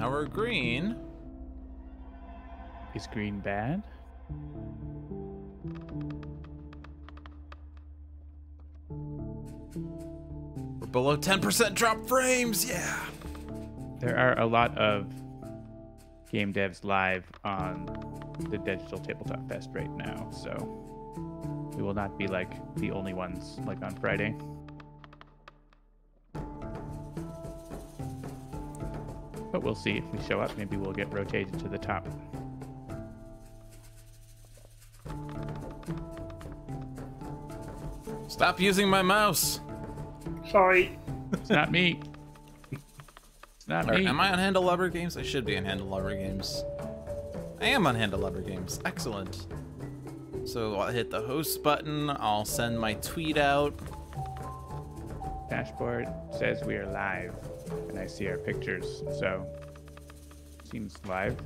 Now we're green. Is green bad? We're below 10% drop frames. Yeah. There are a lot of game devs live on the Digital Tabletop Fest right now, so we will not be like the only ones like on Friday. But we'll see if we show up. Maybe we'll get rotated to the top. Stop using my mouse. Sorry. It's not me. It's not Or me. am I on Handelabra Games? I should be on Handelabra Games. I am on Handelabra Games. Excellent. So I'll hit the host button. I'll send my tweet out. Dashboard says we are live, and I see our pictures, so seems live.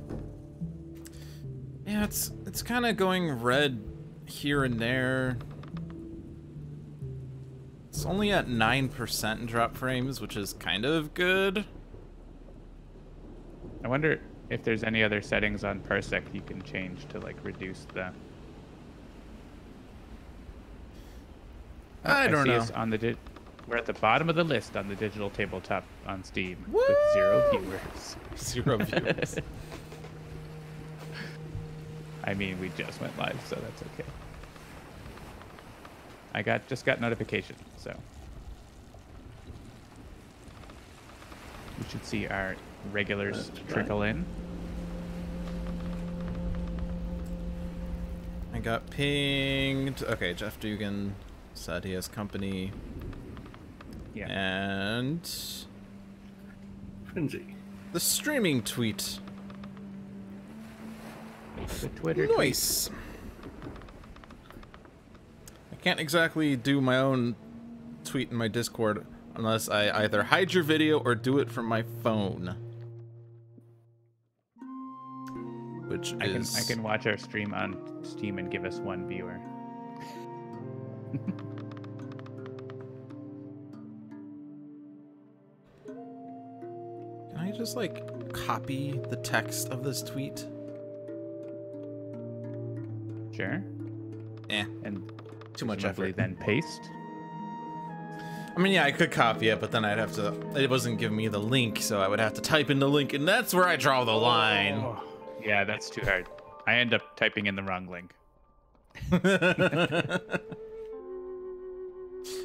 Yeah, it's it's kind of going red here and there. It's only at 9% in drop frames, which is kind of good. I wonder if there's any other settings on Parsec you can change to like reduce the. I don't see know. on the we're at the bottom of the list on the digital tabletop on Steam with zero viewers. Zero viewers. I mean, we just went live, so that's okay. I got just got notification, so we should see our regulars trickle in. I got pinged. Okay, Jeff Dugan said he has company. Yeah. And Frenzy. the streaming tweet. The Twitter tweet. Nice. I can't exactly do my own tweet in my Discord unless I either hide your video or do it from my phone. Which I can is I can watch our stream on Steam and give us one viewer. just like copy the text of this tweet? Sure. Eh, And too much presumably effort. then paste. I mean, yeah, I could copy it, but then I'd have to. It wasn't giving me the link, so I would have to type in the link, and that's where I draw the line. Oh, yeah, that's too hard. I end up typing in the wrong link.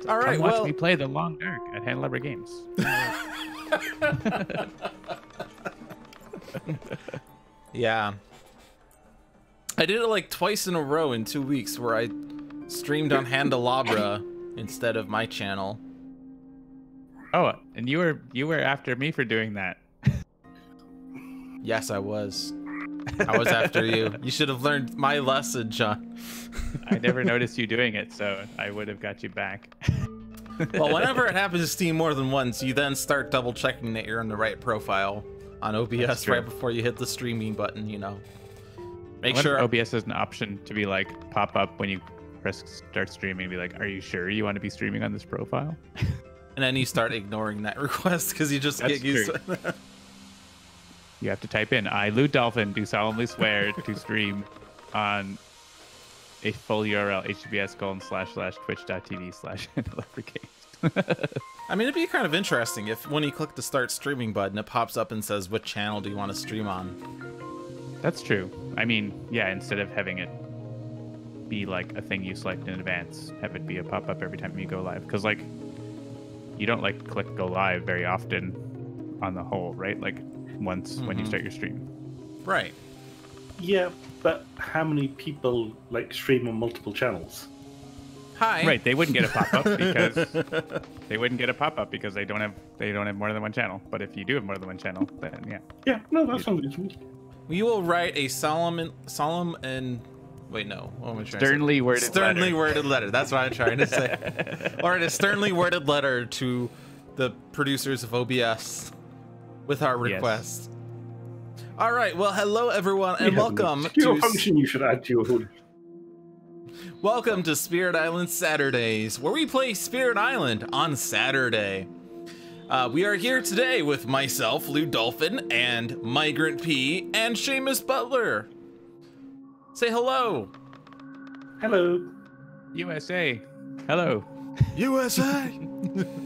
All right, Come watch well, me play the Long Dark at Handelabra Games. yeah. I did it like twice in a row in two weeks, where I streamed on Handelabra instead of my channel. Oh, and you were you were after me for doing that. Yes, I was. I was after you. You should have learned my lesson, John. I never noticed you doing it, so I would have got you back. Well, whenever it happens to Steam more than once, you then start double checking that you're in the right profile on OBS right before you hit the streaming button, you know. Make sure OBS has an option to be like pop up when you press start streaming and be like, "Are you sure you want to be streaming on this profile?" and then you start ignoring that request because you just That's get used true. to it. You have to type in "I, Lewd Dolphin, do solemnly swear to stream on a full URL https colon slash slash twitch.tv slash handelabragames." I mean, it'd be kind of interesting if when you click the start streaming button, it pops up and says, What channel do you want to stream on? That's true. I mean, yeah, instead of having it be like a thing you select in advance, have it be a pop up every time you go live. Because, like, you don't like click go live very often on the whole, right? Like, once when you Mhm. start your stream. Right. Yeah, but how many people like stream on multiple channels? Hi. Right, they wouldn't get a pop up because they wouldn't get a pop up because they don't have they don't have more than one channel. But if you do have more than one channel, then yeah. Yeah, no, that sounds good. We will write a solemn, solemn and wait, no. What am I trying to say? Sternly worded sternly letter. worded letter. That's what I'm trying to say. or a sternly worded letter to the producers of OBS with our Yes. Request. All right. Well, hello everyone, and We welcome obscure to function you should add to your hood. welcome to Spirit Island Saturdays, where we play Spirit Island on Saturday. Uh, we are here today with myself, Lewd Dolphin, and Migrant P, and Seamus Butler. Say hello. Hello. USA. Hello. USA.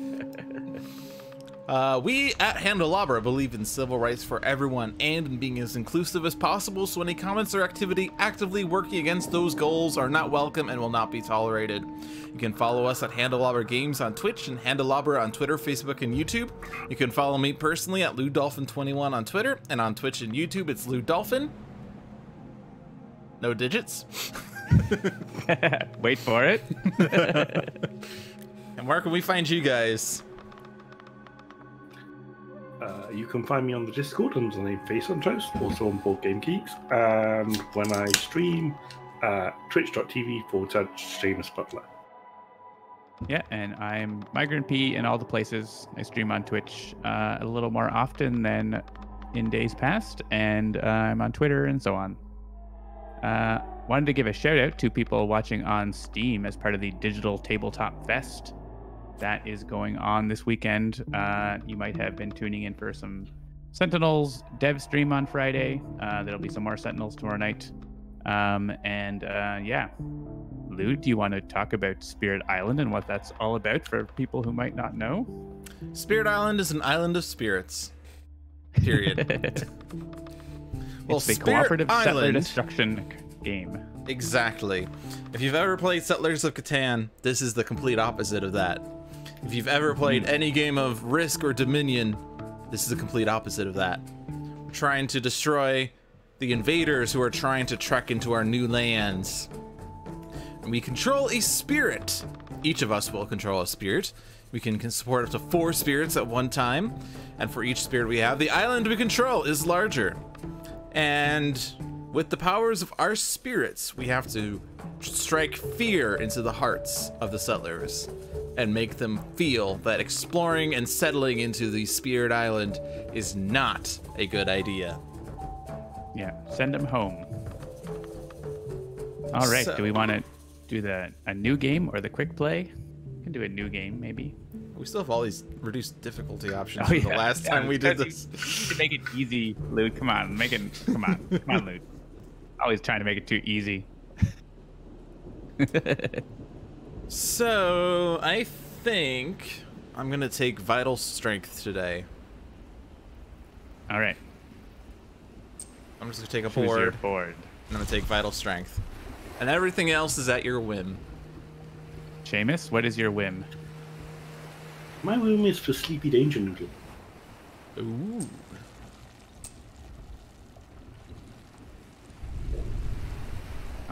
uh, we at Handelabra believe in civil rights for everyone and in being as inclusive as possible, so any comments or activity actively working against those goals are not welcome and will not be tolerated. You can follow us at Handelabra Games on Twitch and Handelabra on Twitter, Facebook, and YouTube. You can follow me personally at LewdDolphin21 on Twitter, and on Twitch and YouTube it's Lewd Dolphin. No digits. Wait for it. And where can we find you guys? Uh, you can find me on the Discord under the name Face on also on Board Game Geeks. And when I stream, uh, twitch.tv forward slash Seamus Butler. yeah, and I'm Migrant P in all the places. I stream on Twitch uh, a little more often than in days past, and I'm on Twitter and so on. Uh, wanted to give a shout out to people watching on Steam as part of the Digital Tabletop Fest. That is going on this weekend. Uh, you might have been tuning in for some Sentinels dev stream on Friday. Uh, there'll be some more Sentinels tomorrow night. Um, and uh, yeah, Lou, do you want to talk about Spirit Island and what that's all about for people who might not know? Spirit Island is an island of spirits. Period. Well, it's a Spirit cooperative settler Island- destruction game. Exactly. If you've ever played Settlers of Catan, this is the complete opposite of that. If you've ever played any game of Risk or Dominion, this is the complete opposite of that. We're trying to destroy the invaders who are trying to trek into our new lands. And we control a spirit. Each of us will control a spirit. We can can support up to four spirits at one time. And for each spirit we have, the island we control is larger. And with the powers of our spirits, we have to strike fear into the hearts of the settlers and make them feel that exploring and settling into the Spirit Island is not a good idea. Yeah, send them home. All right, So- do we want to do the a new game or the quick play? We can do a new game maybe. We still have all these reduced difficulty options Oh, from the last yeah, time we did this. You need to make it easy, Luke. Come on, make it. Come on, come on, Luke. Always trying to make it too easy. So, I think I'm gonna take Vital Strength today. All right, I'm just gonna take a choose your board. board. I'm gonna take Vital Strength. And everything else is at your whim. Seamus, what is your whim? My whim is for Sleepy Danger Noodle. Ooh.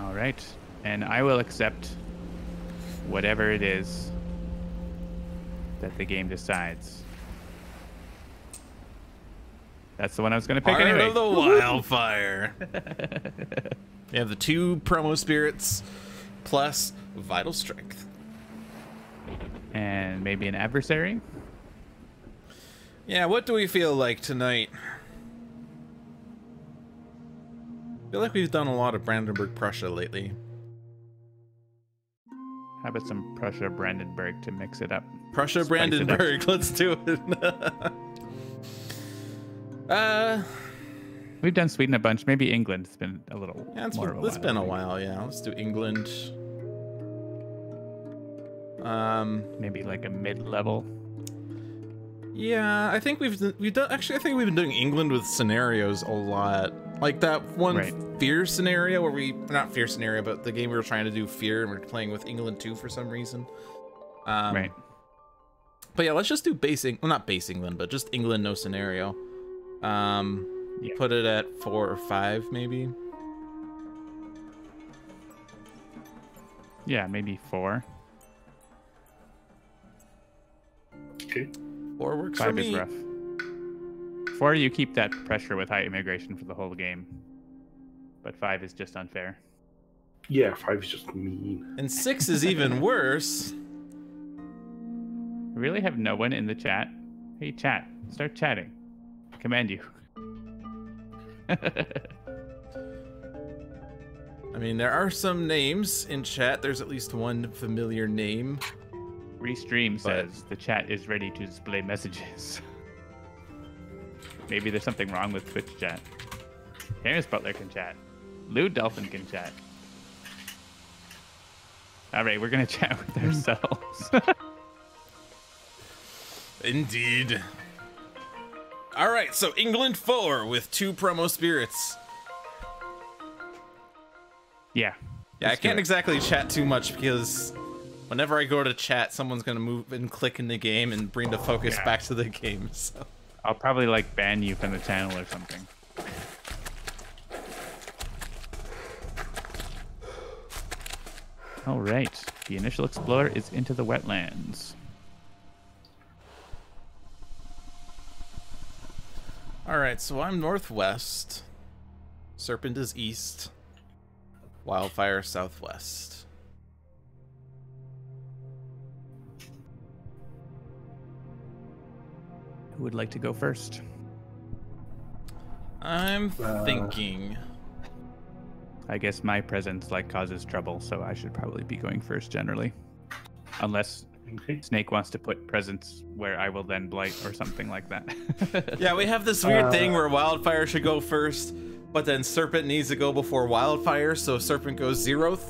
All right, and I will accept whatever it is that the game decides. That's the one I was going to pick Heart anyway. of the Wildfire. we have the two promo spirits plus Vital Strength. and maybe an adversary. Yeah, what do we feel like tonight? Feel like we've done a lot of Brandenburg Prussia lately. How about some Prussia Brandenburg to mix it up? Prussia Spice it up. Brandenburg, let's do it. uh, We've done Sweden a bunch. Maybe England. It's been a little. yeah, it's, more been, it's while, been a while. Yeah, let's do England. Um, Maybe like a mid-level. yeah, I think we've we've done. Actually, I think we've been doing England with scenarios a lot. Like that one Right. fear scenario where we not fear scenario, but the game we were trying to do fear, and we are playing with England too for some reason. Um, right. But yeah, let's just do base Eng- well, not base England, but just England no scenario. Um, Yeah. put it at four or five maybe. Yeah, maybe four. Okay. Four works for Five me. is rough. Four, you keep that pressure with high immigration for the whole game. But five is just unfair. Yeah, five is just mean. And six is even worse. I really have no one in the chat. Hey, chat, start chatting. Command you. I mean, there are some names in chat. There's at least one familiar name. Restream But- says the chat is ready to display messages. Maybe there's something wrong with Twitch chat. Terrence Butler can chat. Lewd Dolphin can chat. All right, we're gonna chat with ourselves. Indeed. All right, so England four with two promo spirits. yeah. Yeah, I can't exactly chat too much because whenever I go to chat, someone's gonna move and click in the game and bring the focus Yeah. back to the game. So I'll probably like ban you from the channel or something. All right, the initial explorer is into the wetlands. all right, so I'm northwest. Serpent is east. Wildfire southwest. Who would like to go first? I'm Uh, thinking. I guess my presence like causes trouble, so I should probably be going first generally. Unless Okay. Snake wants to put presence where I will then blight or something like that. Yeah, we have this weird thing Uh, where Wildfire should go first, but then Serpent needs to go before Wildfire, so Serpent goes zeroth.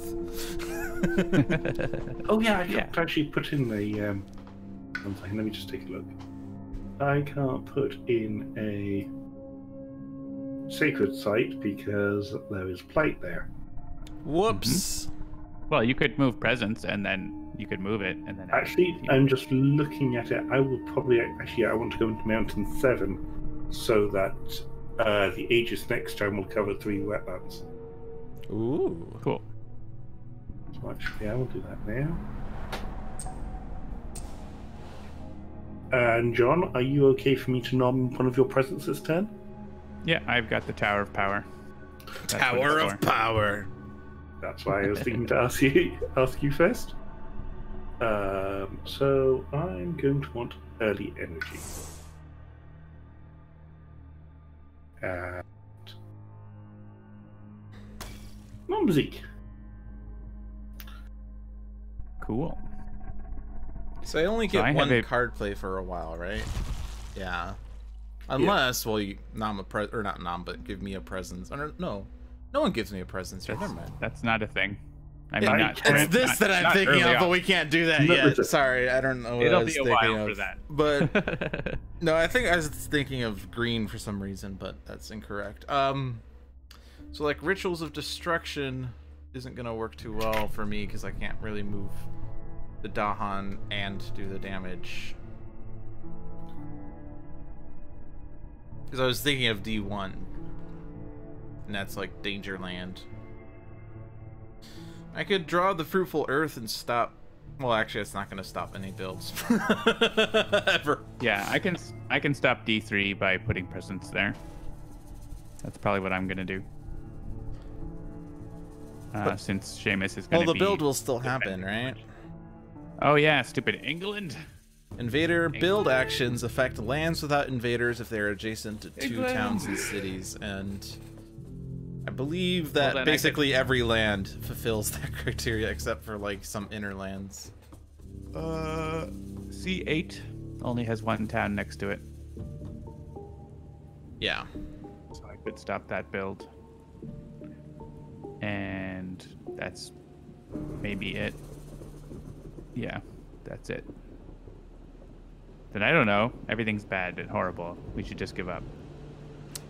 Oh yeah, I Yeah. can't actually put in the Um, one second, let me just take a look. I can't put in a sacred site because there is plate there. Whoops. well, you could move presence and then you could move it and then Actually, I'm just looking at it. I will probably actually I want to go into Mountain Seven, so that uh, the Aegis next time will cover three wetlands. Ooh. cool. So actually, I will do that now. And John, are you okay for me to nom one of your presents this turn? Yeah, I've got the Tower of Power. That's Tower of for. Power. That's why I was thinking to ask you ask you first. Um, so I'm going to want early energy. And Mumsy. Cool. So I only So get I one a- card play for a while, right? Yeah. Unless, well, you nom a pre or not nom, but give me a presence. Or no, no, no one gives me a presence. here. Never mind. That's not a thing. I Yeah, mean, not, it's current- this not- that I'm thinking early of, but we can't do that No, yet. Sorry, I don't know what I It'll was be a thinking while of. for that. But no, I think I was thinking of green for some reason, but that's incorrect. Um, so like rituals of destruction isn't gonna work too well for me because I can't really move the Dahan and do the damage. Because I was thinking of D1, and that's like danger land. I could draw the fruitful earth and stop. Well, actually, it's not gonna stop any builds ever. yeah, I can I can stop D3 by putting presence there. That's probably what I'm gonna do. Uh, since Seamus is gonna Well, the be. build will still happen, right? Oh yeah, stupid England. Invader build actions affect lands without invaders if they are adjacent to two England. towns and cities, and I believe that I basically every land fulfills that criteria except for like some inner lands. Uh, C8 only has one town next to it, Yeah. so I could stop that build. And that's maybe it. Yeah, that's it. Then I don't know. Everything's bad and horrible. We should just give up.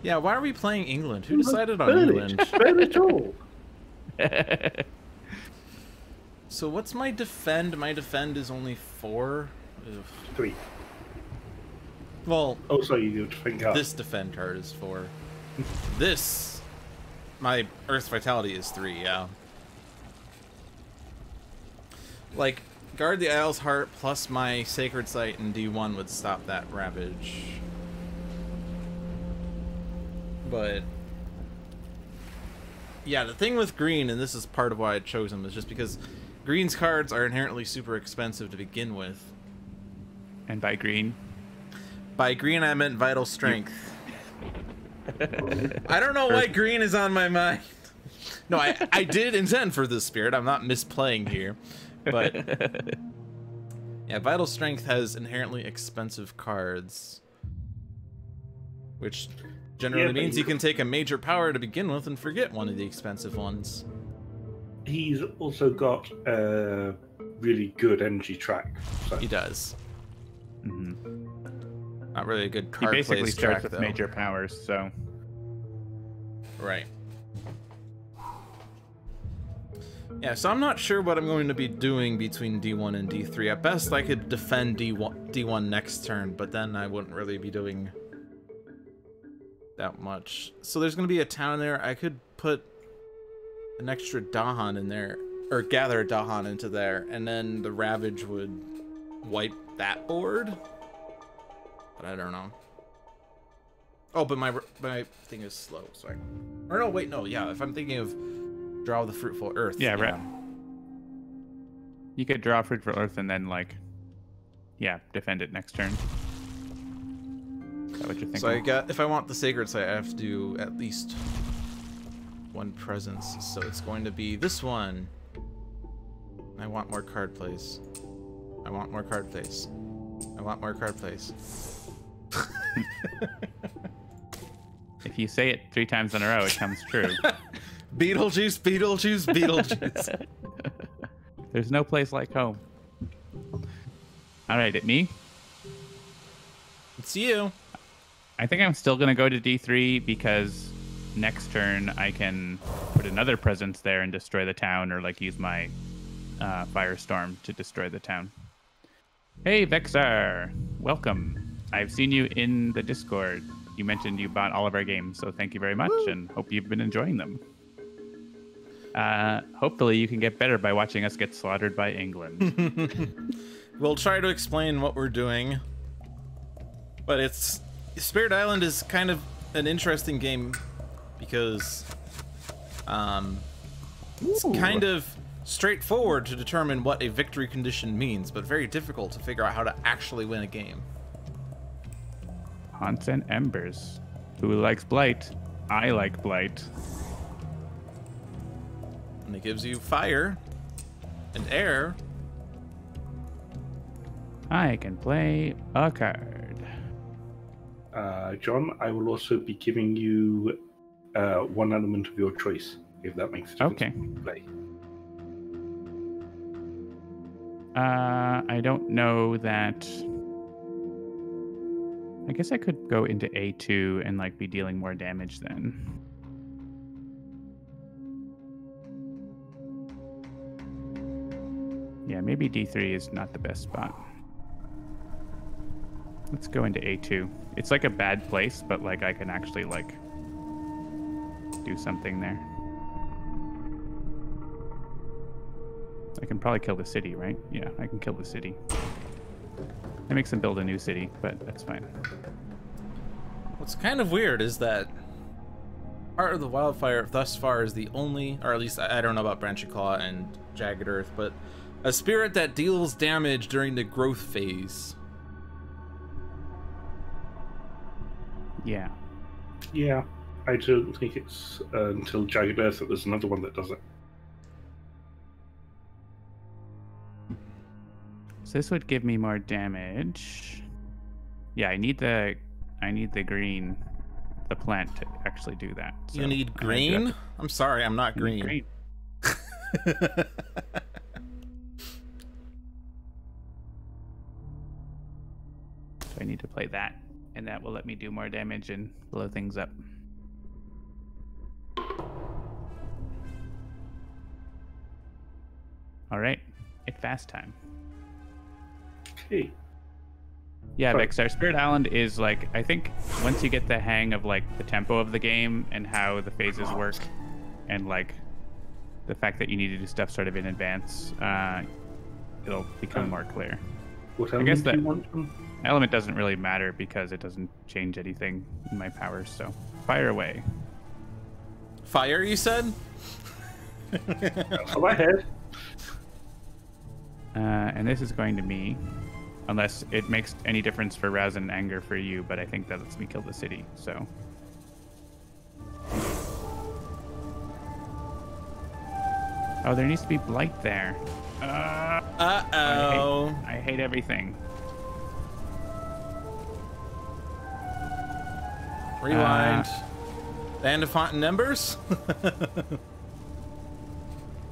Yeah, why are we playing England? Who decided on England? it. Burn all. So what's my defend? My defend is only four. Ugh. Three. Well, Oh, sorry, you to think this defend card is four. This, my Earth Vitality is three. Yeah. Like guard the Isle's Heart plus my Sacred Site in D1 would stop that Ravage. But yeah, the thing with green, and this is part of why I chose him, is just because green's cards are inherently super expensive to begin with. and by green, By green, I meant vital strength. I don't know why green is on my mind. No, I, I did intend for this spirit. I'm not misplaying here. But Yeah, Vital Strength has inherently expensive cards. Which generally Yeah, means you- you can take a major power to begin with and forget one of the expensive ones. He's also got a really good energy track. So He does. hmm Not really a good card. He basically plays starts track, with though. major powers, so Right. Yeah, so I'm not sure what I'm going to be doing between D1 and D3. At best, I could defend D1, D1 next turn, but then I wouldn't really be doing that much. So there's going to be a town there. I could put an extra Dahan in there, or gather a Dahan into there, and then the Ravage would wipe that board. But I don't know. Oh, but my my thing is slow, so I... Or no, wait, no, yeah, if I'm thinking of draw the fruitful earth. Yeah, right. you could draw fruitful earth and then like, yeah, defend it next turn. Is that what you're thinking? So I got if I want the sacred site, I have to do at least one presence. So it's going to be this one. I want more card plays. I want more card plays. I want more card plays. If you say it three times in a row, it comes true. Beetlejuice, Beetlejuice, Beetlejuice. There's no place like home. All right, at me. it's you. I think I'm still gonna go to D3 because next turn I can put another presence there and destroy the town, or like use my uh, firestorm to destroy the town. Hey Vexar, welcome. I've seen you in the Discord. You mentioned you bought all of our games, so thank you very much, and hope you've been enjoying them. Uh, hopefully, you can get better by watching us get slaughtered by England. We'll try to explain what we're doing. But it's Spirit Island is kind of an interesting game because um it's kind of straightforward to determine what a victory condition means, but very difficult to figure out how to actually win a game. Haunts and Embers. Who likes Blight? I like Blight. And it gives you fire and air. I can play a card. Uh, John, I will also be giving you uh, one element of your choice, if that makes a difference. Okay. when Play. Uh, I don't know that. I guess I could go into A2 and like be dealing more damage then. Yeah, maybe D3 is not the best spot. Let's go into A2. It's like a bad place, but like I can actually like do something there. I can probably kill the city, right? Yeah, I can kill the city. That makes them build a new city, but that's fine. What's kind of weird is that part of the wildfire thus far is the only, or at least I don't know about Branching Claw and Jagged Earth, but a spirit that deals damage during the growth phase. Yeah. Yeah, I don't think it's uh, until Jagged Earth that there's another one that does it. So this would give me more damage. Yeah, I need the I need the green the plant to actually do that. you need I do have green? to- I'm sorry, I'm not I need green. I need to play that, and that will let me do more damage and blow things up. All right, it fast time. Okay. Yeah, Right. Vexar Spirit Island is like I think once you get the hang of like the tempo of the game and how the phases work, and like the fact that you need to do stuff sort of in advance, uh, it'll become Um, more clear. What I guess that- you want? John? Element doesn't really matter because it doesn't change anything in my powers. So fire away. Fire, you said? That's what I heard. Uh, and this is going to me, unless it makes any difference for Raz and Anger for you, but I think that lets me kill the city. So Oh, there needs to be blight there. Uh, Uh oh. I hate everything. Rewind. Uh, Band of Haunting Embers?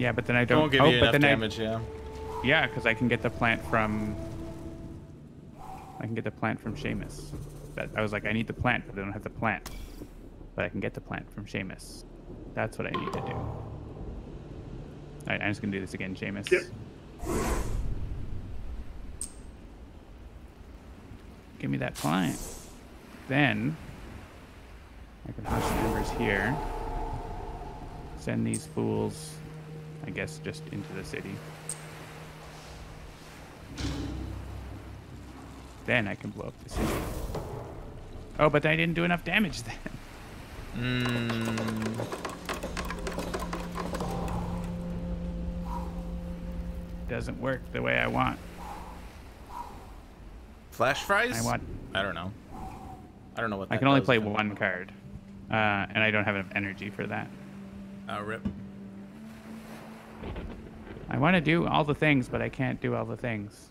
Yeah, but then I don't. Won't give oh, you but enough then damage, yeah. I, yeah, because I can get the plant from. I can get the plant from Seamus. That I was like, I need the plant, but I don't have the plant. But I can get the plant from Seamus. That's what I need to do. All right, I'm just gonna do this again, Seamus. Yep. Give me that plant. Then I can hush the embers here. Send these fools, I guess, just into the city. Then I can blow up the city. Oh, but I didn't do enough damage then. Mm, Doesn't work the way I want. flash fries? I want. I don't know. I don't know what I can only play one card, uh, and I don't have enough energy for that. Oh, rip. I want to do all the things, but I can't do all the things.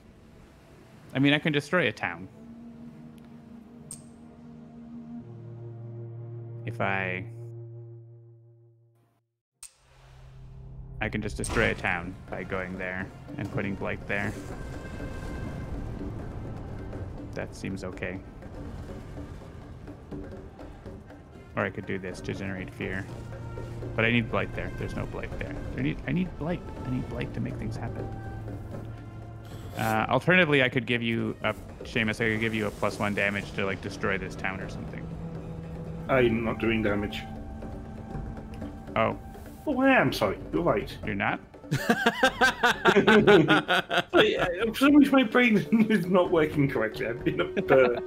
I mean, I can destroy a town. If I... I can just destroy a town by going there and putting Blight there. That seems okay. Or I could do this to generate fear. But I need blight there. There's no blight there. I need I need blight. I need blight to make things happen. Uh, alternatively, I could give you a Seamus. I could give you a plus one damage to like destroy this town or something. I'm not doing damage. Oh, Oh, I am sorry. You're right. you're not? For some reason, my brain is not working correctly. I've been up. Uh,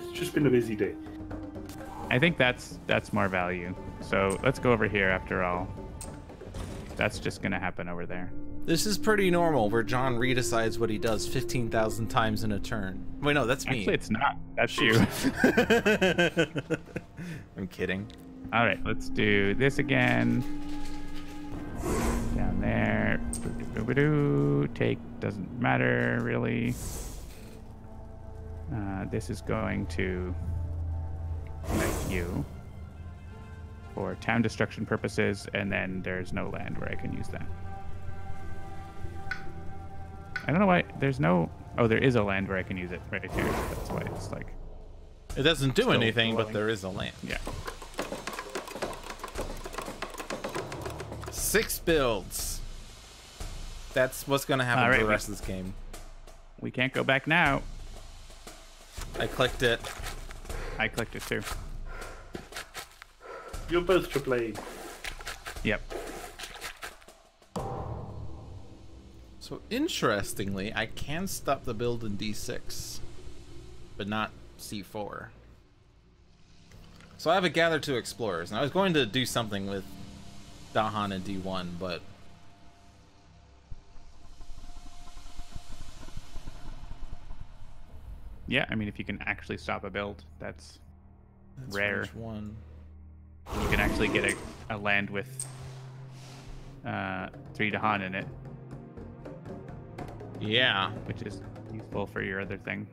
it's just been a busy day. I think that's that's more value. So let's go over here. After all, that's just gonna happen over there. This is pretty normal, where John redecides what he does 15,000 times in a turn. Wait, no, that's me. Actually, it's not. That's you. I'm kidding. All right, let's do this again. Down there. Take doesn't matter really. Uh, this is going to connect you for town destruction purposes, and then there's no land where I can use that. I don't know why there's no. Oh, there is a land where I can use it right here. That's why it's like It doesn't do anything, but there is a land. yeah. Six builds. That's what's gonna happen All for right, the we- rest of this game. We can't go back now. I clicked it. I clicked it too. You're both to blame. Yep. So interestingly, I can stop the build in D6, but not C4. So I have a gather two explorers, and I was going to do something with Dahan and D1, but Yeah, I mean, if you can actually stop a build, that's that's Rare. one. you can actually get a, a land with uh, three Dahan in it, Yeah. which is useful for your other thing.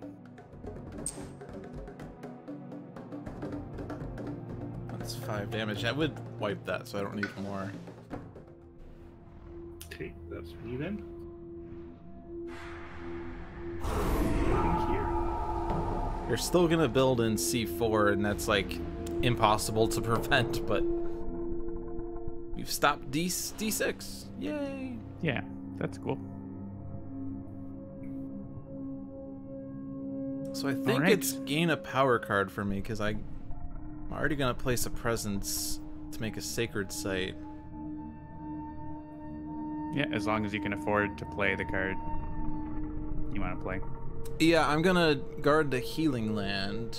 That's five damage. I would wipe that, so I don't need more. Okay, that's me then. You're still gonna build in C4, and that's like impossible to prevent, but you've stopped D D6. Yay! Yeah, that's cool. So I think Alright. it's gain a power card for me because I'm already gonna place a presence to make a sacred site. Yeah, as long as you can afford to play the card you want to play. Yeah, I'm gonna guard the healing land.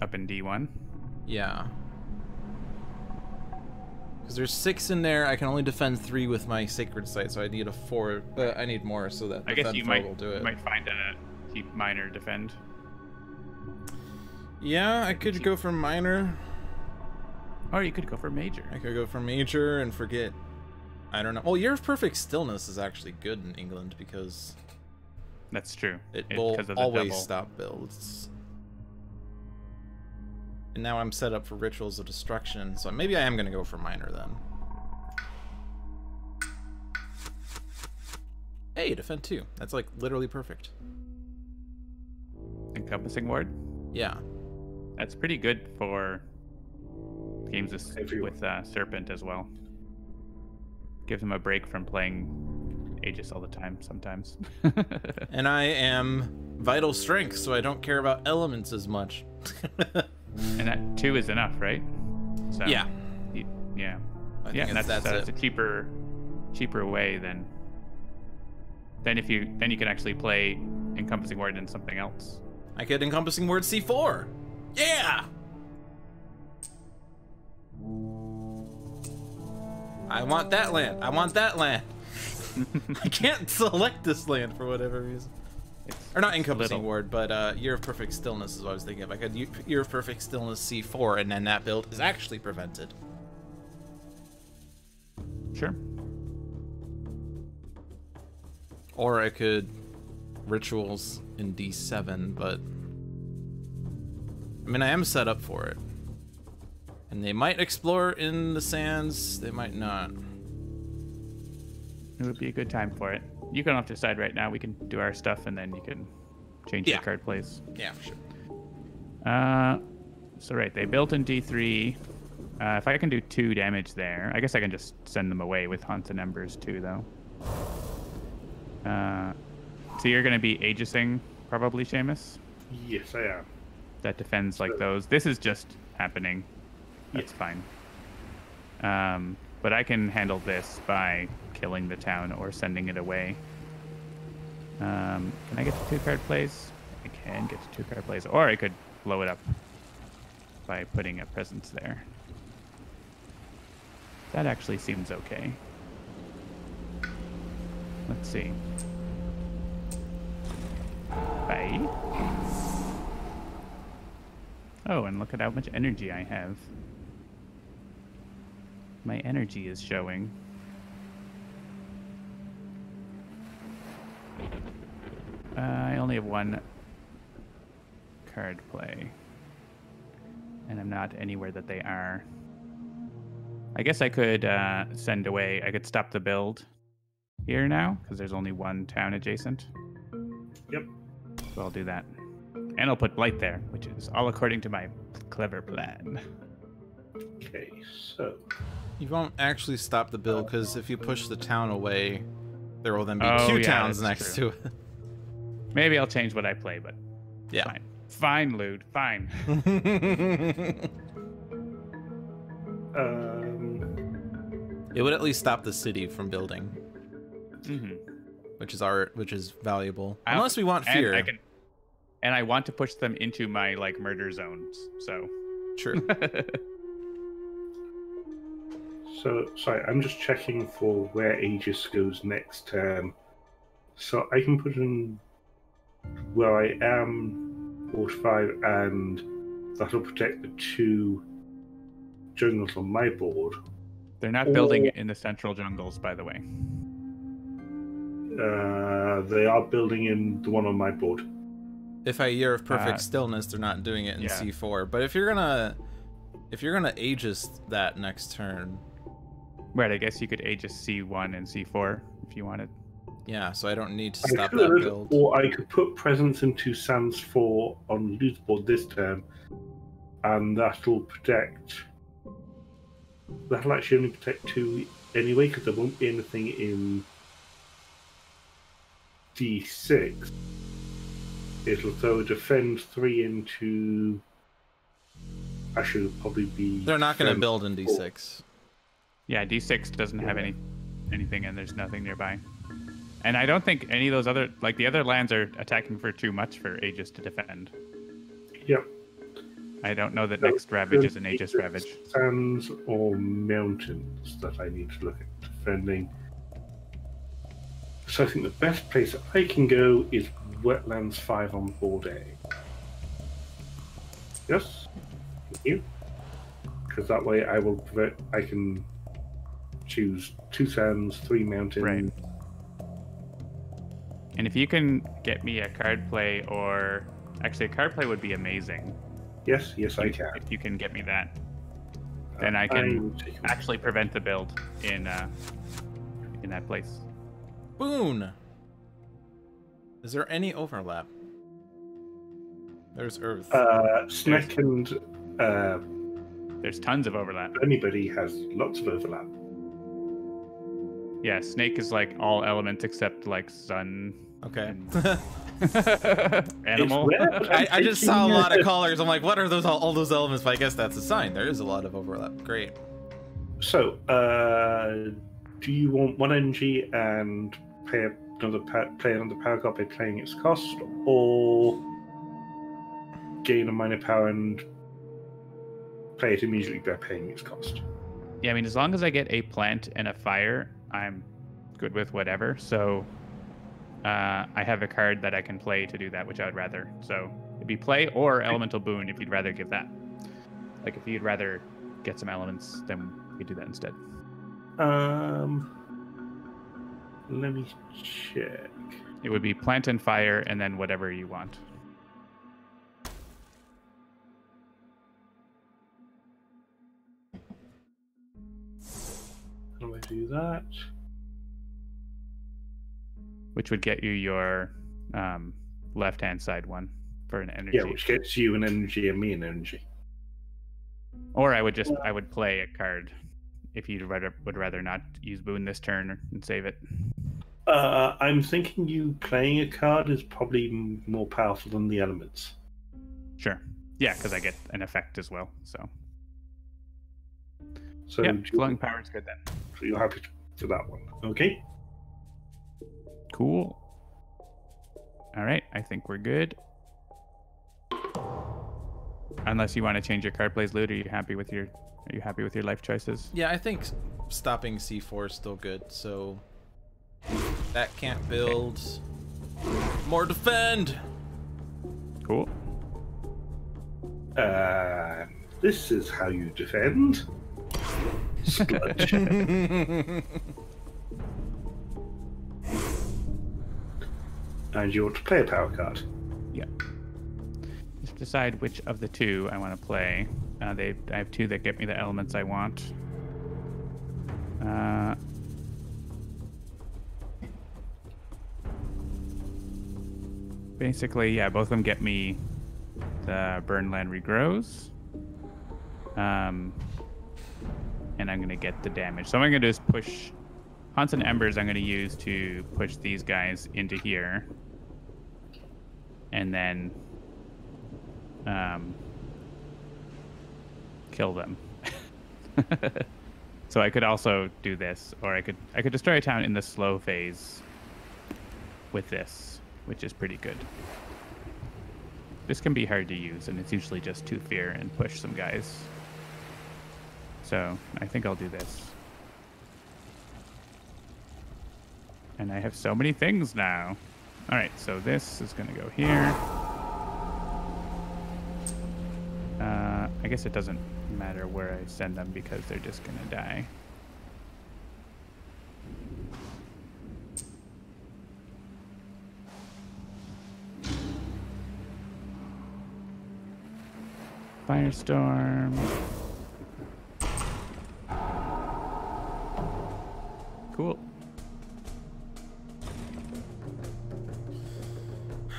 Up in D1. Yeah. Because there's six in there, I can only defend three with my sacred site, so I need a four. Uh, I need more so that I guess you might, will do you might find a keep minor defend. Yeah, I could go for minor. Or you could go for major. I could go for major and forget. I don't know. Well, Year of Perfect Stillness is actually good in England because That's true. it, It- will 'cause of the always double. stop builds. And now I'm set up for Rituals of Destruction, so maybe I am going to go for Minor then. Hey, Defend 2. That's like literally perfect. Encompassing ward. Yeah. That's pretty good for games with, with uh, Serpent as well. Gives him a break from playing Aegis all the time sometimes. And I am Vital Strength, so I don't care about elements as much. and that two is enough, right? So, yeah. yeah. I yeah, and that's, that's uh, that's it. a cheaper, cheaper way than. Then if you then you can actually play encompassing ward in something else. I could encompassing ward C4. Yeah. I want that land. I want that land. I can't select this land for whatever reason. It's Or not encompassing little. ward, but uh, Year of Perfect Stillness is what I was thinking of. I could Year of Perfect Stillness C4, and then that build is actually prevented. Sure. Or I could Rituals in D7, but I mean, I am set up for it. And they might explore in the sands, they might not. It would be a good time for it. You can off to decide right now. We can do our stuff, and then you can change Yeah. your card plays. Yeah, for sure. Uh, so right, they built in D3. Uh, if I can do two damage there, I guess I can just send them away with Haunts and Embers too, though. Uh, so you're gonna be Aegising probably, Seamus. Yes, I am. That defends like those. This is just happening. That's fine. Um, but I can handle this by killing the town or sending it away. Um, can I get to two card plays? I can get to two card plays, or I could blow it up by putting a presence there. That actually seems okay. Let's see. Bye. Oh, and look at how much energy I have. My energy is showing. Uh, I only have one card play. And I'm not anywhere that they are. I guess I could uh, send away, I could stop the build here now, because there's only one town adjacent. Yep. So I'll do that. And I'll put Blight there, which is all according to my clever plan. Okay, so You won't actually stop the build because if you push the town away, there will then be Oh, two yeah, towns next true. to it. Maybe I'll change what I play, but Yeah. fine. Fine, Lude. Fine. um, it would at least stop the city from building, hmm which is our which is valuable. I- Unless we want fear. And fear. I can, and I want to push them into my like murder zones. So True. so sorry, I'm just checking for where Aegis goes next turn. So I can put in where I am, fortified, and that'll protect the two jungles on my board. they're not building in the central jungles, by the way. Uh, they are building in the one on my board. if I year of perfect Uh, stillness, they're not doing it in yeah. C4. But if you're gonna if you're gonna Aegis that next turn, Right. I guess you could Aegis C1 and C4 if you wanted. yeah, so I don't need to I stop that could, build. or I could put presence into Sands 4 on loose board this turn, and that'll protect. That'll actually only protect two anyway, because there won't be anything in D6. It'll throw a defend 3 into. Actually, it'll probably be. They're not gonna build in D6. Yeah, D6 doesn't have any anything, and there's nothing nearby. And I don't think any of those other like the other lands are attacking for too much for Aegis to defend. Yep. I don't know that No, next Ravage is an Aegis Ravage. Sands or mountains that I need to look at defending. So I think the best place I can go is Wetlands 5 on board A. Yes? Thank you. because that way I will prevent, I can choose two sands, three mountains. Right. And if you can get me a card play or actually a card play would be amazing. Yes, yes, I You- can. If you can get me that, then I Uh, can will take a- actually prevent the build in uh, in that place. Boon. Is there any overlap? There's Earth. Uh, Snack and uh, There's tons of overlap. anybody has lots of overlap. Yeah, snake is like all elements except like sun. okay. Animal. It's rare, but I, I'm just saw a lot of colors. I'm like, what are those all, all those elements? But I guess that's a sign. There is a lot of overlap. Great. So, uh, do you want one energy and pay another pa- play another power card by playing its cost, or gain a minor power and play it immediately by paying its cost? Yeah, I mean, as long as I get a plant and a fire, I'm good with whatever. So uh, I have a card that I can play to do that, which I would rather. So it'd be play or elemental boon if you'd rather give that. Like if you'd rather get some elements, then we do that instead. Um, let me check. It would be plant and fire, and then whatever you want. How do I do that? which would get you your um, left-hand side one for an energy. Yeah, which gets you an energy and me an energy. Or I would just I would play a card if you rather would rather not use boon this turn and save it. Uh, I'm thinking you playing a card is probably more powerful than the elements. Sure. Yeah, because I get an effect as well. So So, yeah, do you- flowing power is good then. so you're happy for that one. Okay. Cool. All right, I think we're good. Unless you want to change your card plays, loot, are you happy with your are you happy with your life choices? Yeah, I think stopping C4 is still good. So that can't build. More defend. Cool. Uh, this is how you defend. And you want to play a power card. Yeah. Just decide which of the two I want to play. Uh, they, I have two that get me the elements I want. Uh, basically, yeah, both of them get me the burn land regrows. Um, and I'm gonna get the damage. So what I'm gonna do is push Haunts and Embers. I'm gonna use to push these guys into here and then um, kill them. so I could also do this, or I could I could destroy a town in the slow phase with this, which is pretty good. This can be hard to use, and it's usually just two fear and push some guys. So I think I'll do this. And I have so many things now. All right, so this is going to go here. Uh, I guess it doesn't matter where I send them because they're just going to die. Firestorm. Cool.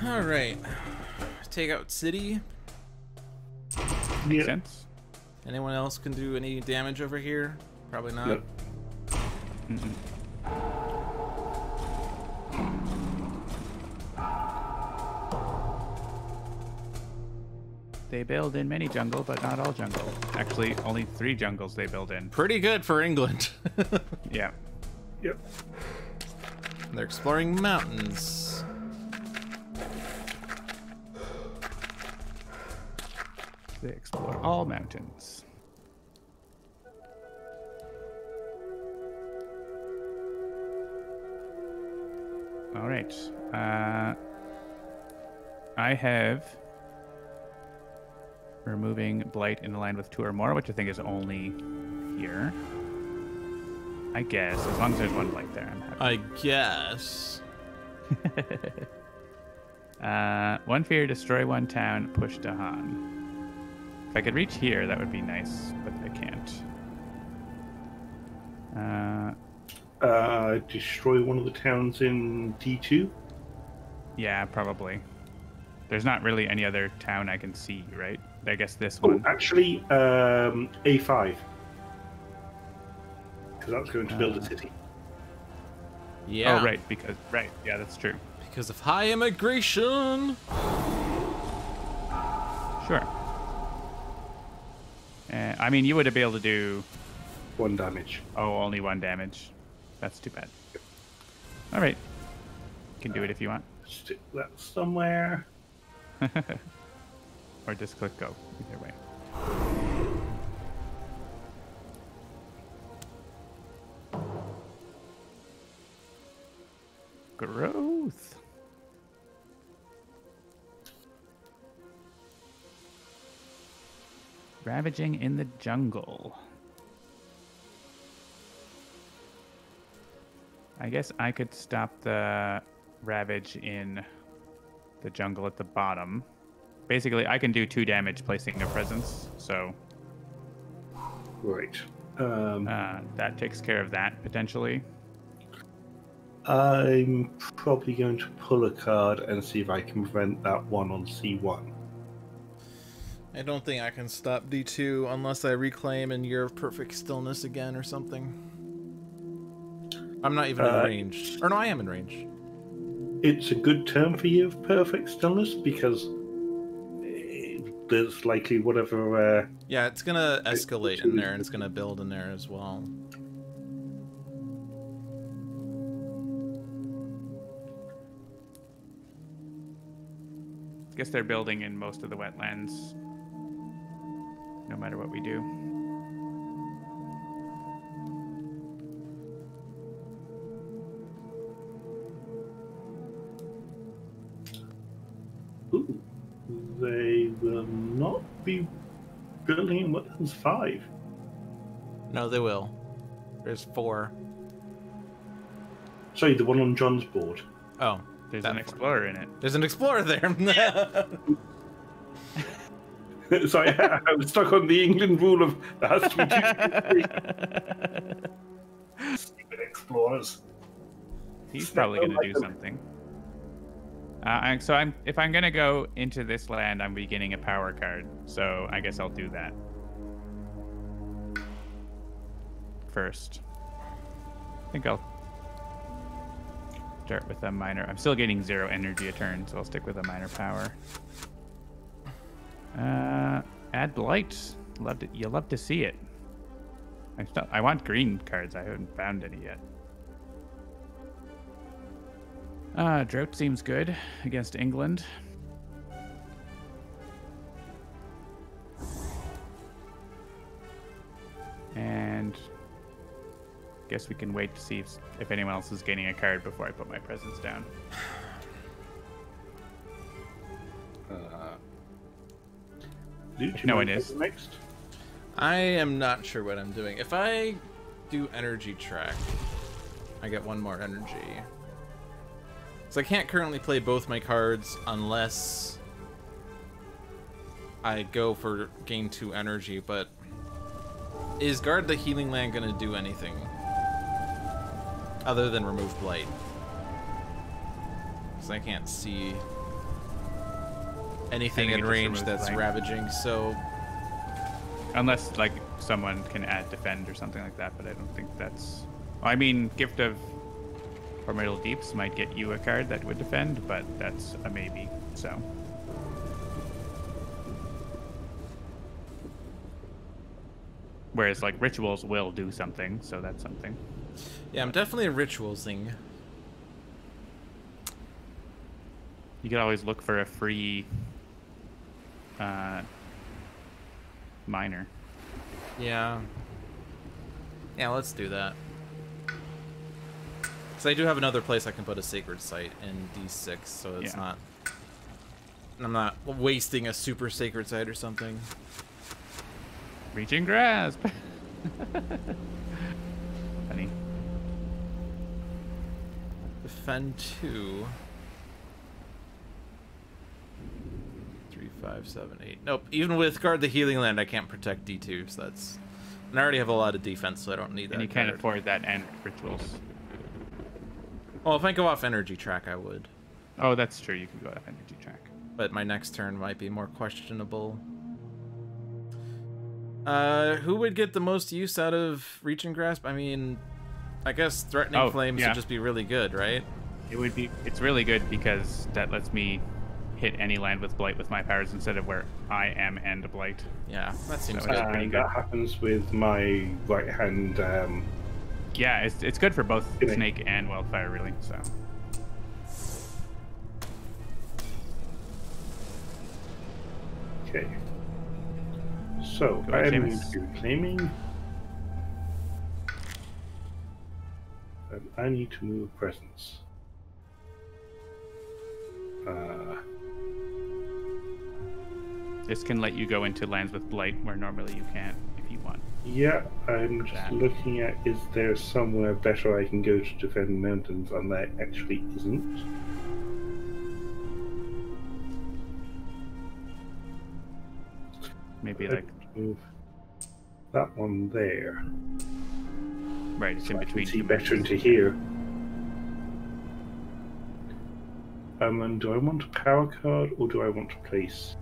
All right. Take out city. Makes sense? Anyone else can do any damage over here? Probably not. Nope. Mm-mm. They build in many jungle, but not all jungle. Actually, only three jungles they build in. Pretty good for England. Yeah. Yep. They're exploring mountains. They explore all mountains. All right. Uh, I have removing blight in a land with two or more, which I think is only here. I guess as long as there's one blight there, I'm happy. I guess. Uh, one fear, destroy one town, push to Han. If I could reach here, that would be nice, but I can't. Uh, Uh, destroy one of the towns in D2. yeah, probably. There's not really any other town I can see, right? I guess this Oh, one. actually, um, A5. Because that's going to build a Uh, city. Yeah. Oh, right, because right, yeah, that's true. Because of high immigration. Sure. Uh, I mean, you would have been able to do One damage. oh only one damage. That's too bad. All right, you can do it if you want, Stick that somewhere. or just click go. Either way. Growth. Ravaging in the jungle. I guess I could stop the ravage in the jungle at the bottom. Basically, I can do two damage placing a presence, so Right. Um, uh, that takes care of that potentially. I'm probably going to pull a card and see if I can prevent that one on C1. I don't think I can stop D2 unless I reclaim in Year of Perfect Stillness again or something. I'm not even Uh, in range. Or no, I am in range. It's a good term for you of perfect stillness because there's likely whatever. Uh, Yeah, it's gonna escalate in there and it's gonna build in there as well. Guess they're building in most of the wetlands, no matter what we do. ooh, they will not be building in wetlands 5. No, they will. There's four. Sorry, the one on John's board. Oh, There's That an far. explorer in it. there's an explorer there. Sorry, I was stuck on the England rule of there has to be two stupid explorers. He's Snap probably going to do them. something. Uh, so I'm if I'm going to go into this land, I'm beginning a power card. So I guess I'll do that first. I think I'll start with a minor. I'm still getting zero energy a turn, so I'll stick with a minor power. Uh, add blight. Love to, you love to see it. I, still, I want green cards. I haven't found any yet. Uh, drought seems good against England. And guess we can wait to see if, if anyone else is gaining a card before I put my presence down. Uh, No mind one is. Next. I am not sure what I'm doing. If I do energy track, I get one more energy. So I can't currently play both my cards unless I go for gain two energy, but is Guard the Healing Land gonna do anything? Other than remove Blight. Because I can't see anything in range that's Blight. ravaging, so Unless like someone can add defend or something like that, but I don't think that's. I mean, gift of primordial deeps might get you a card that would defend, but that's a maybe. So whereas like rituals will do something, so that's something. Yeah, I'm definitely a ritualsing. You could always look for a free uh, minor. Yeah. Yeah, let's do that. Because I do have another place I can put a sacred site in D6, so it's Yeah. not I'm not wasting a super sacred site or something. Reaching grasp. Funny. Defend two. Three, five, seven, eight. Nope. Even with guard the healing land, I can't protect D2, so that's. And I already have a lot of defense, so I don't need that. And you can't afford that and rituals. Well, if I go off energy track, I would. Oh, that's true. You can go off energy track. But my next turn might be more questionable. Uh, who would get the most use out of reaching grasp? I mean, I guess threatening Oh, flames yeah. would just be really good, right? It would be. It's really good because that lets me hit any land with blight with my powers instead of where I am and blight. Yeah, that seems So good. pretty And good. that happens with my right hand. Um, Yeah, it's it's good for both Good. snake and wildfire, really. So okay. So Go I am going And I need to move a presence. Uh, this can let you go into lands with blight where normally you can't if you want. yeah, I'm just That. looking at is there somewhere better I can go to defend mountains, and there actually isn't. Maybe I like could move that one there. Right, it's in so I between. can see better into here. Um, and do I want a power card or do I want to place?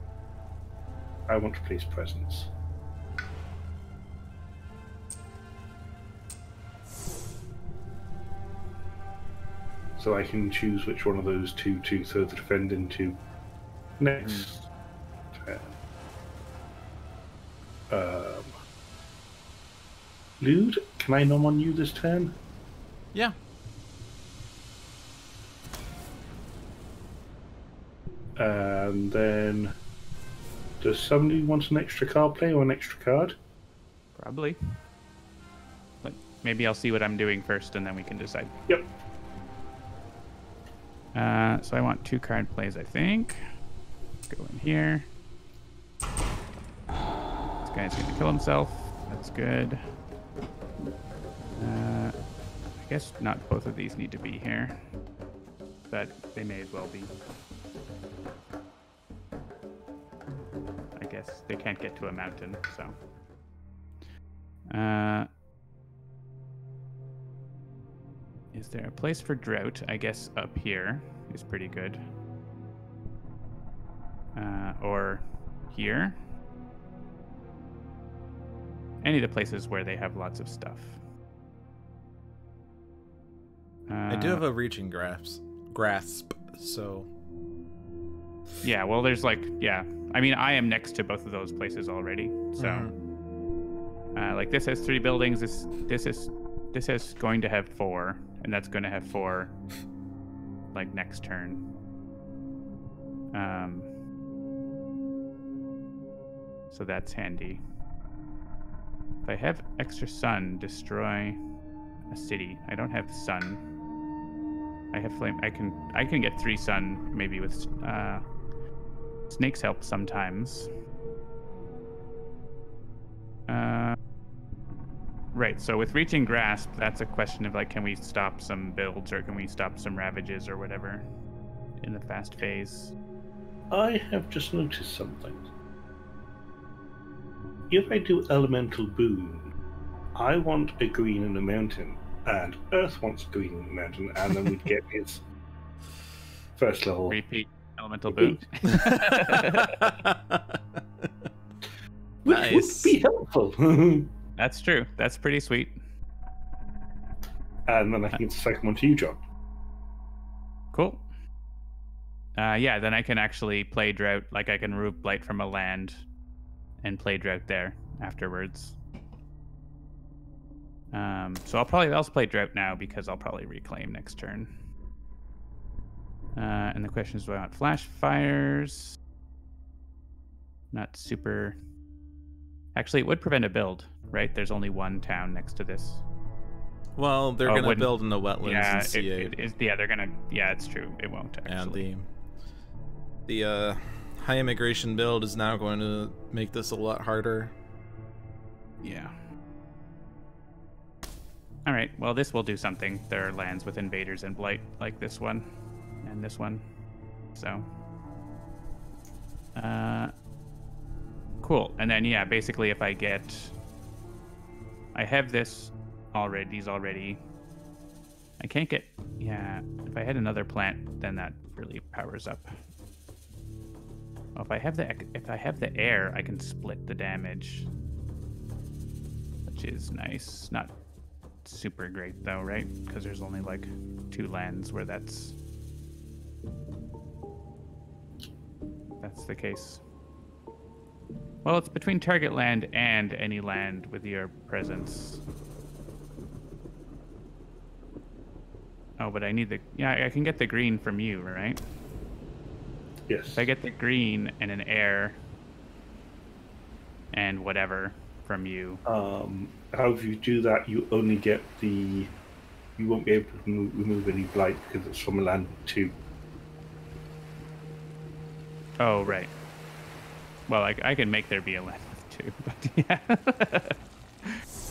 I want to place presence. So I can choose which one of those two to throw the defend into next turn. Um, Lewd, can I nom on you this turn? Yeah. And then, does somebody want an extra card play or an extra card? Probably. But maybe I'll see what I'm doing first, and then we can decide. Yep. Uh, so I want two card plays, I think. Go in here. This guy's gonna kill himself. That's good. Uh, I guess not both of these need to be here, but they may as well be. I guess they can't get to a mountain, so. Uh, is there a place for drought? I guess up here is pretty good. Uh, or here. Any of the places where they have lots of stuff. Uh, I do have a reaching grasp, grasp. So Yeah, well, there's like, yeah. I mean, I am next to both of those places already. So, Mhm. uh, like, this has three buildings. This, this is, this is going to have four, and that's going to have four, like next turn. Um. So that's handy. If I have extra sun, destroy a city. I don't have sun. I have flame. I can. I can get three sun maybe with uh, snakes help sometimes. Uh, right. So with reaching grasp, that's a question of like, can we stop some builds or can we stop some ravages or whatever in the fast phase? I have just noticed something. If I do elemental boon, I want a green in the mountain, and Earth wants green in the mountain, and then we'd get his first level. Repeat elemental boon. Which Nice. would be helpful. that's true. That's pretty sweet. And then I can get the second one to you, John. Cool. Uh, yeah, then I can actually play drought. Like I can root blight from a land, and play drought there afterwards. Um, so I'll probably also play drought now because I'll probably reclaim next turn. Uh, and the question is, do I want flash fires? Not super. Actually, it would prevent a build, right? There's only one town next to this. well, they're Oh, gonna build in the wetlands yeah, in it, C8, it is. Yeah, they're gonna. Yeah, it's true. It won't actually. and the the uh high immigration build is now going to make this a lot harder. Yeah. All right. Well, this will do something. There are lands with invaders and blight like this one, and this one. So. Uh. Cool. And then yeah, basically, if I get, I have this already. These already. I can't get. Yeah. If I had another plant, then that really powers up. Well, if I have the if I have the air, I can split the damage, which is nice. Not super great though, right? Because there's only like two lands where that's that's the case. Well, it's between target land and any land with your presence. Oh, but I need the yeah. I can get the green from you, right? Yes. If I get the green and an air and whatever from you, Um, however you do that, you only get the. You won't be able to remove, remove any blight because it's from a land two. Oh, right. Well, I, I can make there be a land with two, but yeah.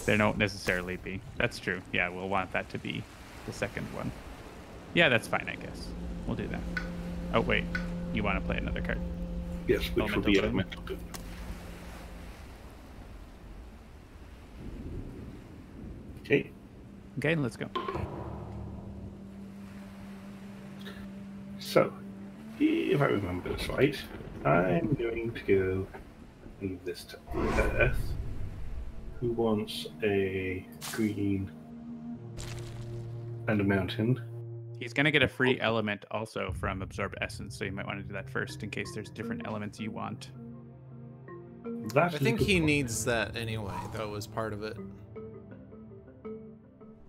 there don't necessarily be. That's true. Yeah, we'll want that to be the second one. Yeah, that's fine, I guess. We'll do that. Oh, wait. You want to play another card? Yes, which oh, will be Elemental elemental Okay. Okay, let's go. So, if I remember this right, I'm going to go leave this to Earth. Who wants a green and a mountain? He's going to get a free oh. element also from Absorb Essence, so you might want to do that first in case there's different elements you want. That's I a think he one. needs that anyway, though, as part of it.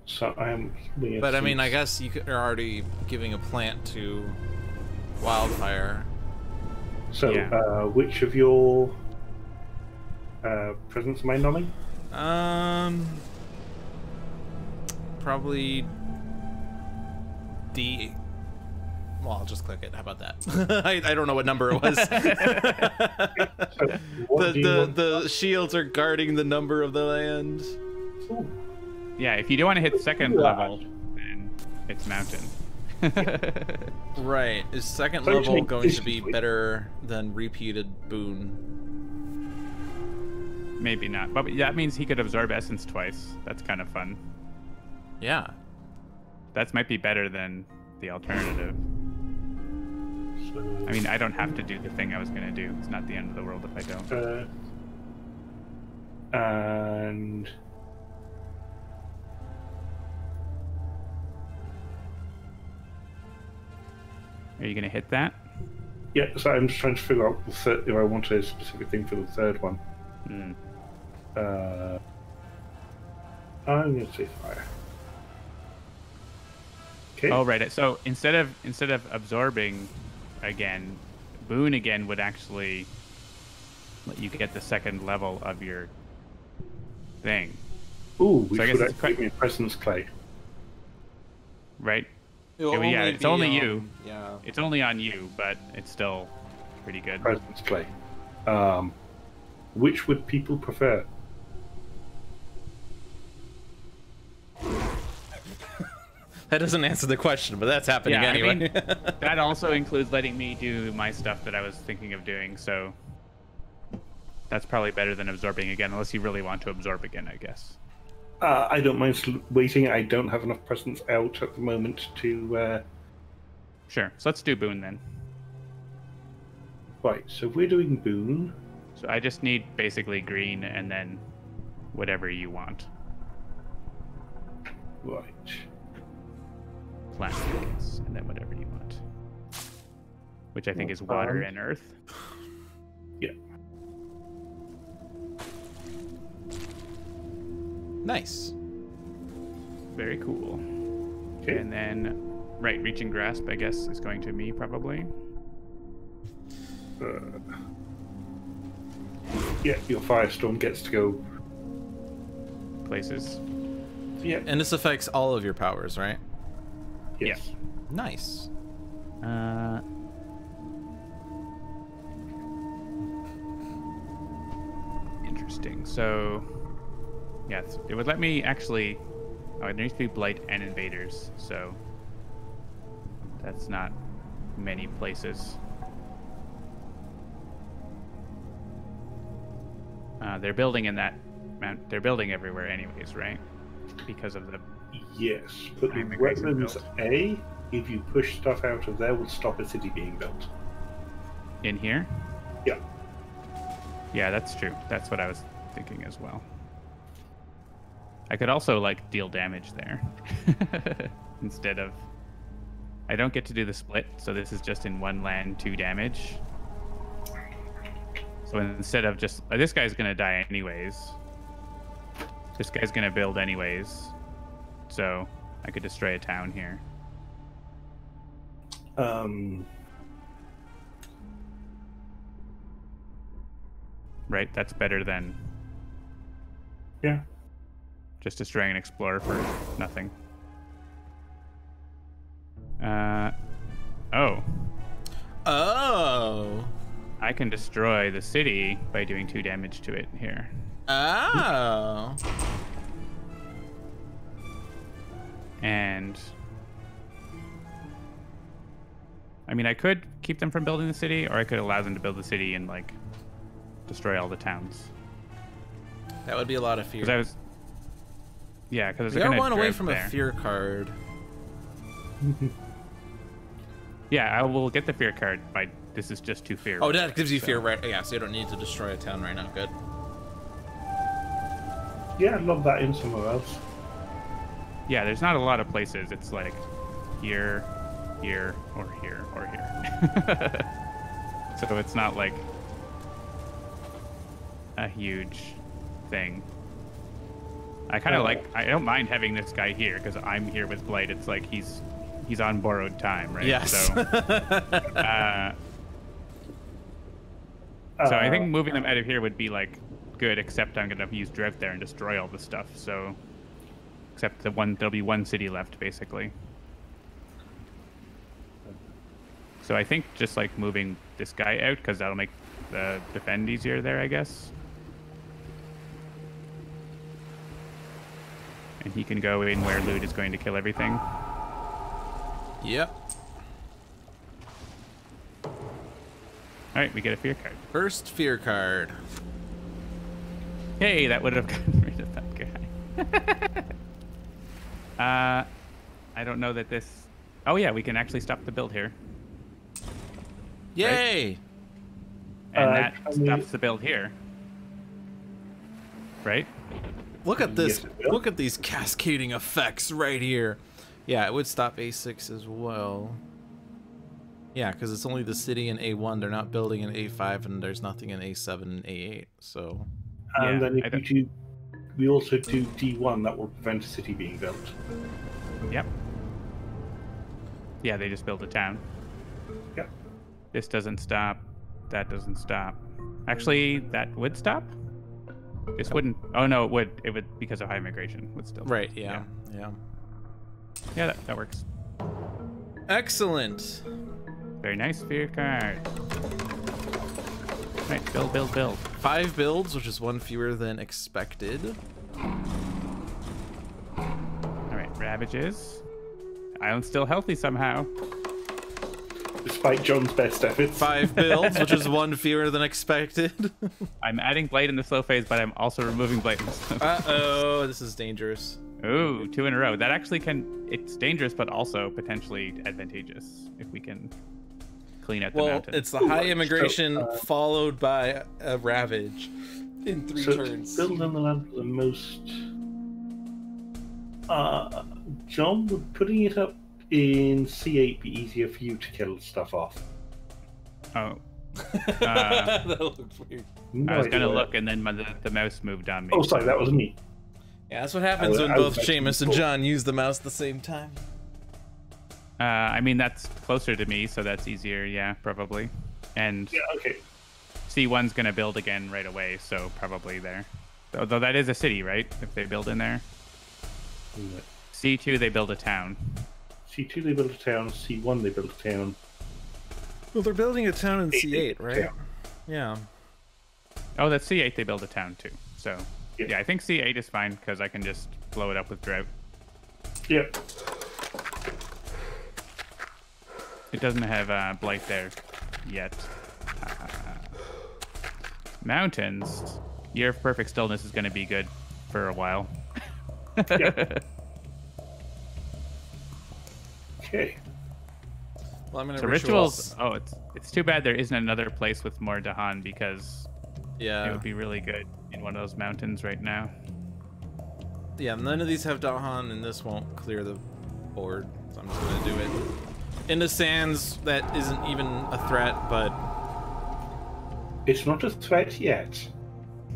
So I'm. But I mean, I guess you are already giving a plant to wildfire. So, Yeah. uh, which of your uh, presents am I nomming? Um, probably D. Well, I'll just click it. How about that? I, I don't know what number it was. So, the the, the shields are guarding the number of the land. Ooh, Yeah, if you do want to hit second Yeah. level, then it's mountain. Right. Is second level going to be better than repeated boon? Maybe not. But that means he could absorb essence twice. That's kind of fun. Yeah. That might be better than the alternative. I mean, I don't have to do the thing I was going to do. It's not the end of the world if I don't. uh, and Are you going to hit that? yeah, so I'm just trying to figure out the third, if I want a specific thing for the third one. Hmm. Uh, I'm going to say fire. Okay. Oh, right. So instead of instead of absorbing again, boon again would actually let you get the second level of your thing, Ooh, which so I guess would it's actually quite- give me a presence clay. right? It will Yeah, yeah, it's be, only you. Yeah. It's only on you, but it's still pretty good. Presence clay. Um, which would people prefer? That doesn't answer the question, but that's happening Yeah, I anyway. mean- That also includes letting me do my stuff that I was thinking of doing, so that's probably better than absorbing again, unless you really want to absorb again, I guess. Uh, I don't mind waiting. I don't have enough presents out at the moment to. Uh, Sure. So let's do boon then. right, so we're doing Boon. So I just need basically green and then whatever you want. Right. Guess, and then whatever you want. Which I think is water Um, and earth. Nice. Very cool. Okay. And then, right, reaching grasp, I guess, is going to me probably. Uh, yeah, your firestorm gets to go places. Yeah. And this affects all of your powers, right? Yes. Yeah. Nice. Uh, interesting. So yes, it would let me actually. Oh, it needs to be blight and invaders. So that's not many places. Uh, they're building in that mount. They're building everywhere, anyways, right? Because of the. Yes, but the weapons. A, if you push stuff out of there, will stop a city being built. In here? Yeah. Yeah, that's true. That's what I was thinking as well. I could also like deal damage there instead of. I don't get to do the split, so this is just in one land, two damage. So instead of just uh, this guy's gonna die anyways. This guy's gonna build anyways. So I could destroy a town here. Um, Right? That's better than yeah. Just destroying an explorer for nothing. Uh oh. Oh. I can destroy the city by doing two damage to it here. Oh. And I mean I could keep them from building the city, or I could allow them to build the city and like destroy all the towns. That would be a lot of fear. Because I was Yeah, because we are one away from a fear card. Yeah, I will get the fear card by this is just too fear. Oh, that gives you so- fear, right? Yeah, so you don't need to destroy a town right now. Good. Yeah, I'd love that in somewhere else. Yeah, there's not a lot of places. It's like here, here, or here, or here. so it's not like a huge thing. I kind of Oh. like. I don't mind having this guy here because I'm here with Blight. It's like he's he's on borrowed time, right? Yes. So, uh, so I think moving them out of here would be like good, except I'm gonna use Drev there and destroy all the stuff. So, except the one there'll be one city left basically. So I think just like moving this guy out because that'll make the defend easier there, I guess. And he can go in where loot is going to kill everything. Yep. All right, we get a fear card. First fear card. Hey, that would have gotten rid of that guy. uh, I don't know that this. Oh yeah, we can actually stop the build here, Yay! and Uh, that stops the build here. Right? Look at this. Yes. Look at these cascading effects right here. Yeah, it would stop A6 as well. Yeah, because it's only the city in A1. They're not building in A5, and there's nothing in A7 and A8. So And Yeah, then if you do, we also do D1, that will prevent a city being built. Yep. Yeah, they just build a town. Yep. This doesn't stop. That doesn't stop. Actually, that would stop. This wouldn't. Oh no, it would. It would because of high migration. Would still. right, yeah, yeah. Yeah, that, that works. Excellent. Very nice fear card. All right, build, build, build. Five builds, which is one fewer than expected. All right, ravages. Island's still healthy somehow. Despite John's best efforts. Five builds, which is one fewer than expected. I'm adding blight in the slow phase, but I'm also removing blight in the slow. uh oh, this is dangerous. Ooh, two in a row. That actually can. It's dangerous, but also potentially advantageous if we can clean out the Well, mountain. it's the high immigration uh, followed by a ravage in three so turns. build on the land for the most. Uh, John, would putting it up in C8 be easier for you to kill stuff off? Oh, that looks weird. No I was gonna where- look, and then my, the, the mouse moved on me. Oh, sorry, that was me. Yeah, that's what happens I- when I both was actually Seamus and cool. John use the mouse at the same time. Uh, I mean, that's closer to me, so that's easier. Yeah, probably. And Yeah, okay. C1's gonna build again right away, so probably there. Although that is a city, right? If they build in there. C2, they build a town. C2 they built a town, C1 they built a town. Well, they're building a town in C8, C8, right? yeah. Yeah. Oh, that's C8, they build a town too. So Yeah. yeah, I think C8 is fine because I can just blow it up with drought. Yep. It doesn't have uh, blight there yet. Uh, mountains. Year of perfect stillness is going to be good for a while. Yep. okay. Well, I'm gonna So rituals. Oh, it's it's too bad there isn't another place with more Dahan because yeah, it would be really good in one of those mountains right now. yeah. None of these have Dahan, and this won't clear the board. So I'm just gonna do it in the sands. That isn't even a threat, but It's not a threat yet.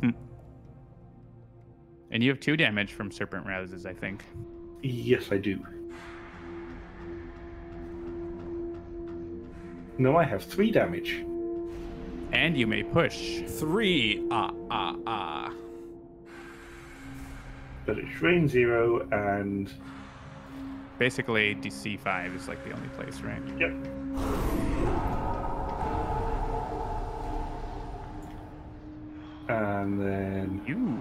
Hmm. And you have two damage from serpent rouses, I think. Yes, I do. No, I have three damage. And you may push. three. Ah ah ah. But it's rain zero and Basically, DC five is like the only place, right? yep. And then You.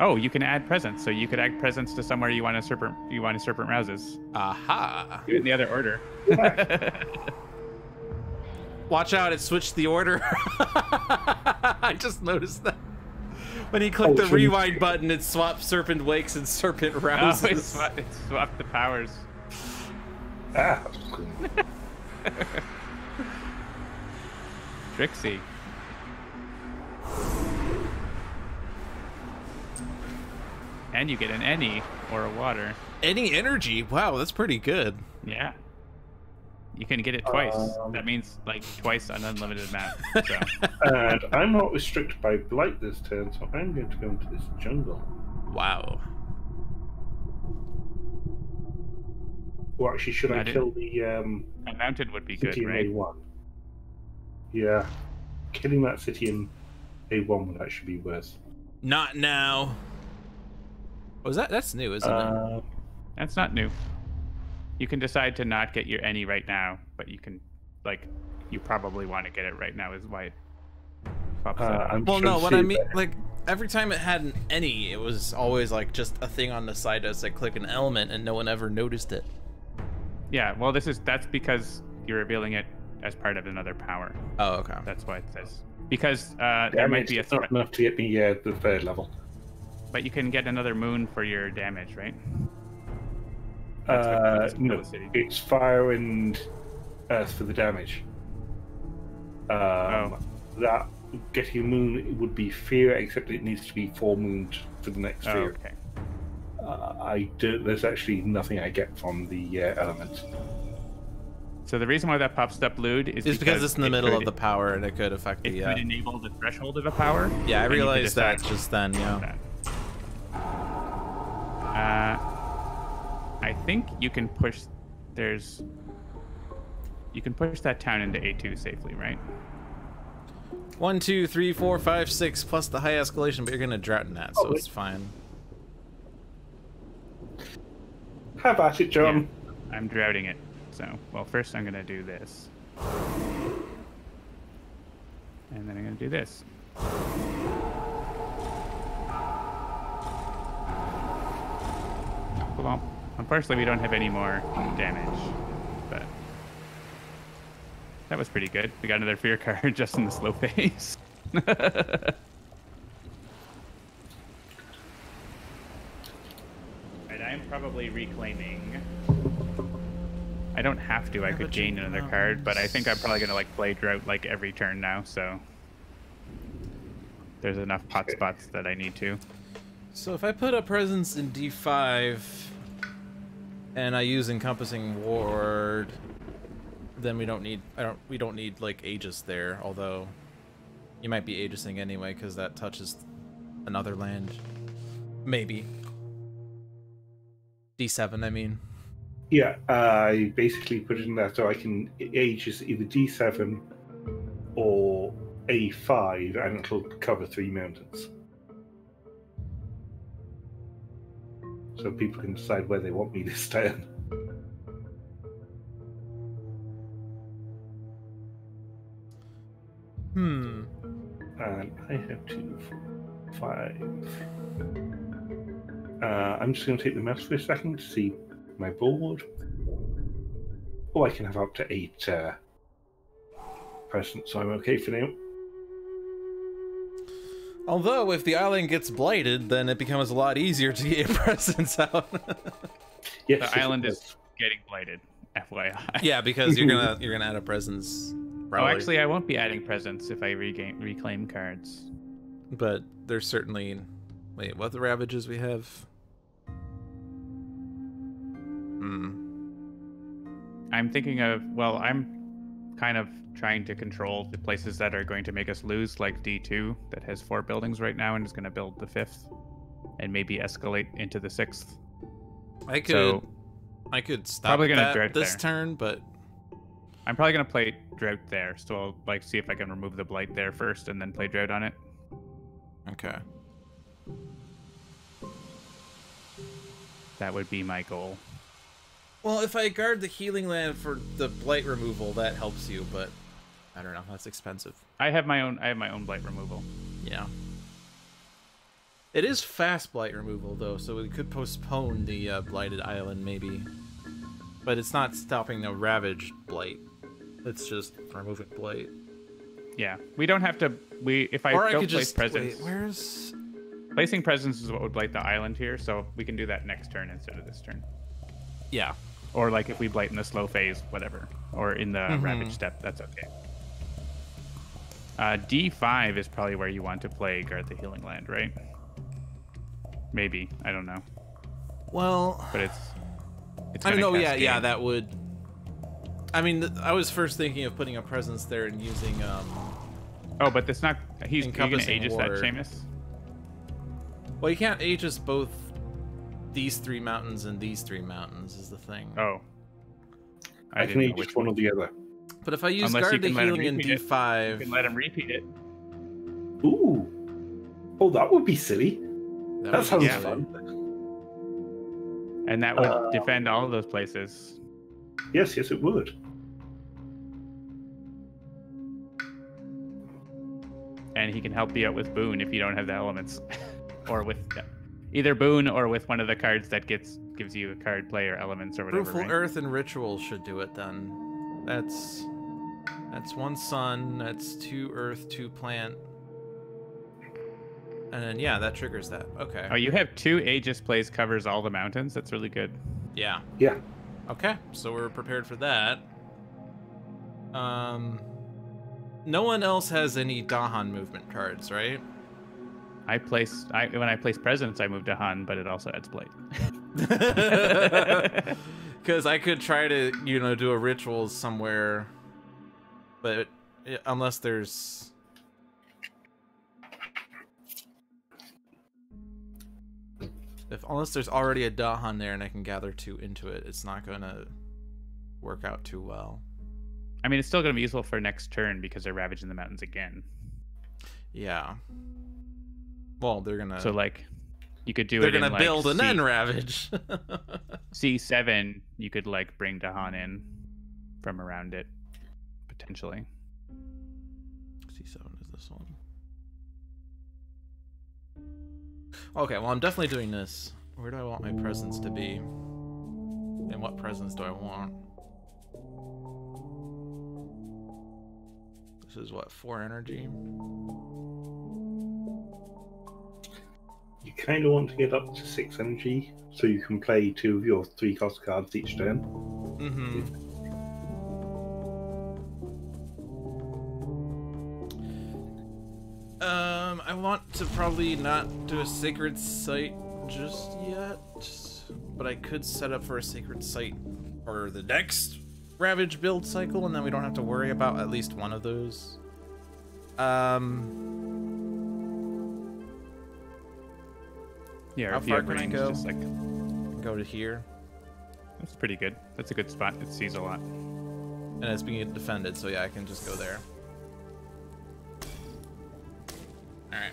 Oh, you can add presents. So you could add presents to somewhere you want a serpent. You want a serpent rouses. Aha. Do it in the other order. Watch out! It switched the order. I just noticed that. When he clicked Oh, the so rewind button, it swapped Serpent Wakes and Serpent Oh, it swapped, it swapped the powers. ah, Trixie. And you get an any or a water. Any energy? Wow, that's pretty good. Yeah. You can get it twice. Um, that means like twice on unlimited map. So and I'm not restricted by blight this turn, so I'm going to go into this jungle. Wow. Well, actually, should I Not it. kill the um, a mountain would be good, right? A1? Yeah, killing that city in A1 would actually be worse. Not now. Was that? That's new, isn't it? Uh, That's not new. You can decide to not get your any right now, but you can like you probably want to get it right now is why it pops uh, up. I'm Well, just no. What I mean, that- like every time it had an any, it was always like just a thing on the side as I click an element, and no one ever noticed it. Yeah, well this is that's because you're revealing it as part of another power. Oh, okay. That's why it says because uh, there might be a is not threat, enough to get me uh, the third level. but you can get another moon for your damage, right? That's what Uh, lets you kill no, it's fire and earth for the damage. Um, Oh. That getting a moon it would be fear, except it needs to be four moons for the next Oh, fear. okay. Uh, I do, there's actually nothing I get from the uh, element. So the reason why that pops up lewd is It's because it's in the it middle of the power, and it could affect It the. could Uh, enable the threshold of a power. yeah, I and realized that just then. Yeah. that. Uh, I think you can push. There's. You can push that town into A2 safely, right? One, two, three, four, five, six, plus the high escalation, but you're gonna drought in that, so Oh, it's fine. Have at it, John. I'm droughting it. So, well, first I'm gonna do this, and then I'm gonna do this. Well, unfortunately, we don't have any more damage, but that was pretty good. We got another fear card just in the slow phase. Right, I'm probably reclaiming. I don't have to. I could gain another know. card, but I think I'm um, probably gonna like play drought like every turn now. So there's enough pot spots that I need to. So if I put a presence in D5 and I use encompassing ward, then we don't need I don't we don't need like Aegis there, although you might be Aegising anyway because that touches another land. Maybe. D7, I mean. Yeah, I basically put it in there so I can Aegis either D7 or A5, and it'll cover three mountains. So people can decide where they want me this turn. Hmm. And I have two, four, five. Uh, I'm just going to take the mouse for a second to see my board. Oh, I can have up to eight uh, presents, so I'm okay for now. Although, if the island gets blighted, then it becomes a lot easier to get your presents out. Yes, The island is getting blighted, FYI. yeah, because you're gonna you're gonna add a presence. Oh, actually, I won't be adding presence if I regain reclaim cards. but there's certainly. Wait, what the ravages we have? Hmm. I'm thinking of well, I'm kind of trying to control the places that are going to make us lose, like D2 that has four buildings right now and is going to build the fifth, and maybe escalate into the sixth. I could. So I could stop Probably gonna that this there. turn, but I'm probably going to play drought there. So I'll like see if I can remove the blight there first, and then play drought on it. okay. That would be my goal. Well, if I guard the healing land for the blight removal, that helps you, but I don't know. That's expensive. I have my own. I have my own blight removal. Yeah. It is fast blight removal though, so we could postpone the uh, blighted island maybe. But it's not stopping the ravaged blight. It's just removing blight. Yeah, we don't have to. We if I or don't could place just presents, wait. Where's? placing presents is what would blight the island here. So we can do that next turn instead of this turn. Yeah. Or like if we blight in the slow phase, whatever, or in the Mhm. ravage step, that's okay. Uh, D5 is probably where you want to play guard the healing land, right? Maybe I don't know, Well, but it's. it's I gonna oh yeah, yeah, that would. I mean, th- I was first thinking of putting a presence there and using um. Oh, but it's not. He's gonna Encompassing Aegis that ward. Seamus. Well, you can't aegis both these three mountains and these three mountains is the thing. Oh. I, didn't can know eat which just one or the other. But if I use Unless guard the can let him healing in. D5, You can let him repeat it. Ooh. Oh, that would be silly. that That would sounds yeah. silly. fun. And that would Uh, defend all of those places. Yes, yes, it would. And he can help you out with Boon if you don't have the elements. or with either Boon or with one of the cards that gets gives you a card player elements or whatever. Fruitful right? Earth and Ritual should do it then. That's that's one sun, that's two earth, two plant. And then yeah, that triggers that. Okay. Oh, you have two Aegis plays covers all the mountains. That's really good. Yeah. Yeah. Okay. So we're prepared for that. Um no one else has any Dahan movement cards, right? I place I when I place presents, I move Dahan, but it also adds blight. Because I could try to, you know, do a ritual somewhere, but it, unless there's. If unless there's already a Dahan there and I can gather two into it, it's not gonna work out too well. I mean, it's still going to be useful for next turn because they're ravaging the mountains again. Yeah. Well, they're gonna. So like, you could do they're it. in, gonna like, build and C- then ravage. C7. You could like bring Dahan in from around it, potentially. C7 is this one. Okay, well, I'm definitely doing this. Where do I want my presence to be? And what presence do I want? This is what, four energy? You kind of want to get up to six energy so you can play two of your three cost cards each turn. Mm-hmm. Um, I want to probably not do a sacred site just yet, but I could set up for a sacred site for the next Ravage build cycle, and then we don't have to worry about at least one of those. Um, Yeah. or How if far can I go? Just like go to here, that's pretty good. That's a good spot. It sees a lot. and it's being defended, so yeah, I can just go there. All right.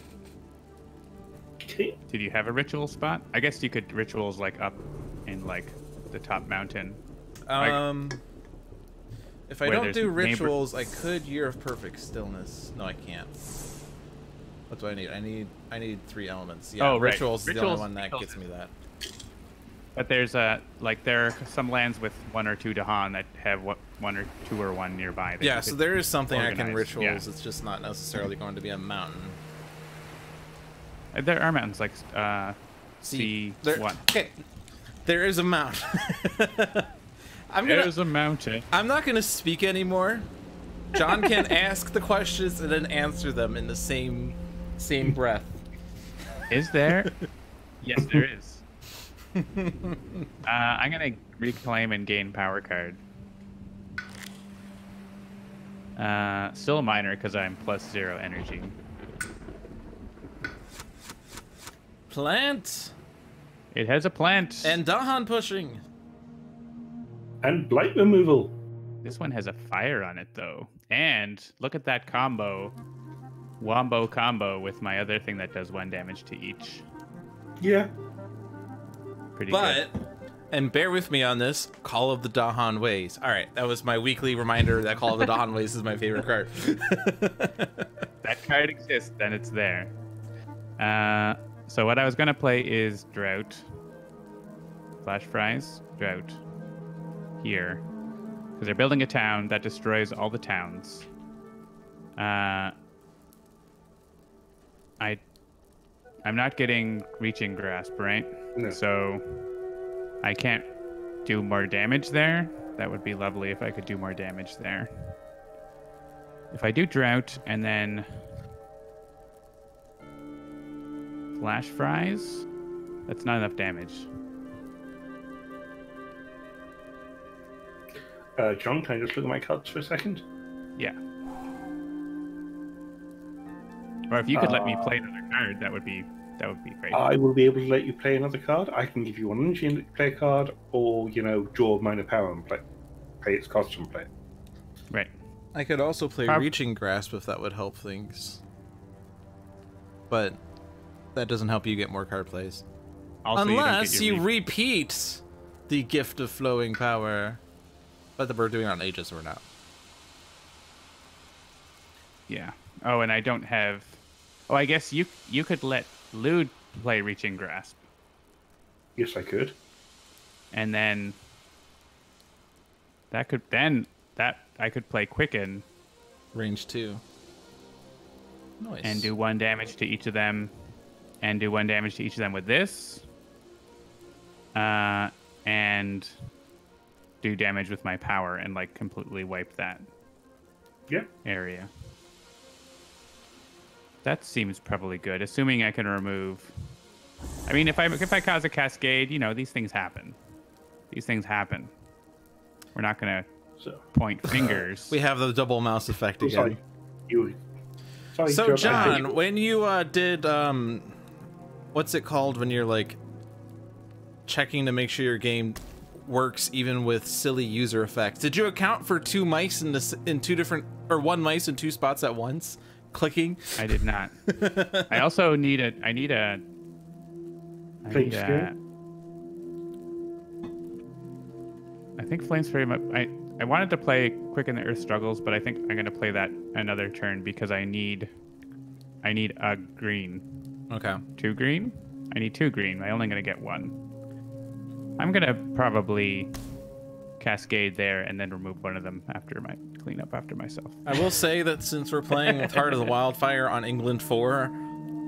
Did you have a ritual spot? I guess you could rituals like up in like the top mountain. Like- Um, if I don't there's do neighbor- rituals, I could Year of Perfect Stillness. No, I can't. What do I need? I need I need three elements. Yeah, Oh, right. rituals is the only one that rituals gets me that. But there's a like there are some lands with one or two Dahan that have what one or two or one nearby. Yeah, so there is something I can rituals. yeah. It's just not necessarily going to be a mountain. There are mountains like uh, C one. Okay, there is a mountain. I'm gonna. There's a mountain. I'm not gonna speak anymore. John can ask the questions and then answer them in the same same breath. Is there? yes, there is. uh, I'm gonna reclaim and gain power card. Uh, still a minor because I'm plus zero energy. Plant It has a plant. and Dahan pushing. And blight removal. This one has a fire on it though. And look at that combo. Wombo combo with my other thing that does one damage to each. Yeah. Pretty good But good. and bear with me on this. Call of the Dahan Ways. All right, that was my weekly reminder that Call of the Dahan Ways is my favorite card. That card exists, then it's there. Uh, so what I was gonna play is Drought. Flash Fires, Drought. Here. Because they're building a town that destroys all the towns. Uh, I I'm not getting reaching grasp, right? No. So I can't do more damage there. That would be lovely if I could do more damage there. If I do drought and then flash fires, that's not enough damage. Uh, John, can I just look at my cards for a second? Yeah. Or if you could let me Uh, play another card, that would be that would be great. I will be able to let you play another card. I can give you one energy and play a card, or you know, draw a minor power and play, pay its cost and play. right. I could also play Prob- Reaching Grasp if that would help things. But that doesn't help you get more card plays. Also, you don't get Unless your you re- repeat the gift of flowing power. But we're doing it on Aegis, we're not. yeah. Oh, and I don't have. Oh, I guess you you could let Lewd play reaching grasp, Yes, I could. and then that could then that I could play quicken Range two. Nice. and do one damage to each of them, and do one damage to each of them with this, uh, and do damage with my power and like completely wipe that Yeah. area. That seems probably good, assuming I can remove. I mean, if I if I cause a cascade, you know, these things happen. These things happen. We're not gonna So, point fingers. we have the double mouse effect oh, again. sorry. You. Sorry, So I thought John, you- when you uh, did um, what's it called when you're like checking to make sure your game works even with silly user effects? Did you account for two mice in this in two different or one mice in two spots at once, clicking? I did not. I also need a. I need a. I Plate need a. scale? I think Flame's Fury. mu- I I wanted to play Quicken the Earth Struggles, but I think I'm gonna play that another turn because I need. I need a green. Okay. Two green. I need two green. I'm only gonna get one. I'm gonna probably cascade there and then remove one of them after my clean up after myself. I will say that since we're playing with Heart of the Wildfire on England 4,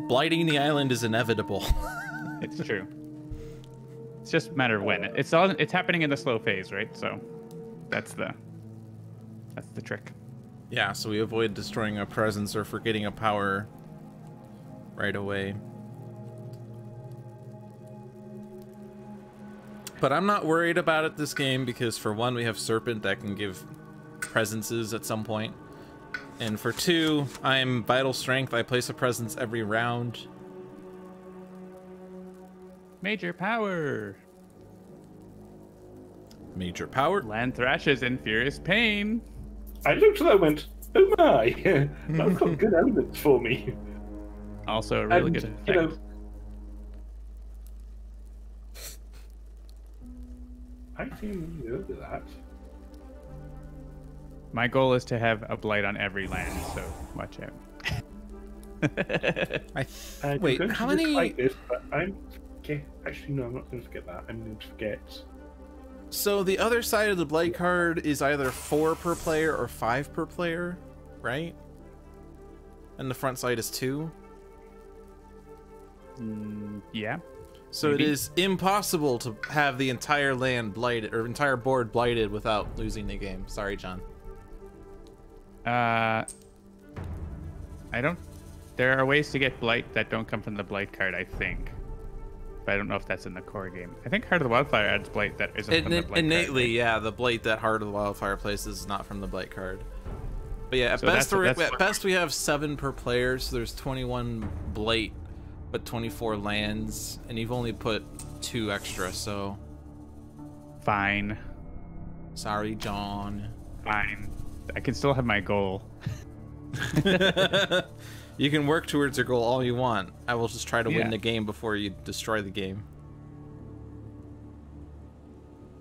blighting the island is inevitable. It's true. It's just a matter of when. It's all it's happening in the slow phase, right? So that's the that's the trick. yeah, so we avoid destroying a presence or forgetting a power right away. But I'm not worried about it this game because for one, we have Serpent that can give presences at some point. And for two, I'm Vital Strength. I place a presence every round. Major power. Major power. Land thrashes in furious pain. I looked at that and went, oh my, that's got good elements for me. Also a really and, good effect. you know, I can look at that. My goal is to have a blight on every land, so watch out. I Uh, Wait, how many- Like this, but I'm okay. Actually, no, I'm not going to forget that. I'm going to forget. So the other side of the blight card is either four per player or five per player, right? And the front side is two. Mm, yeah. So Maybe. it is impossible to have the entire land blighted or entire board blighted without losing the game. Sorry, John. Uh, I don't. There are ways to get blight that don't come from the blight card, I think. But I don't know if that's in the core game. I think Heart of the Wildfire adds blight that isn't from the blight innately, card. yeah, the blight that Heart of the Wildfire places is not from the blight card. But yeah, at So best, that's- that's- at best we have seven per player, so there's 21 blight, but 24 lands, and you've only put two extra. So Fine. sorry, John. Fine. I can still have my goal. you can work towards your goal all you want. I will just try to Yeah. win the game before you destroy the game.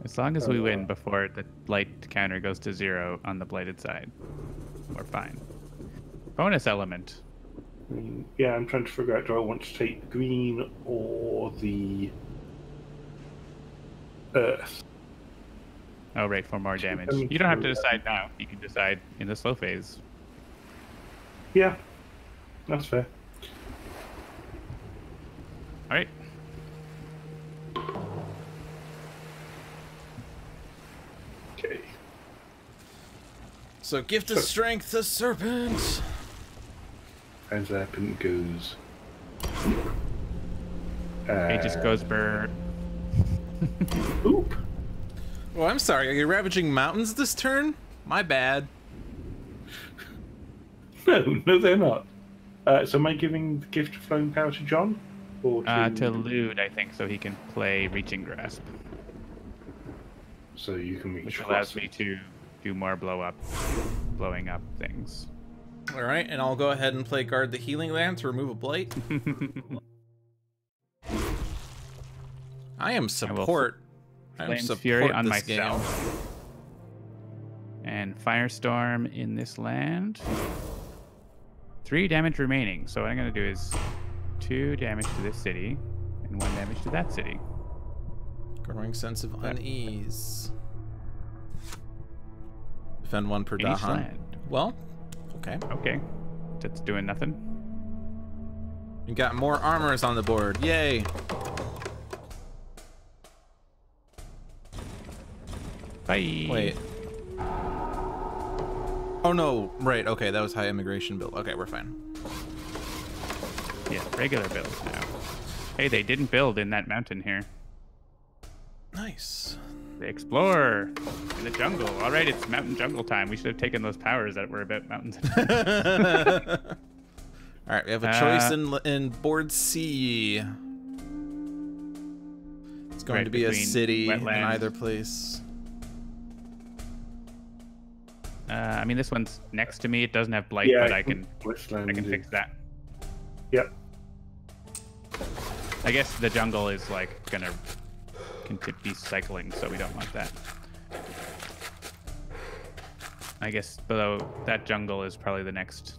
As long as we Uh, win before the blight counter goes to zero on the blighted side, we're fine. Bonus element. I mean, yeah, I'm trying to figure out do I want to take the green or the earth? Oh, right, for more damage. You don't have to decide now. You can decide in the slow phase. Yeah, that's fair. All right. Okay. So gift of strength to serpent. As up and goes. Uh, It just goes bird. Oop. Well, I'm sorry. Are you ravaging mountains this turn? My bad. No, no, they're not. Uh, so am I giving the gift of flowing power to John? Or to, Uh, to Lewd, I think, so he can play Reaching Grasp, so you can reach which across allows me to do more blow up, blowing up things. All right, and I'll go ahead and play guard the healing land to remove a blight. I am support. I am Flames support Fury on this game. And Firestorm in this land. Three damage remaining. So what I'm going to do is two damage to this city and one damage to that city. Growing sense of unease. Defend one per Dahan. Well, okay. Okay. That's doing nothing. You got more armors on the board. Yay. Bye. Wait. Oh no, right, okay, that was high immigration bill. Okay, we're fine. Yeah, regular builds now. Hey, they didn't build in that mountain here. Nice. They explore in the jungle. All right, it's mountain jungle time. We should have taken those powers that were about mountains. All right, we have a choice Uh, in in board C. It's going Right, to be a between city in either place. uh, I mean, this one's next to me. It doesn't have blight, Yeah, but I can Westland I can fix that. Yep. I guess the jungle is like gonna conti- be cycling, so we don't want that. I guess below that jungle is probably the next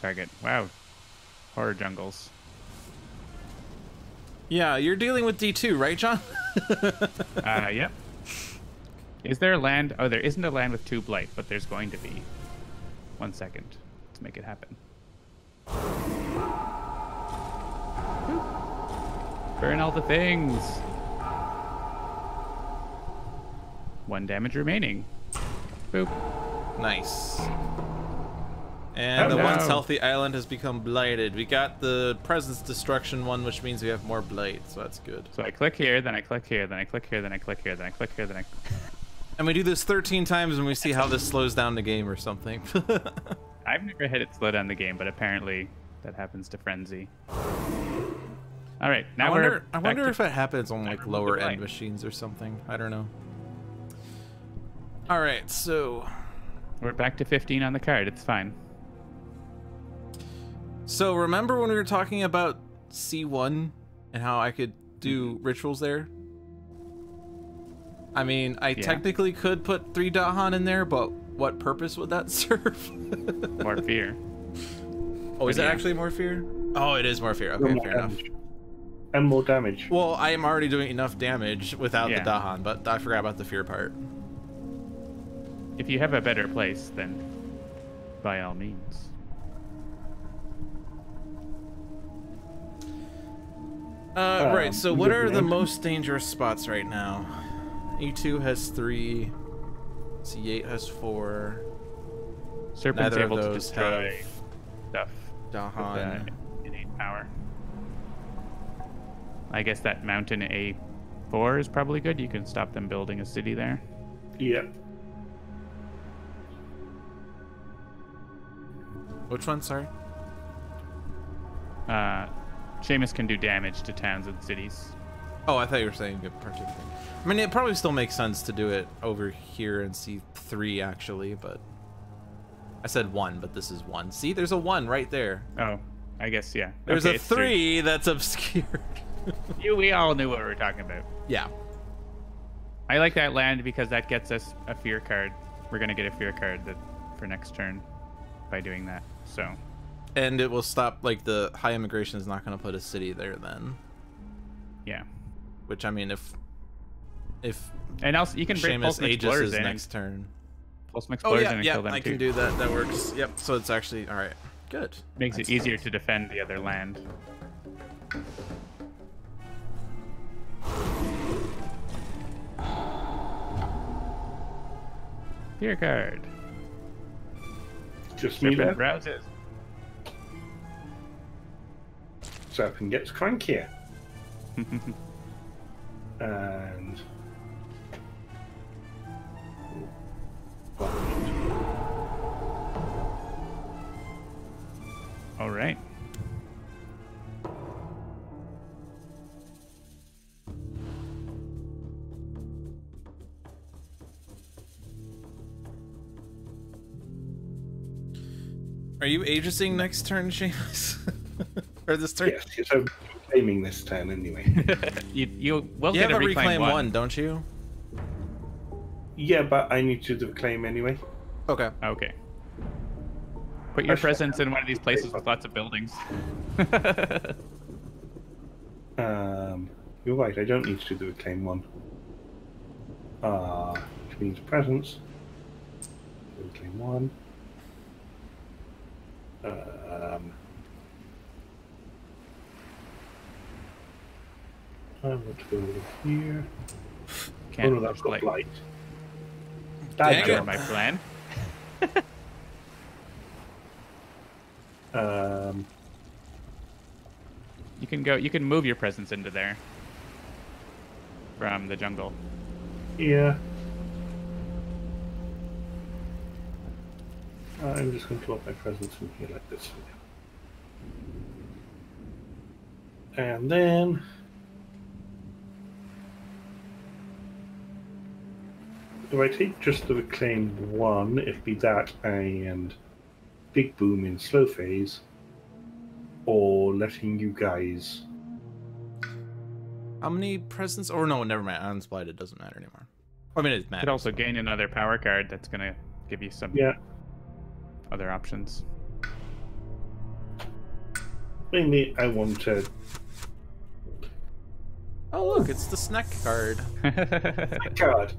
target. Wow, horror jungles. Yeah, you're dealing with D2, right, John? Uh, yep. Is there a land? Oh, there isn't a land with two blight, but there's going to be. One second. Let's make it happen. Burn all the things. One damage remaining. Boop. nice. And Oh, the once healthy island has become blighted. We got the presence destruction one, which means we have more blight, so that's good. So I click here, then I click here, then I click here, then I click here, then I click here, then I. And we do this 13 times and we see how this slows down the game or something. I've never had it slow down the game, but apparently that happens to Frenzy. All right, now I we're. wonder, I wonder if it happens on like lower end blight. machines or something. I don't know. All right, so We're back to 15 on the card. It's fine. so remember when we were talking about C1 and how I could do mm-hmm. rituals there? I mean, I Yeah. technically could put three Dahan in there, but what purpose would that serve? More fear. Oh, is But it yeah. actually more fear? Oh, it is more fear. Okay, more fair enough. And more damage. Well, I am already doing enough damage without Yeah. the Dahan, but I forgot about the fear part. If you have a better place, then by all means. Uh, Um, right. So, what are the most dangerous spots right now? E2 has three. C8 has four. Serpent's Neither able to destroy have stuff with uh, Dahan. innate power. I guess that mountain A4 is probably good. You can stop them building a city there. Yeah. Which one? Sorry. Uh, Seamus can do damage to towns and cities. Oh, I thought you were saying a particular thing. I mean, it probably still makes sense to do it over here and see three actually, but I said one, but this is one. See, there's a one right there. Oh, I guess yeah. There's Okay, a three. three that's obscured. You, we all knew what we were talking about. yeah. I like that land because that gets us a fear card. We're gonna get a fear card that for next turn by doing that. So And it will stop, like, the high immigration is not going to put a city there then. yeah, Which, I mean, if. If and also you can bring Seamus Pulse Aegis Explorers in. next turn. Pulse Oh, Explorers in yeah, and yeah, kill them I too. can do that. That works. Yep, so it's actually. Alright. Good. Makes it easier to defend the other land. Fear card. Just me there. rouses. Serpent gets crankier. and. All right. Are you Aegising next turn, Seamus? or this turn? Yes, yes, I'm claiming this turn anyway. you you will You get have a a reclaim, reclaim one. one, don't you? yeah, but I need to reclaim anyway. Okay. Okay. Put your Actually, presence in one of these places with lots of buildings. Um, you're right, I don't need to do the claim one. Uh, which means presence. Do the claim one. Um, I want to go over here. Can't oh no, that's got like, blight. Dang Bad it. job. my plan. Um, You can go. You can move your presence into there from the jungle. yeah. Uh, I'm just going to plot my presence in here like this. And then do I take just the reclaim one, if be that and big boom in slow phase, or letting you guys How many presents? Or no, never mind. Unsplit, it doesn't matter anymore. I mean, it You could also gain another power card that's gonna give you some Yeah. Other options. mainly I want to Oh, look, it's the snack card. card.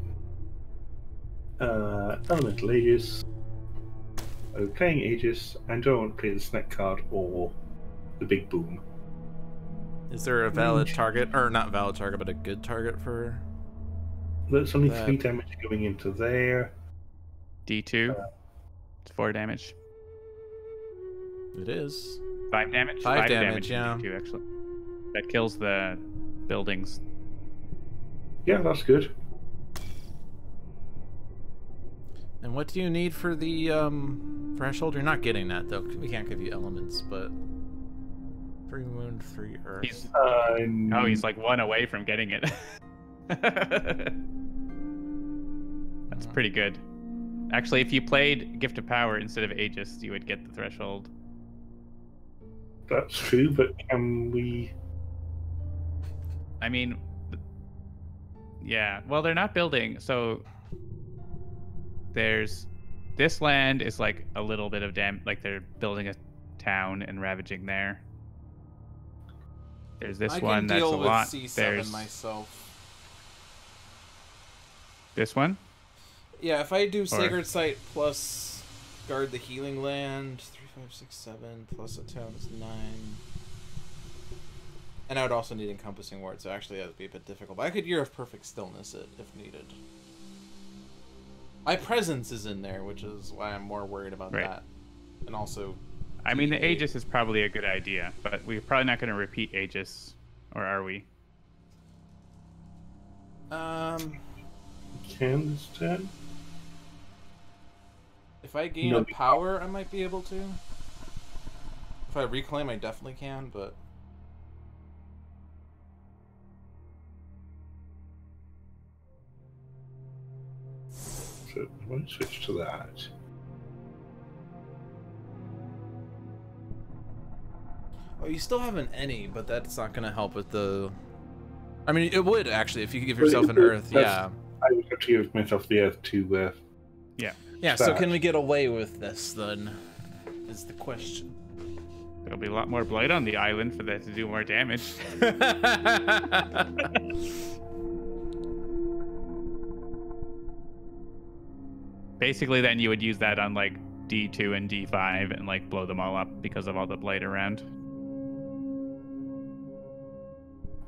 Uh, Elemental Aegis. Oh, playing Aegis, and do I want to play the snack card or the big boom? Is there a valid target, or not valid target, but a good target for? There's only That- three damage going into there. D2. It's four damage. It is. Five damage. Five damage, in yeah. D2 actually. That kills the buildings. Yeah, that's good. And what do you need for the um, threshold? You're not getting that though. We can't give you elements, but three moon, three earth. He's Um, oh, he's like one away from getting it. That's pretty good. Actually, if you played Gift of Power instead of Aegis, you would get the threshold. That's true, but can we? I mean, yeah. Well, they're not building, so there's this land is like a little bit of dam. Like they're building a town and ravaging there. There's this I one can that's deal a with lot. C7 There's myself. this one. Yeah, if I do Sacred Site plus guard the healing land, three, five, six, seven plus a town is nine. And I would also need encompassing ward, so actually that would be a bit difficult. But I could year of perfect stillness it if needed. My presence is in there, which is why I'm more worried about Right. that. And also, I mean, the Aegis is probably a good idea, but we're probably not going to repeat Aegis, or are we? um, Can this turn? If I gain No. a power, I might be able to. If I reclaim, I definitely can, but So I want to switch to that. Oh, you still have an any, but that's not gonna help with the. I mean, it would actually if you could give yourself an earth. Yeah, I would have to give myself the earth to. Uh, yeah. Yeah, so can we get away with this then? Is the question. There'll be a lot more blight on the island for that to do more damage. Basically, then you would use that on like D2 and D5 and like blow them all up because of all the blight around.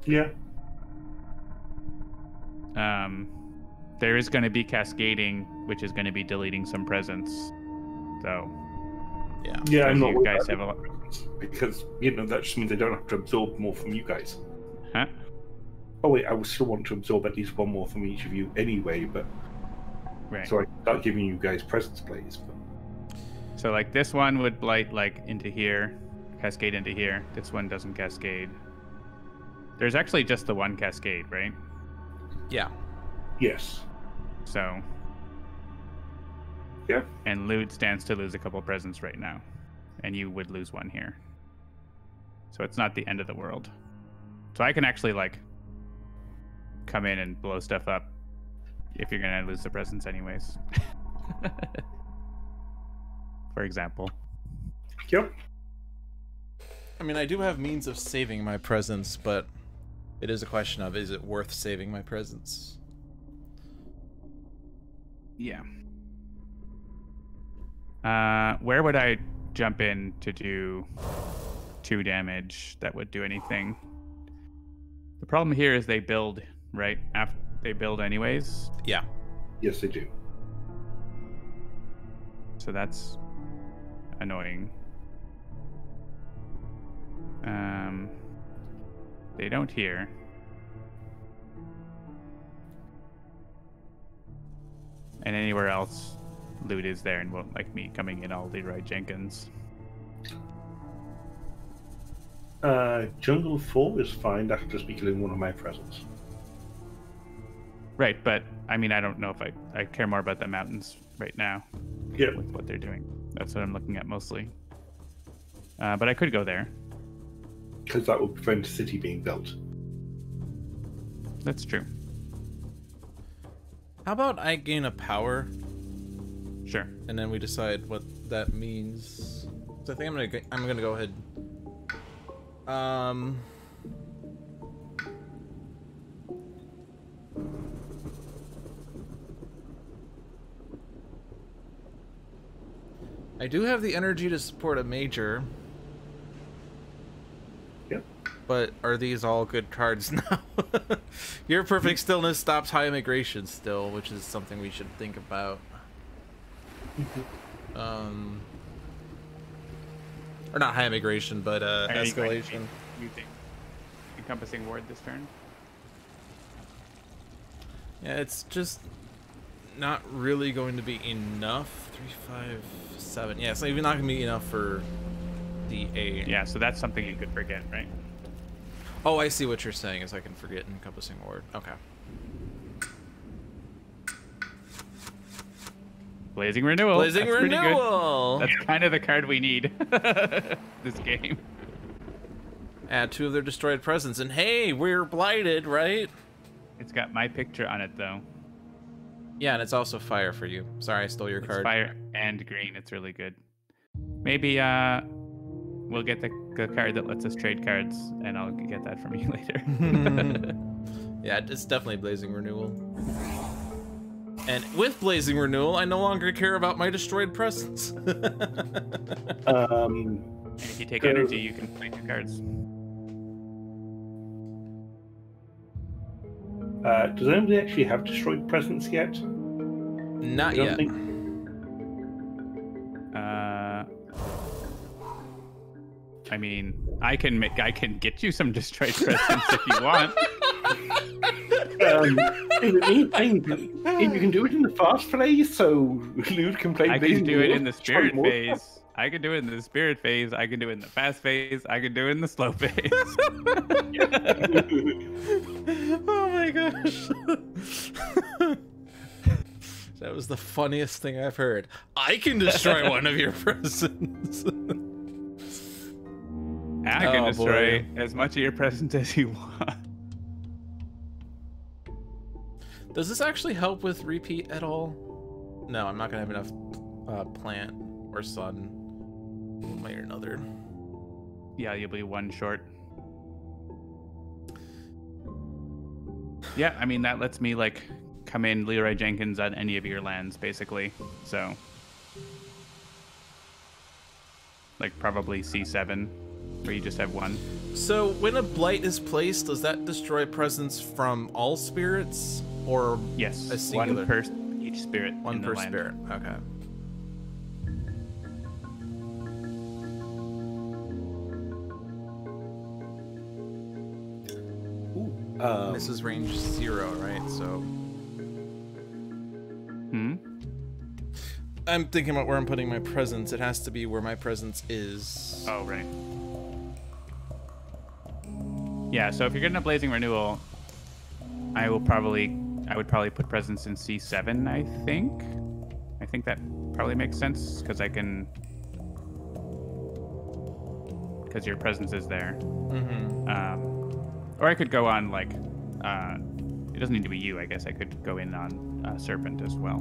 yeah. Um, there is going to be cascading, which is going to be deleting some presence. So, yeah. Yeah, I'm Because not you guys have a lot- because you know that just means they don't have to absorb more from you guys. huh? Oh wait, I would still want to absorb at least one more from each of you anyway, but Right. so I can start giving you guys presence plays. But So like this one would blight like into here, cascade into here. This one doesn't cascade. There's actually just the one cascade, right? Yeah. yes, So yeah, and Lewd stands to lose a couple presents right now, and you would lose one here. So it's not the end of the world. So I can actually like come in and blow stuff up if you're gonna lose the presents anyways. For example. yep. I mean, I do have means of saving my presence, but it is a question of is it worth saving my presence? Yeah. Uh, where would I jump in to do two damage that would do anything? The problem here is they build right after they build anyways, Yeah. Yes, they do. so that's annoying. Um, they don't here. And anywhere else, Lewd is there and won't like me coming in all Leroy Jenkins. Uh, Jungle Four is fine. after just me killing one of my presents. Right, but I mean, I don't know if I, I care more about the mountains right now Yeah. with what they're doing. That's what I'm looking at mostly. Uh, but I could go there. because that would prevent a city being built. That's true. How about I gain a power Sure. and then we decide what that means? So I think I'm gonna go- I'm gonna go ahead. Um. I do have the energy to support a major. But are these all good cards now? Your perfect stillness stops high immigration still, which is something we should think about. Um, or not high immigration, but uh, Are you escalation. be using encompassing ward this turn? Yeah, it's just not really going to be enough. Three, five, seven. Yeah, it's not even not going to be enough for the A. Yeah, so that's something you could forget, right? Oh, I see what you're saying. Is I can forget encompassing ward. Okay. Blazing renewal. Blazing That's renewal. That's kind of the card we need this game. Add two of their destroyed presence, and hey, we're blighted, right? It's got my picture on it though. Yeah, and it's also fire for you. Sorry, I stole your It's card. fire and green. It's really good. Maybe uh we'll get the, the card that lets us trade cards, and I'll get that from you later. yeah, it's definitely Blazing Renewal. And with Blazing Renewal, I no longer care about my destroyed presence. Um, And if you take So- energy, you can play two cards. uh, does anybody actually have destroyed presence yet? Not don't yet. think. Uh, I mean, I can make, I can get you some destroyed presents if you want. Um, in the meantime, you can do it in the fast phase, so Lewd can play. I can do it in the spirit phase. I can do it in the spirit phase. I can do it in the fast phase. I can do it in the slow phase. oh my gosh. that was the funniest thing I've heard. I can destroy one of your presents. I can Oh, destroy boy. as much of your presents as you want. Does this actually help with repeat at all? No, I'm not gonna have enough uh, plant or sun. One way or another. Yeah, you'll be one short. Yeah, I mean that lets me like come in Leroy Jenkins on any of your lands, basically. So, like probably C7, where you just have one. So when a blight is placed, does that destroy presence from all spirits or Yes, A singular. one per each spirit. one in the per land. spirit? Okay. Um, This is range zero, right? So Hmm. I'm thinking about where I'm putting my presence. It has to be where my presence is. Oh right. Yeah, so if you're getting a blazing renewal, I will probably I would probably put presence in C7, I think. I think that probably makes sense because I can because your presence is there. Mm-hmm. Um, or I could go on like uh, it doesn't need to be you. I guess I could go in on uh, serpent as well.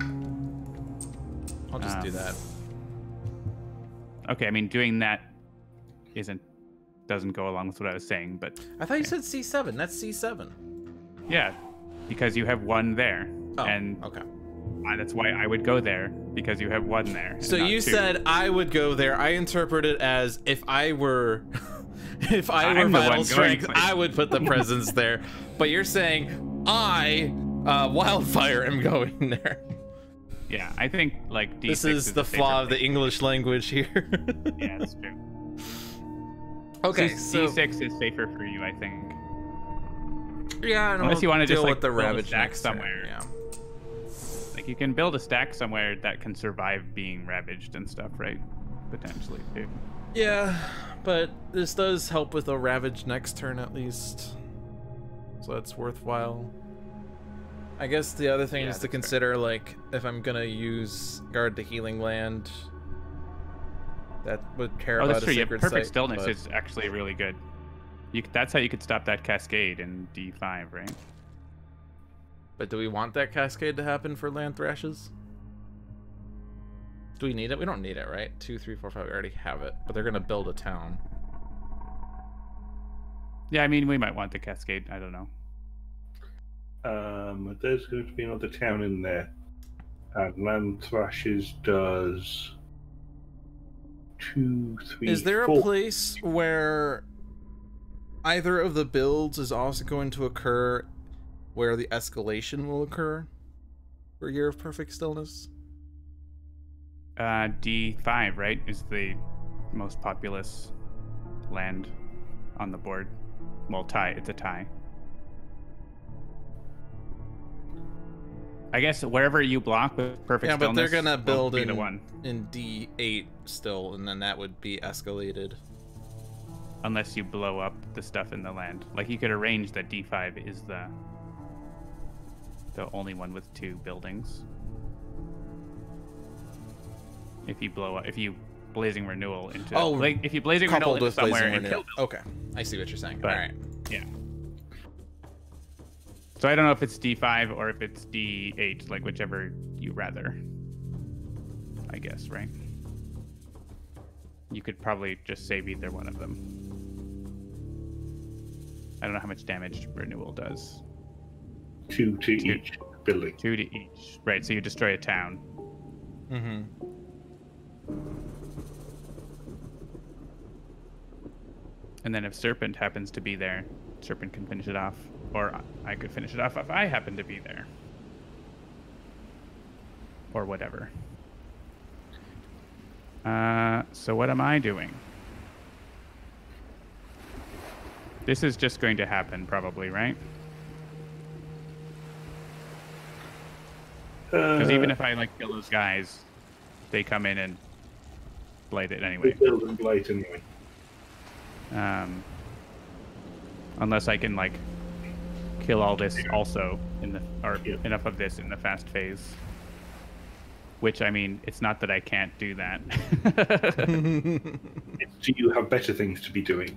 I'll just do Um, that. Okay, I mean doing that isn't doesn't go along with what I was saying, but I thought you said C7. That's C7. Yeah, because you have one there, Oh, and okay. I- that's why I would go there because you have one there. So you two. said I would go there. I interpret it as if I were, if I were I'm the one vital strength. I would put the presence there. But you're saying I, uh, wildfire, am going there. yeah, I think like D6 This is the a flaw of the. English language here. Yeah, that's true. Okay, C- so D6 is safer for you, I think. yeah, and Unless we'll you wanna deal just, like, with the build a ravage stack next turn, somewhere. Yeah. Like you can build a stack somewhere that can survive being ravaged and stuff, right? Potentially too. Yeah, but this does help with a ravage next turn at least. So that's worthwhile. I guess the other thing Yeah, is to that's fair. consider like if I'm gonna use guard the healing land that would care Oh, about that's a true. Yeah, perfect site, stillness but- is actually really good. You, that's how you could stop that cascade in D5, right? But do we want that cascade to happen for land thrashes? Do we need it? We don't need it, right? Two, three, four, five. We already have it, but they're gonna build a town. Yeah, I mean, we might want the cascade. I don't know. Um, there's going to be another town in there. And Land Thrashes does two, three, Is there a place where either of the builds is also going to occur where the escalation will occur for Year of Perfect Stillness? Uh, D5, right, is the most populous land on the board. Well, tie. It's a tie. I guess wherever you block with perfect yeah, but they're gonna build be in, the one, in D8 still, and then that would be escalated. unless you blow up the stuff in the land. Like you could arrange that D5 is the the only one with two buildings. If you blow up, if you blazing renewal into Oh, like if you blazing renewal into somewhere and Renewal. kill Okay, I see what you're saying. But- All right. Yeah. So I don't know if it's D5 or if it's D8, like whichever you rather. I guess, right? You could probably just save either one of them. I don't know how much damage renewal does. Two to Two. each building. Two to each. Right, so you destroy a town. Mm-hmm. And then if Serpent happens to be there, Serpent can finish it off. Or I could finish it off if I happen to be there. Or whatever. Uh, so what am I doing? This is just going to happen, probably, right? Because Uh, even if I like kill those guys, they come in and blight it anyway. we build and blight anyway. Um, unless I can like kill all this also in the or Yeah. enough of this in the fast phase. Which I mean, it's not that I can't do that. It's, do you have better things to be doing?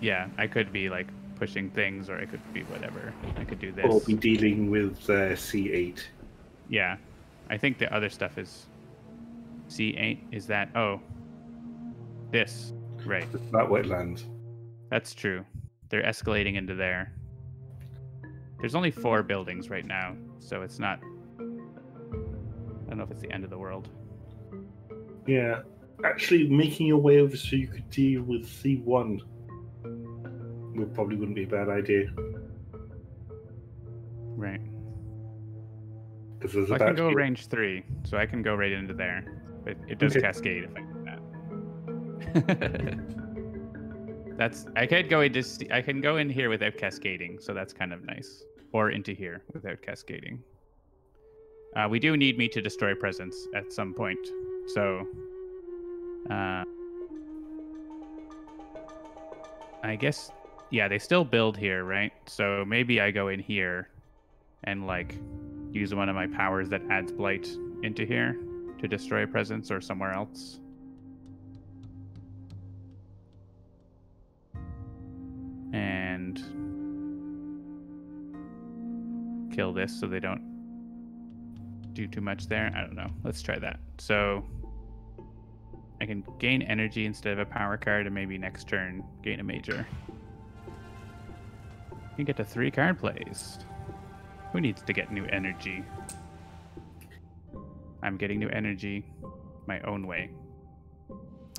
yeah, I could be like pushing things, or I could be whatever. I could do this. Or this. be dealing with uh, C8? Yeah, I think the other stuff is C8. Is that oh this right? It's That wetlands. That's true. They're escalating into there. There's only four buildings right now, so it's not. I don't know if it's the end of the world. Yeah. Actually, making your way over so you could deal with C1 would probably wouldn't be a bad idea. Right. Because there's I about can go to range three, so I can go right into there. But it does Okay. cascade if I do that. that's. I could go into. s- I can go in here without cascading, so that's kind of nice. Or into here without cascading. Uh, we do need me to destroy presence at some point, so. Uh, I guess. Yeah, they still build here, right? So maybe I go in here, and like use one of my powers that adds blight into here to destroy presence or somewhere else. And kill this so they don't do too much there. I don't know. Let's try that. So I can gain energy instead of a power card and maybe next turn gain a major. You can get to three card plays. Who needs to get new energy? I'm getting new energy my own way.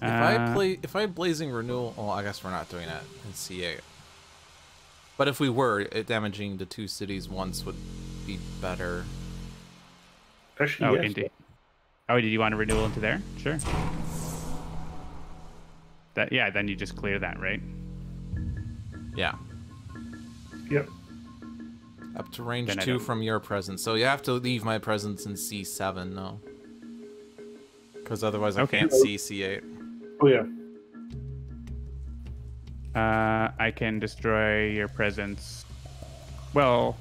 If I Uh, play, if I Blazing Renewal, well, I guess we're not doing that in C8. But if we were, it damaging the two cities once would be better. Actually, Oh, yes. into. Oh, did you want a renewal into there? Sure. That yeah, then you just clear that, right? Yeah, Yep. up to range Then two from your presence. So you have to leave my presence in C7 no, because otherwise I Okay. can't see C8. Oh yeah. Uh, I can destroy your presence. Well,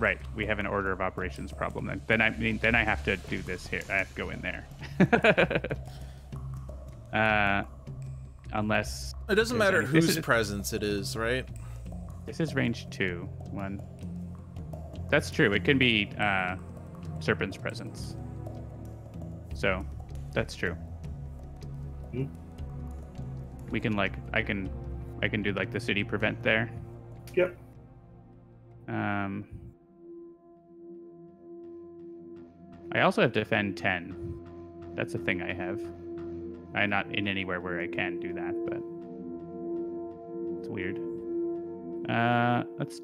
right. We have an order of operations problem. Then, then I mean, then I have to do this here. I have to go in there. uh, unless It doesn't matter any- whose is- presence it is, right? this is range two. One. That's true. It can be uh, Serpent's presence. So, that's true. Hmm. We can like I can I can do like the city prevent there. Yep. Um, I also have defend 10. That's a thing I have. I'm not in anywhere where I can do that, but it's weird. Uh, let's.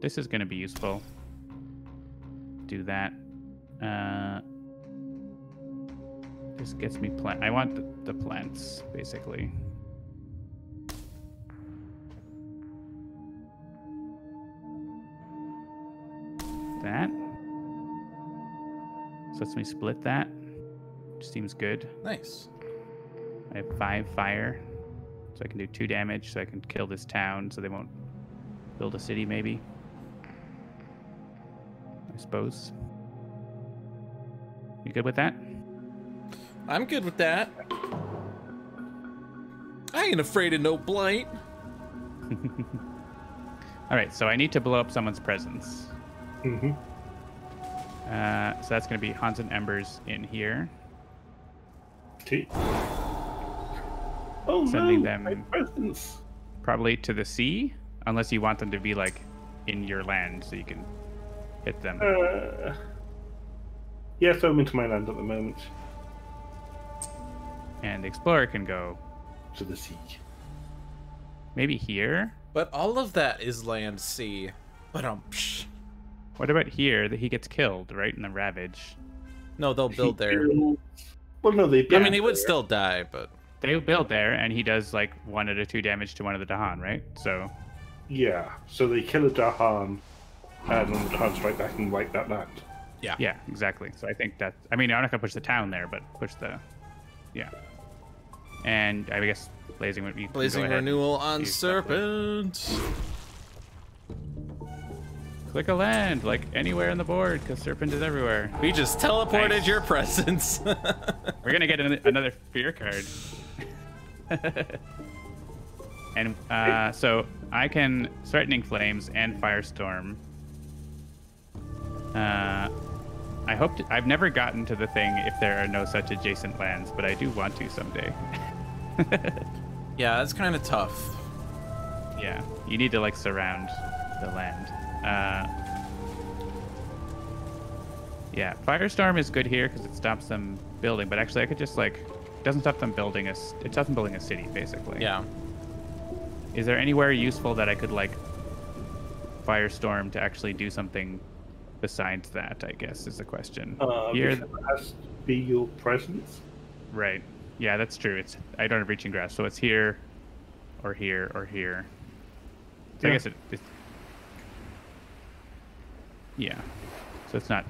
This is going to be useful. Do that. Uh, this gets me plant. I want the, the plants, basically. that. So lets me split that. Which seems good. Nice. I have five fire. So I can do two damage, so I can kill this town so they won't build a city maybe. I suppose. You good with that? I'm good with that. I ain't afraid of no blight. Alright, so I need to blow up someone's presence. hmm Uh, so that's going to be Hans and Embers in here. Okay. Oh Sending no, them- my presents. Probably to the sea, unless you want them to be like in your land so you can hit them. Uh, yeah, throw them into my land at the moment. And the explorer can go To the sea. maybe here. But all of that is land sea. But um, psh. What about here that he gets killed right in the ravage? no, they'll build there. Well, no, they. I mean, he would there. still die, but They build there, and he does like one out of two damage to one of the Dahan, right? So Yeah, so they kill a Dahan, and then the Dahan strike back and wipe that land. yeah. yeah, exactly. So I think that I mean I'm not gonna push the town there, but push the yeah. And I guess blazing would be Blazing go ahead. renewal on use that one. serpent. Click a land like anywhere on the board because serpent is everywhere. We just teleported Nice. your presence. We're gonna get an- another fear card. and uh, so I can threatening flames and firestorm. Uh, I hope to, I've never gotten to the thing if there are no such adjacent lands, but I do want to someday. yeah, that's kind of tough. yeah, you need to like surround the land. Uh, yeah, firestorm is good here because it stops them building, but actually I could just like it doesn't stop them building a s- it stops them building a city basically. Yeah. Is there anywhere useful that I could like firestorm to actually do something besides that? I guess is the question. Uh, Here, because it has to be your presence. right? Yeah, that's true. It's I don't have reaching grasp, so it's here, or here, or here. So I guess it, it's yeah. So it's not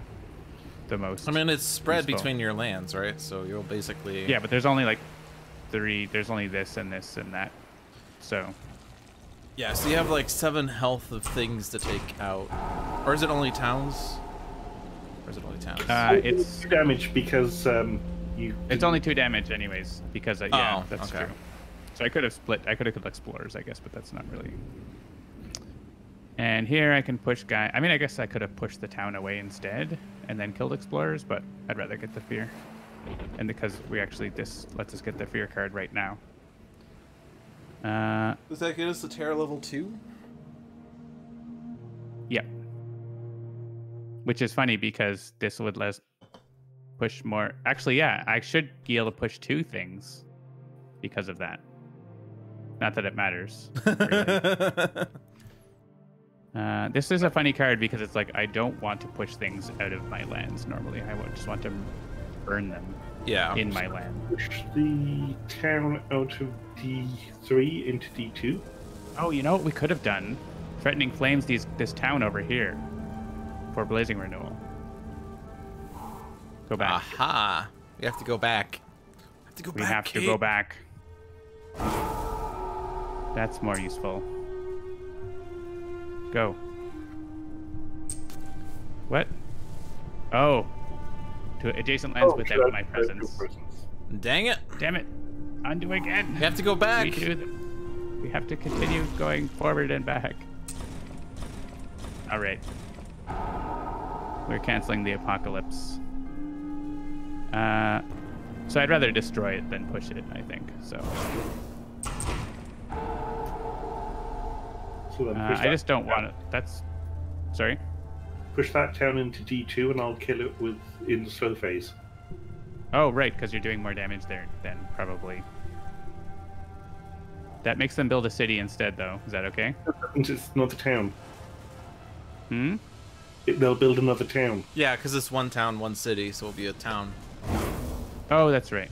the most. I mean, it's spread Useful. between your lands, right? So you'll basically. yeah, but there's only like three. There's only this and this and that. So Yeah, so you have like seven health of things to take out. Or is it only towns? Or is it only towns? Uh, it's- two damage because um, you. It's only two damage, anyways, because uh, yeah, Oh, that's okay. true. So I could have split. I could have killed explorers, I guess, but that's not really. And here I can push guy. I mean, I guess I could have pushed the town away instead and then killed explorers, but I'd rather get the fear. And because we actually this lets us get the fear card right now. Uh, Does that get us to terror level two? yeah. Which is funny because this would let us push more. Actually, yeah, I should be able to push two things because of that. Not that it matters. really. Uh, this is a funny card because it's like I don't want to push things out of my lands normally. I would just want to burn them yeah. in my land. push the town out of D3 into D2. Oh, you know what we could have done? Threatening flames these this town over here for blazing renewal. Go back. Aha. We have to go back. We have to go we back. have to go back. That's more useful. Go. What? Oh. To adjacent lands Oh, without my that's presence. Dang it. Damn it. Undo again. We have to go back. We, do th- we have to continue going forward and back. All right. We're canceling the apocalypse. Uh, so I'd rather destroy it than push it, I think. So So then uh, push, I just don't want it. That's sorry. push that town into D2 and I'll kill it with in the slow phase. Oh, right, because you're doing more damage there then probably. That makes them build a city instead, though. Is that okay? And It's another town. Hmm. It, they'll build another town. Yeah, because it's one town, one city, so it'll be a town. Oh, that's right.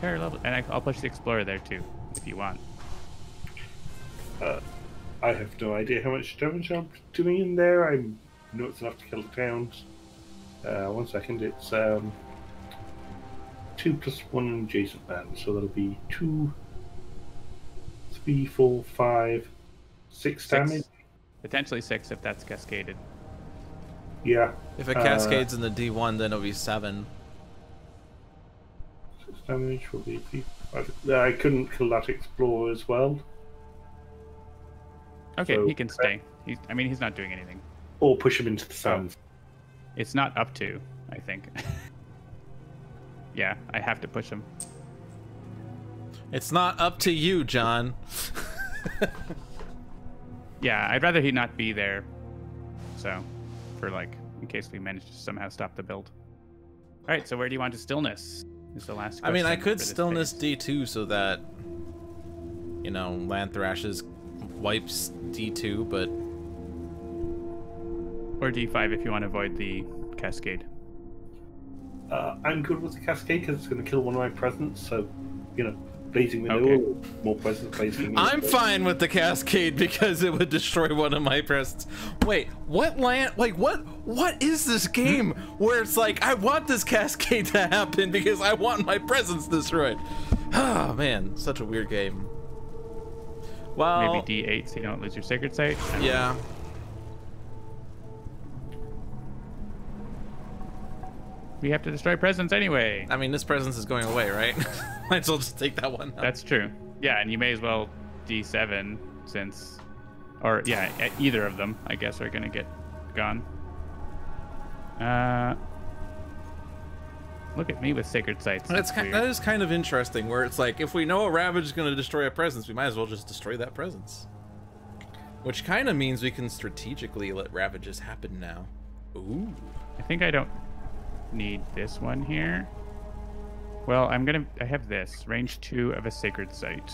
Terror level, and I'll push the explorer there too, if you want. Uh, I have no idea how much damage I'm doing in there. I know it's enough to kill the towns. Uh, one second, it's um, two plus one adjacent land, so that'll be two, three, four, five, six, Six. damage. Potentially six if that's cascaded. Yeah, If it Uh, cascades in the D1, then it'll be seven. six damage will be three. Uh, I couldn't kill that explorer as well, Okay, So- he can stay. He's, I mean, he's not doing anything. or push him into the sands. Oh. It's not up to, I think. yeah, I have to push him. It's not up to you, John. Yeah, I'd rather he not be there. So, for like, in case we manage to somehow stop the build. All right, so where do you want to stillness? Is the last. I mean, I could stillness phase. D2 so that, you know, Land Thrashes wipes D2, but Or D5 if you want to avoid the cascade. Uh, I'm good with the cascade because it's going to kill one of my presents. So, you know, blazing renewal, Okay. more presents, blazing renewal. I'm fine with the cascade because it would destroy one of my presents. Wait, what land? Like, what? What is this game where it's like I want this cascade to happen because I want my presents destroyed? Ah, man, such a weird game. Well, Maybe D8 so you don't lose your sacred site. I don't know. yeah. We have to destroy presence anyway. I mean, this presence is going away, right? Might as well just take that one. That's true. Yeah, and you may as well D7 since, or yeah, either of them, I guess, are gonna get gone. Uh, look at me with sacred sites. That's kind, that is kind of interesting. Where it's like, if we know a Ravage is going to destroy a presence, we might as well just destroy that presence. Which kind of means we can strategically let Ravages happen now. Ooh. I think I don't need this one here. Well, I'm gonna. I have this range two of a sacred site.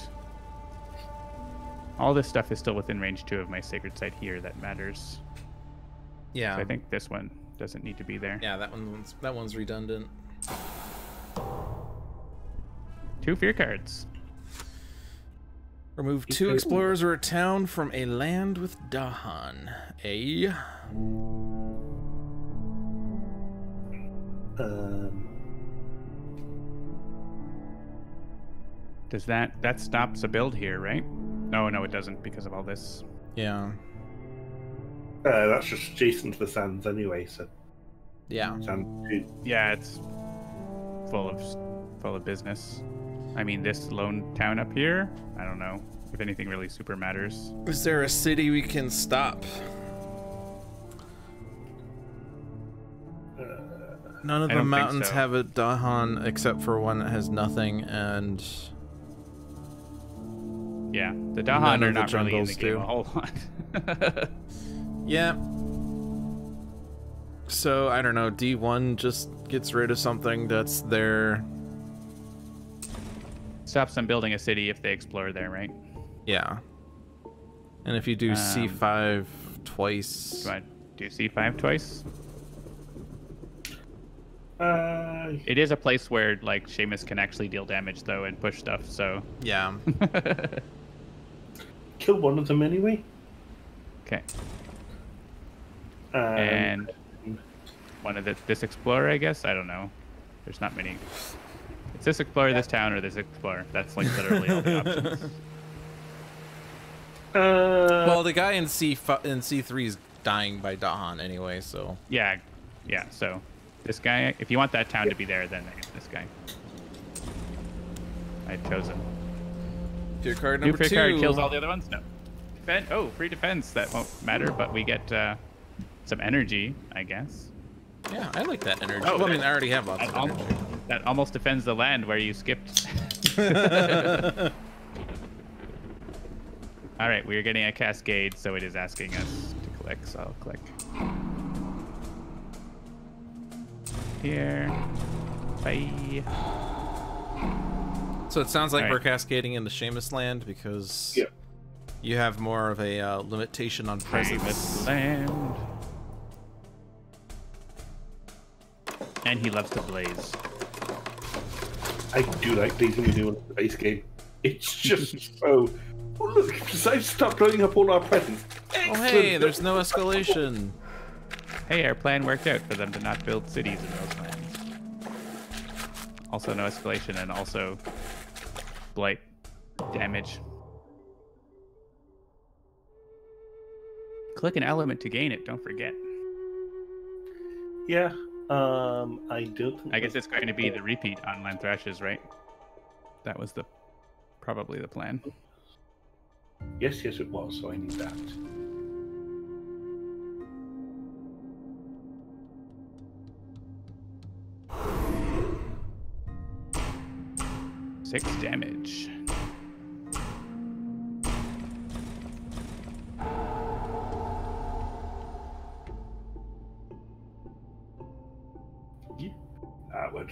All this stuff is still within range two of my sacred site here. That matters. Yeah. So I think this one doesn't need to be there. Yeah, that one's that one's redundant. Two fear cards. Remove two Okay. explorers or a town from a land with Dahan. A. Um, Does that that stops a build here, right? No, no, it doesn't because of all this. Yeah. uh, that's just adjacent to the sands anyway. So, Yeah. sand. Yeah, it's full of full of business. I mean, this lone town up here. I don't know if anything really super matters. Is there a city we can stop? None of I the mountains so. have a Dahan except for one that has nothing, and Yeah, the Dahan of are not really in the game do. a whole lot. yeah. So I don't know. D1 just gets rid of something that's there. Stops them building a city if they explore there, right? Yeah. And if you do Um, C5 twice, Do I do C5 twice? uh, It is a place where like Seamus can actually deal damage though and push stuff. So yeah. kill one of them anyway. okay, Um, and one of the this explorer, I guess. I don't know. There's not many. It's this explorer, this town, or this explorer. That's like literally all the options. uh, Well, the guy in C in C3 is dying by Dahan anyway, so Yeah, yeah. So this guy, if you want that town to be there, then this guy. I've chosen. fear card New number free two. card kills all the other ones. No. Defend. Oh, free defense. That won't matter, but we get uh, some energy, I guess. Yeah, I like that energy. Oh, well, I mean, I already have lots That, of al- energy. that almost defends the land where you skipped. All right, we are getting a cascade, so it is asking us to click. So I'll click here. Bye. So it sounds like Alright. we're cascading into Seamus land because Yeah. you have more of a uh, limitation on presence. Famous land. And he loves to blaze. I do like blazing renewal in the base game. It's just so. Oh look! I've stopped blowing up all our presents. Oh hey, there's no escalation. Hey, our plan worked out for them to not build cities in those lands. Also, no escalation, and also blight damage. Click an element to gain it. Don't forget. Yeah. Um. I don't. I guess it's going to be the repeat on land thrashes, right? That was the probably the plan. Yes, yes, it was. So I need that. Six damage.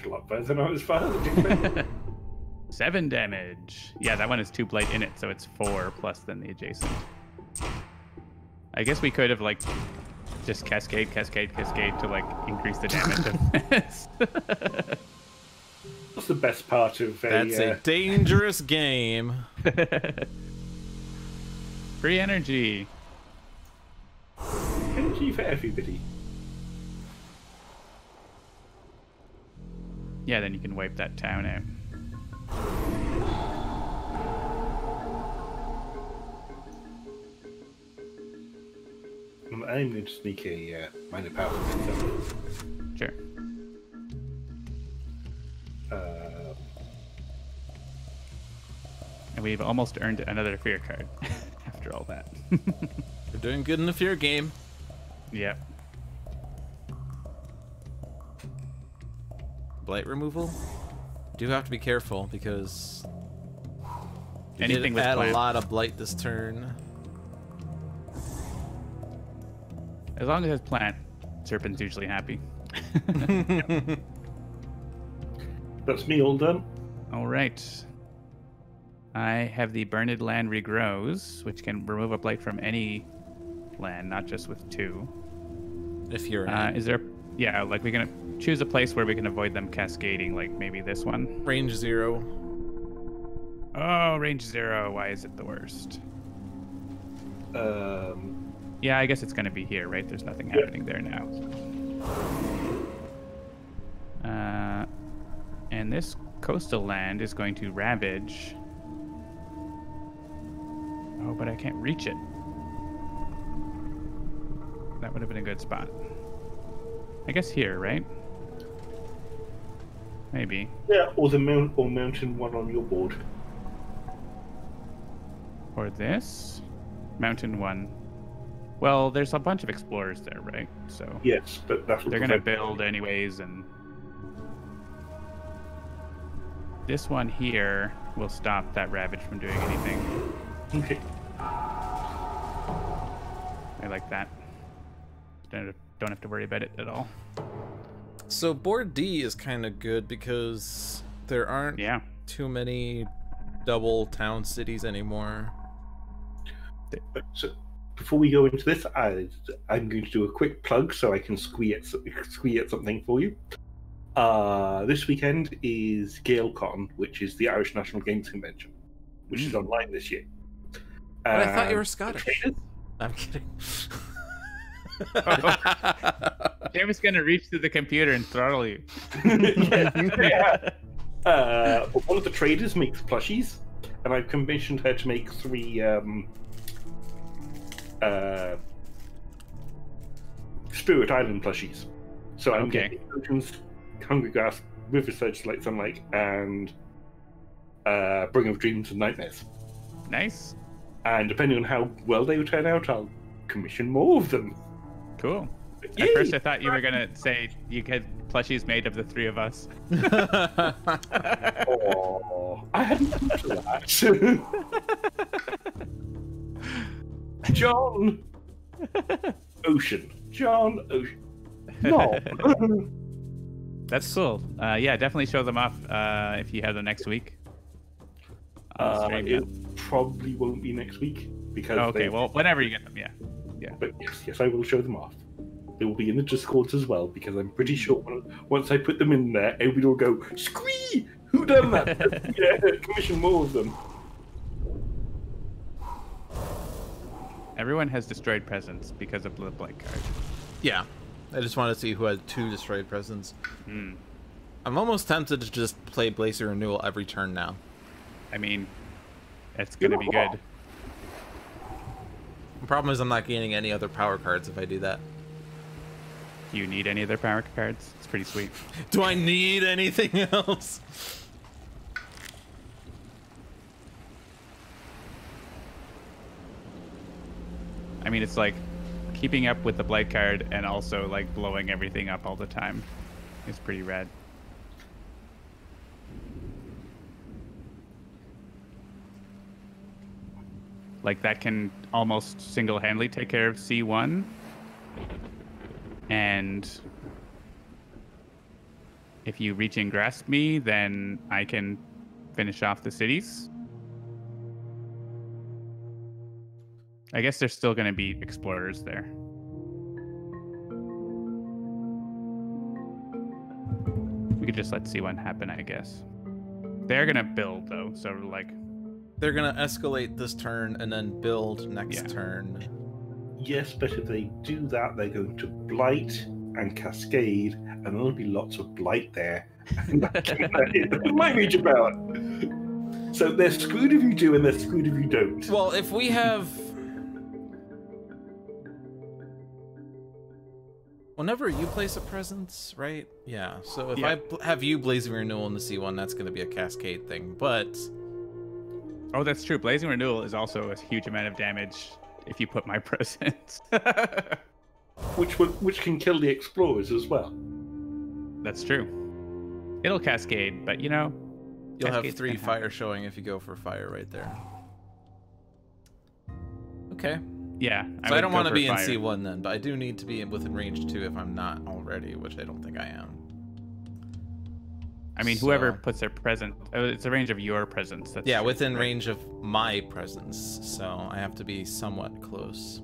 Went a lot better than I was expecting. Seven damage. Yeah, that one has two blight in it, so it's four plus than the adjacent. I guess we could have like just cascade, cascade, cascade to like increase the damage of this. That's the best part of a. That's uh, a dangerous game. Free energy. energy for everybody. Yeah, then you can wipe that town out. I'm going to sneak a uh, minor power. myself. Sure. Uh, And we've almost earned another fear card after all that. We're doing good in the fear game. yep. Blight removal. Do have to be careful because you Anything did with add a lot of blight this turn. As long as it's plant, Serpent's usually happy. that's me all done. All right. I have the Burned Land Regrows, which can remove a blight from any land, not just with two. If you're in Uh, is there? Yeah, like we can choose a place where we can avoid them cascading, like maybe this one. range zero. Oh, range zero. Why is it the worst? Um, Yeah, I guess it's going to be here, right? There's nothing happening there now. Uh, and this coastal land is going to ravage. Oh, but I can't reach it. That would have been a good spot. I guess here, right? Maybe. yeah, or the mount or mountain one on your board. Or this? Mountain one. Well, there's a bunch of explorers there, right? So Yes, but that will they're gonna build anyways, and this one here will stop that ravage from doing anything. Okay. I like that. Don't don't have to worry about it at all. So board D is kind of good because there aren't Yeah. too many double town cities anymore. So before we go into this, I, I'm going to do a quick plug so I can squee at, squee at something for you. Uh, this weekend is GaelCon, which is the Irish National Games Convention, which is online this year. But I thought you were Um, Scottish. I'm kidding. Jim is gonna reach through the computer and throttle you. yeah. Uh, one of the traders makes plushies, and I've commissioned her to make three um, uh, Spirit Island plushies. So I'm Okay. getting Oceans, Hungry Grasp, River Surge, Light Sunlight, and uh, Bringer of Dreams and Nightmares. Nice. And depending on how well they turn out, I'll commission more of them. Cool. At first, I thought you were gonna say you had plushies made of the three of us. Oh, I hadn't thought of that. John Ocean. John Ocean. No. That's cool. Uh, yeah, definitely show them off uh, if you have them next week. uh, it probably won't be next week because. yeah. Okay, they- well, whenever you get them, yeah. But yes, yes, I will show them off. They will be in the Discords as well because I'm pretty sure once I put them in there, everybody will go, "Scree! Who done that?" yeah, commission more of them. Everyone has destroyed presents because of the blight card. yeah, I just want to see who had two destroyed presents. Hmm. I'm almost tempted to just play Blazer Renewal every turn now. I mean, it's gonna be good. The problem is I'm not gaining any other power cards if I do that. Do you need any other power cards? It's pretty sweet. Do I need anything else? I mean, it's like keeping up with the blight card and also like blowing everything up all the time. It's pretty rad. Like that can almost single-handedly take care of C1, and if you reach and grasp me, then I can finish off the cities. I guess there's still going to be explorers there. We could just let C1 happen, I guess. They're going to build, though, so like. They're gonna escalate this turn and then build next Yeah. turn. Yes, but if they do that, they're going to blight and cascade, and there'll be lots of blight there. And that can- might reach a balance. So they're screwed if you do, and they're screwed if you don't. Well, if we have. Whenever you place a presence, right? Yeah. So if Yeah. I have you Blazing Renewal in the C1, that's going to be a cascade thing. But Oh, that's true. Blazing Renewal is also a huge amount of damage if you put my presence. which will, which can kill the explorers as well. that's true. It'll cascade, but you know, you'll have three fire happen. showing if you go for fire right there. Okay. yeah. So I, would don't want to for be in. C1 then, but I do need to be within range 2 if I'm not already, which I don't think I am. I mean, whoever So- puts their present, oh, it's a range of your presence. That's Yeah, true, within right? range of my presence, so I have to be somewhat close.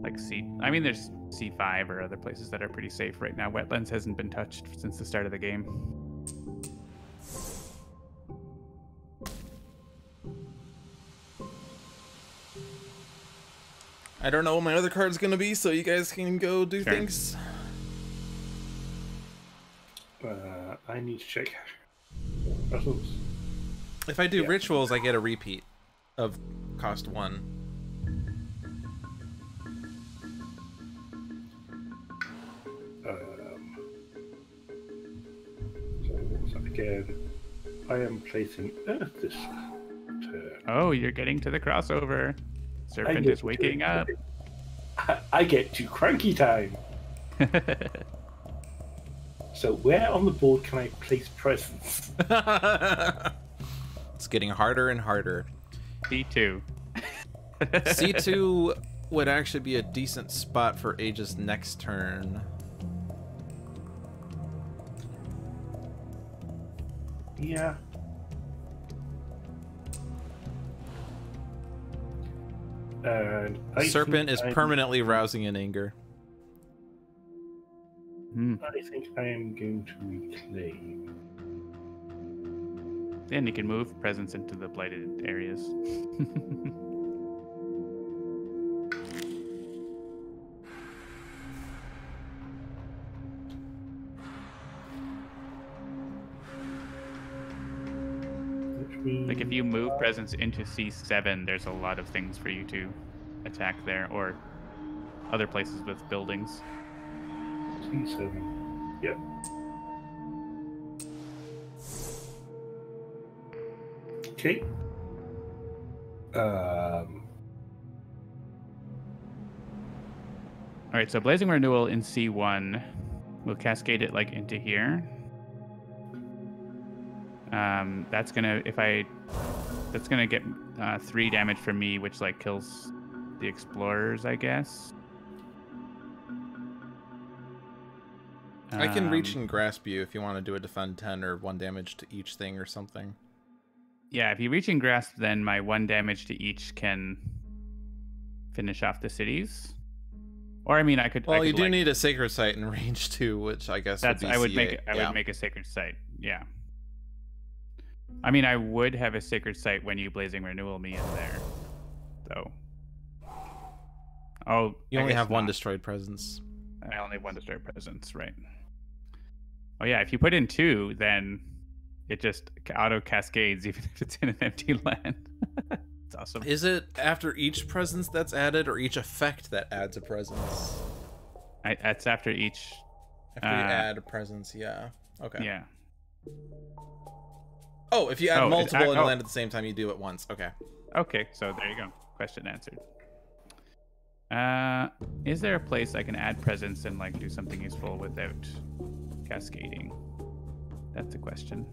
Like C. I mean, there's C5 or other places that are pretty safe right now. Wetlands hasn't been touched since the start of the game. I don't know what my other card's gonna be, so you guys can go do Sure. things. Uh, I need to check presence. If I do Yeah. rituals, I get a repeat of cost one. Um, so what's that again? I am placing Earth this turn. Oh, you're getting to the crossover. Serpent is waking to- up. I, I get to cranky time. So where on the board can I place presence? it's getting harder and harder. C2. C2 would actually be a decent spot for Aegis next turn. Yeah. And I Serpent is I'm- permanently rousing in anger. Hmm. I think I am going to reclaim. Then you can move presence into the blighted areas. Like if you move presence into C7, there's a lot of things for you to attack there, or other places with buildings. C7. Yep. Okay. Um, All right, so Blazing Renewal in C1 will cascade it like into here. Um, that's gonna if I that's gonna get uh, three damage from me, which like kills the explorers, I guess. I can reach Um, and grasp you if you want to do a defend 10 or 1 damage to each thing or something. Yeah, if you reach and grasp, then my one damage to each can finish off the cities. Or I mean, I could. I Well, could, you do like- need a sacred site in range 2, which I guess That's would be I would C8. make I yeah. would make a sacred site. Yeah. I mean, I would have a sacred site when you blazing renewal me in there, though. Oh, You I only have one destroyed presence. I only have one destroyed presence, right? Oh yeah, if you put in two, then it just auto cascades even if it's in an empty land. it's awesome. Is it after each presence that's added or each effect that adds a presence? I, that's after each. After you Uh, add a presence, yeah. Okay. Yeah. Oh, if you add Oh, multiple and oh. land at the same time, you do it once. Okay. Okay, so there you go. Question answered. Uh, is there a place I can add presence and like do something useful without cascading? That's the question.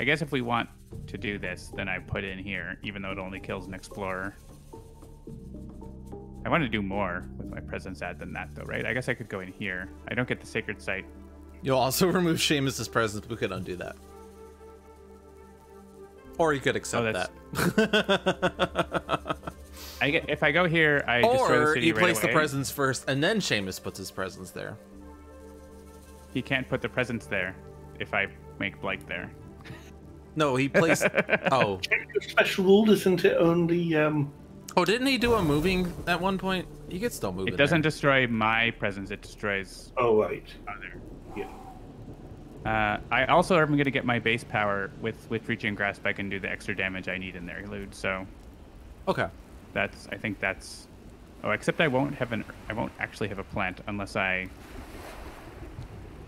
I guess if we want to do this, then I put in here, even though it only kills an explorer. I want to do more with my presence add than that, though, right? I guess I could go in here. I don't get the sacred site You'll also remove Seamus's presence, we could undo that. Or you could accept Oh, that. I get, if I go here, I destroy the or city you right place the presence first, and then Seamus puts his presence there. He can't put the presence there if I make Blight there. No, he placed. oh, Special rule isn't it only um oh, didn't he do a moving at one point? He could still move. It in doesn't There. destroy my presence; it destroys oh right. other. Yeah. Uh, I also am going to get my base power with with reaching grasp. I can do the extra damage I need in there, elude. So Okay. that's I think that's. Oh, except I won't have an. I won't actually have a plant unless I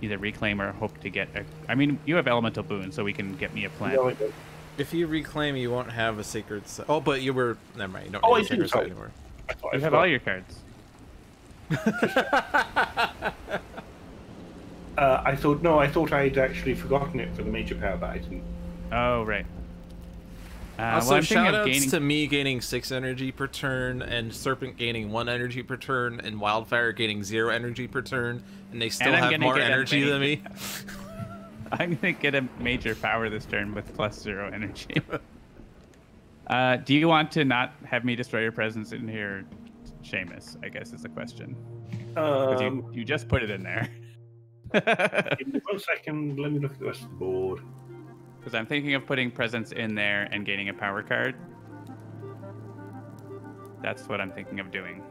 either reclaim or hope to get a. I mean, you have elemental boon, so we can get me a plant. No, If you reclaim, you won't have a sacred. Si- oh, but you were. Never mind. You don't Oh, need I a sacred site anymore. I thought I You have all your cards. Uh, I thought no, I thought I'd actually forgotten it for the major power, but I didn't. Oh right. Uh, Also, well, I'm thinking shoutouts gaining. to me gaining six energy per turn, and Serpent gaining one energy per turn, and Wildfire gaining zero energy per turn, and they still And I'm have more energy than me. I'm gonna get a major power this turn with plus zero energy. uh, do you want to not have me destroy your presence in here, Seamus? I guess is the question. Um, you, you just put it in there. give me one second. Let me look at the rest of the board. Because I'm thinking of putting presence in there and gaining a power card. That's what I'm thinking of doing.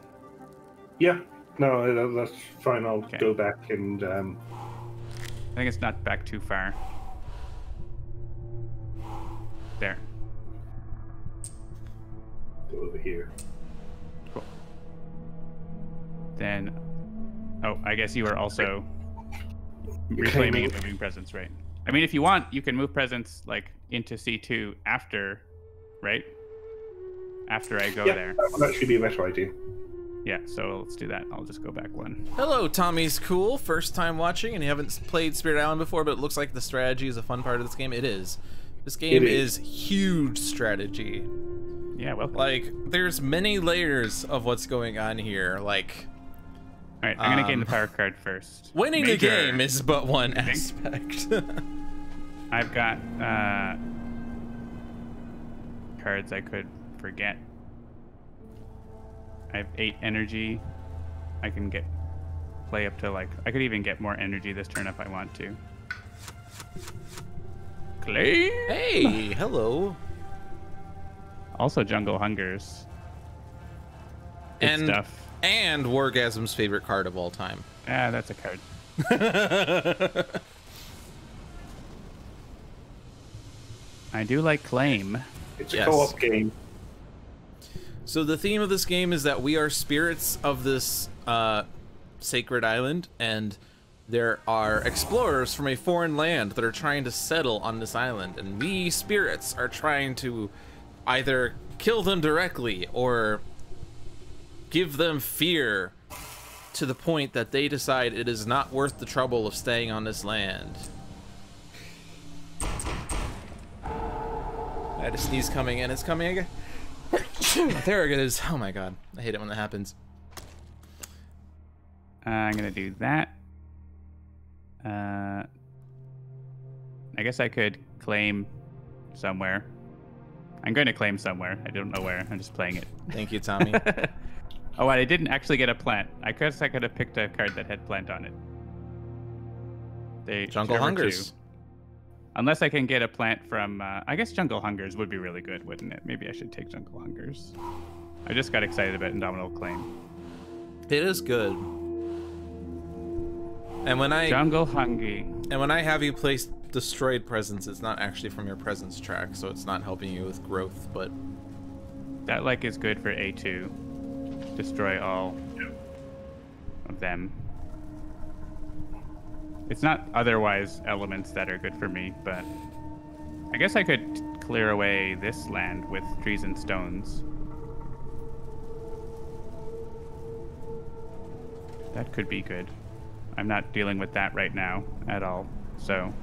Yeah, no, that's fine. I'll Okay. go back and um, I think it's not back too far. There. go over here. Cool. Then, oh, I guess you are also reclaiming and moving presence, right? I mean, if you want, you can move presence like into C2 after, right? After I go yeah, there. that would actually be a better idea. Yeah, so let's do that. I'll just go back one. Hello, Tommy's cool. First time watching, and you haven't played Spirit Island before, but it looks like the strategy is a fun part of this game. It is. This game It is. is. huge strategy. Yeah, well, Like, there's many layers of what's going on here. Like, right. I'm gonna gain um, the power card first. winning the Major. game is but one think? aspect. I've got uh, cards I could forget. I have eight energy. I can get play up to like I could even get more energy this turn if I want to. Clay. hey, hello. Also, Jungle Hungers. Good And stuff. And Wargasm's favorite card of all time. Ah, that's a card. I do like Claim. It's Yes. a co-op game. So the theme of this game is that we are spirits of this uh, sacred island, and there are explorers from a foreign land that are trying to settle on this island, and we spirits are trying to either kill them directly or give them fear to the point that they decide it is not worth the trouble of staying on this land. I had a sneeze coming in. It's coming again. there it is. Oh my god. I hate it when that happens. Uh, I'm gonna do that. Uh, I guess I could claim somewhere. I'm going to claim somewhere. I don't know where. I'm just playing it. Thank you, Tommy. oh, I didn't actually get a plant. I guess I could have picked a card that had plant on it. They Jungle Hungers. two. Unless I can get a plant from, uh, I guess Jungle Hungers would be really good, wouldn't it? Maybe I should take Jungle Hungers. I just got excited about Indomitable Claim. It is good. And when I Jungle Hungry. and when I have you place destroyed presence, it's not actually from your presence track, so it's not helping you with growth, but That like is good for A2. Destroy all of them. It's not otherwise elements that are good for me, but I guess I could clear away this land with trees and stones. That could be good. I'm not dealing with that right now at all, so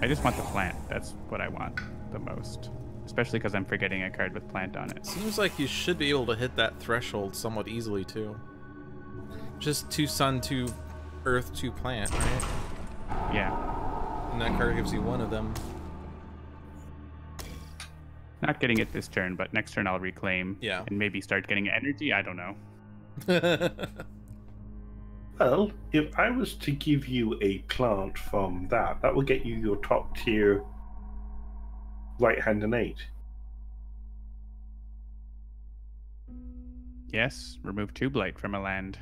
I just want the plant. That's what I want the most. Especially because I'm forgetting a card with plant on it. seems like you should be able to hit that threshold somewhat easily too. Just two sun, two Earth to plant, right? Yeah. And that card gives you one of them. Not getting it this turn, but next turn I'll reclaim. Yeah. And maybe start getting energy. I don't know. Well, if I was to give you a plant from that, that would get you your top tier right hand and eight. Yes, remove two blight from a land.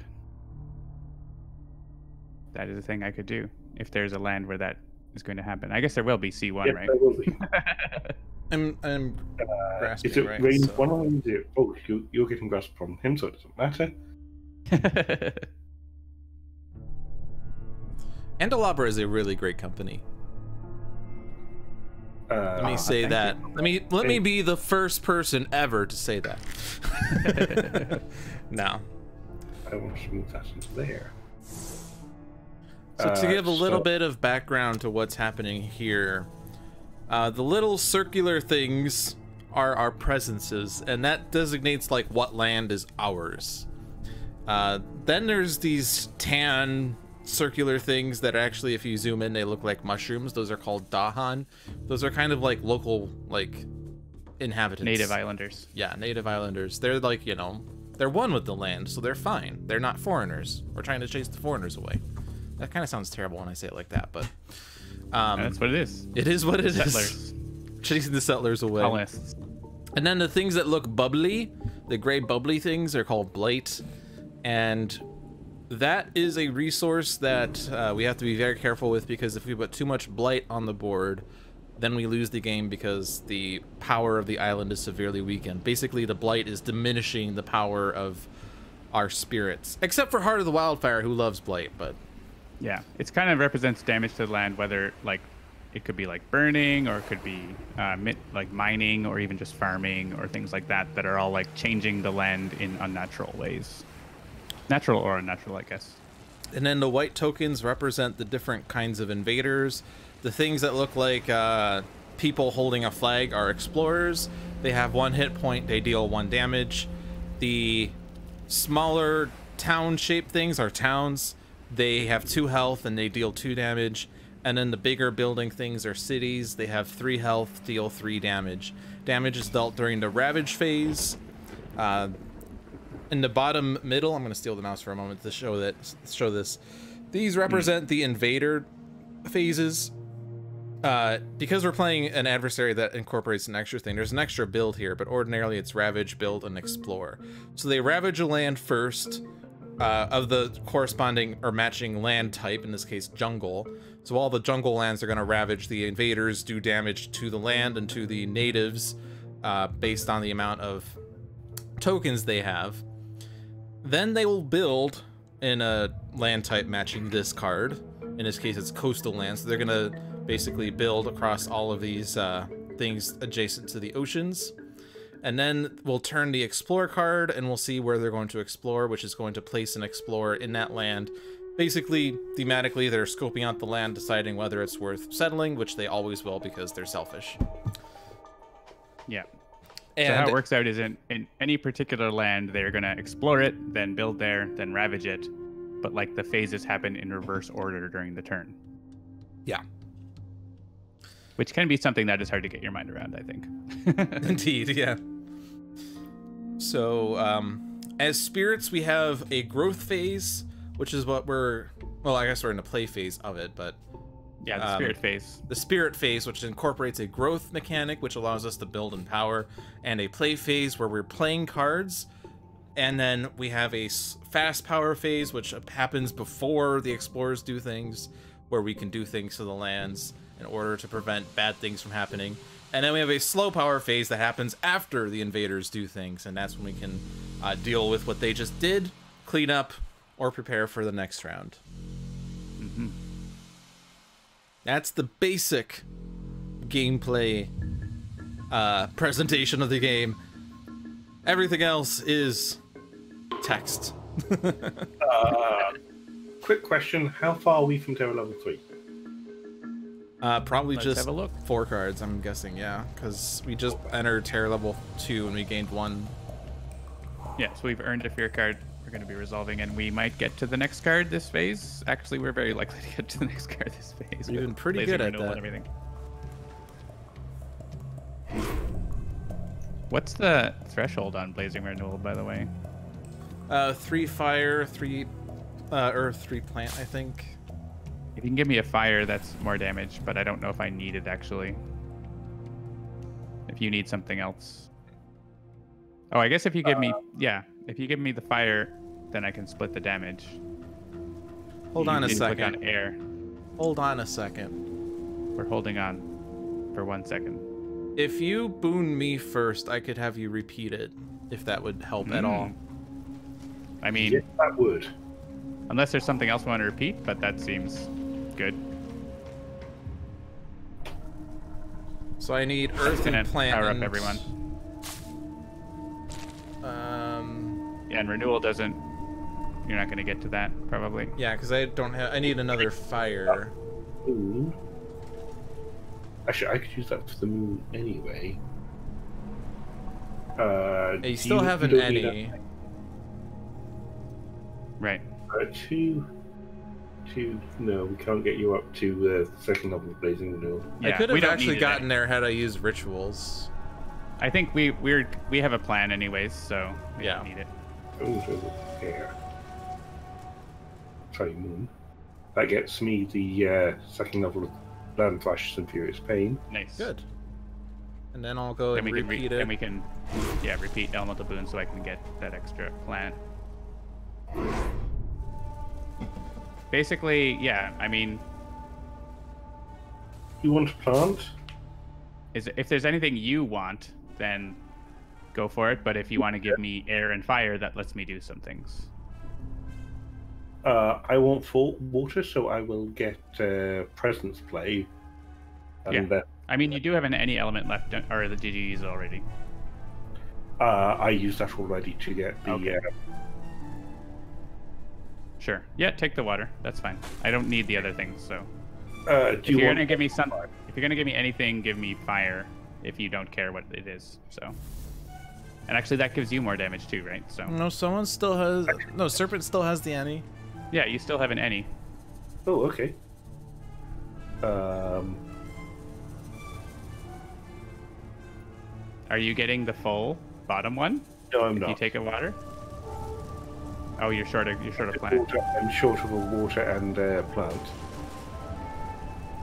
That is a thing I could do if there's a land where that is going to happen. I guess there will be C1, Yep, right? there will be. I'm I'm Uh, grasping, is it right? range so- one or range zero? Oh, you, you're getting grasp from him, so it doesn't matter. Handelabra is a really great company. Uh, Let me say thank that. you. Let me let me be the first person ever to say that. no. I want to move that into there. So to Uh, give a little so- bit of background to what's happening here, uh, the little circular things are our presences, and that designates like what land is ours. Uh, then there's these tan circular things that actually, if you zoom in, they look like mushrooms. Those are called dahan. Those are kind of like local like inhabitants. Native islanders. Yeah, native islanders. They're like, you know, they're one with the land, so they're fine. They're not foreigners. We're trying to chase the foreigners away. That kind of sounds terrible when I say it like that, but um, That's what it is. it is what it is. Settlers, Chasing the settlers away. colonists. And then the things that look bubbly, the gray bubbly things, are called blight. And that is a resource that uh, we have to be very careful with because if we put too much blight on the board, then we lose the game because the power of the island is severely weakened. Basically, the blight is diminishing the power of our spirits, except for Heart of the Wildfire, who loves blight. But Yeah, it's kind of represents damage to the land, whether like it could be like burning or it could be uh, like mining or even just farming or things like that that are all like changing the land in unnatural ways. Natural or unnatural, I guess. And then the white tokens represent the different kinds of invaders. The things that look like uh, people holding a flag are explorers. They have one hit point, they deal one damage. The smaller town shaped things are towns. They have two health and they deal two damage. And then the bigger building things are cities. They have three health, deal three damage. Damage is dealt during the ravage phase. Uh, in the bottom middle, I'm going to steal the mouse for a moment to show that show this. These represent the invader phases. Uh, because we're playing an adversary that incorporates an extra thing, there's an extra build here, but ordinarily it's ravage, build, and explore. So they ravage a land first uh, of the corresponding or matching land type, in this case jungle. So all the jungle lands are going to ravage the invaders, do damage to the land and to the natives uh, based on the amount of tokens they have. Then they will build in a land type matching this card. In this case, it's coastal land, so they're gonna basically build across all of these uh, things adjacent to the oceans. And then we'll turn the explore card and we'll see where they're going to explore, which is going to place an explorer in that land. Basically, thematically, they're scoping out the land, deciding whether it's worth settling, which they always will because they're selfish. Yeah. And so how it works out is in, in any particular land, they're gonna explore it, then build there, then ravage it. But like the phases happen in reverse order during the turn. Yeah. Which can be something that is hard to get your mind around, I think. Indeed, yeah. So, um, as spirits, we have a growth phase, which is what we're. Well, I guess we're in a play phase of it, but yeah, the Um, spirit phase. the spirit phase, which incorporates a growth mechanic, which allows us to build and power, and a play phase where we're playing cards. And then we have a fast power phase, which happens before the explorers do things, where we can do things to the lands in order to prevent bad things from happening. And then we have a slow power phase that happens after the invaders do things, and that's when we can uh, deal with what they just did, clean up, or prepare for the next round. That's the basic gameplay uh, presentation of the game. Everything else is text. Uh, quick question: How far are we from Terror Level Three? Uh, probably Let's just have a look. four cards, I'm guessing, yeah. Because we just entered Terror level 2 and we gained one. Yeah, so we've earned a fear card. We're we're going to be resolving, and we might get to the next card this phase. Actually, we're very likely to get to the next card this phase. You've been pretty good at Renewal that. Everything. What's the threshold on Blazing Renewal, by the way? Uh, three fire, three uh, earth, three plant. I think. If you can give me a fire, that's more damage, but I don't know if I need it actually. If you need something else. Oh, I guess if you give me, yeah, if you give me the fire, then I can split the damage. Hold You on a need to click second. on air. Hold on a second. We're holding on for one second. If you boon me first, I could have you repeat it, if that would help at all. Mm. I mean, Yes, that would. unless there's something else we want to repeat, but that seems good. So I need earth and plant. power up everyone. Um. Yeah, and renewal doesn't. You're not going to get to that probably. Yeah, because I don't have. I need another fire. Moon. Actually, I could use that for the moon anyway. Uh, You do still have an don't any. Right. uh, two, two. No, we can't get you up to uh, second level of blazing renewal. I could have don't actually gotten there had I used rituals. I think we we're we have a plan anyways, so we Yeah. don't need it. Goes over there. Sorry, moon. That gets me the uh, second level of land thrashes and furious pain. Nice. Good. And then I'll go Then and we can re- repeat then it. we can yeah repeat elemental boon so I can get that extra plant. Basically, yeah. I mean, You want to plant? is if there's anything you want, then go for it. But if you want to give me air and fire, that lets me do some things. Uh, I want full water, so I will get uh, presence play. And Yeah. then I mean, you do have an any element left, don't- or the did you use already? uh, I used that already to get the. Okay. Uh, Sure. Yeah, take the water. That's fine. I don't need the other things, so. uh, do If you you're want? gonna give me some, if you're gonna give me anything, give me fire. If you don't care what it is, so. And actually, that gives you more damage too, right? So. No, someone still has. No, serpent still has the any. Yeah, you still have an any. Oh, okay. Um, Are you getting the full bottom one? no, I'm If you take a water. Oh, you're short of you're short of plant. Water, I'm short of a water and uh, plant.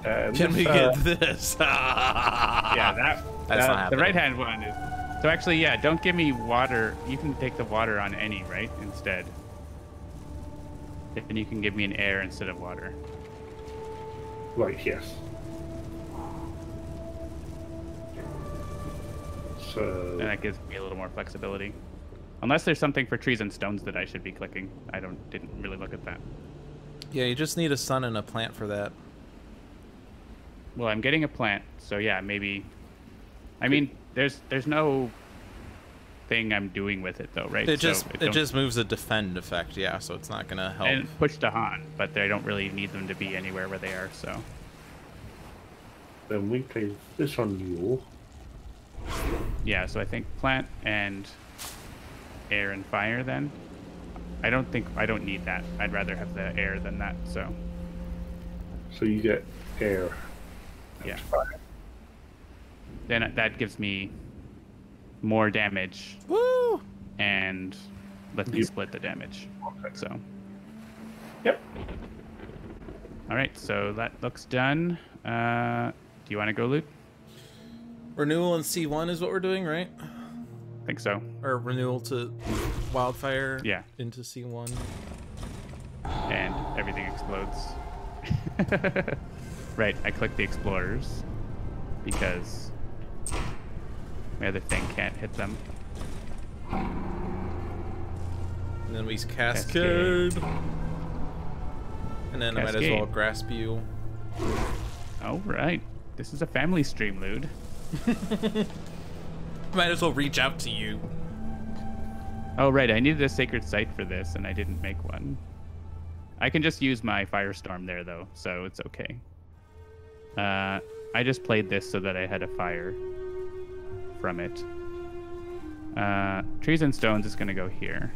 Um, Can we uh, get this? Yeah, yeah, that, That's that- not the right hand one is. So actually, yeah, don't give me water. You can take the water on any, right? Instead. And you can give me an air instead of water. Right, yes. So, And that gives me a little more flexibility. Unless there's something for trees and stones that I should be clicking. I don't didn't really look at that. Yeah, you just need a sun and a plant for that. Well, I'm getting a plant, so yeah, maybe. I mean, there's there's no thing I'm doing with it though, right? It just So it don't- just moves a defend effect, yeah. So it's not gonna help. and push to Han, but I don't really need them to be anywhere where they are. So then we play this on you. yeah, so I think plant and air and fire. Then I don't think I don't need that. I'd rather have the air than that. So So you get air. Yeah. fire. then that gives me more damage Woo! and lets me You- split the damage. Okay. So. Yep. All right, so that looks done. Uh, do you want to go, loot? Renewal in C1 is what we're doing, right? I think so. Or renewal to wildfire Yeah, into C1. and everything explodes. right, I click the explorers because my other thing can't hit them. And then we Cascade. cascade. And then I might as well grasp you. All right, this is a family stream, Lewd. Might as well reach out to you. Oh, right, I needed a sacred site for this, and I didn't make one. I can just use my firestorm there, though, so it's okay. Uh, I just played this so that I had a fire from it. Uh, trees and stones is going to go here.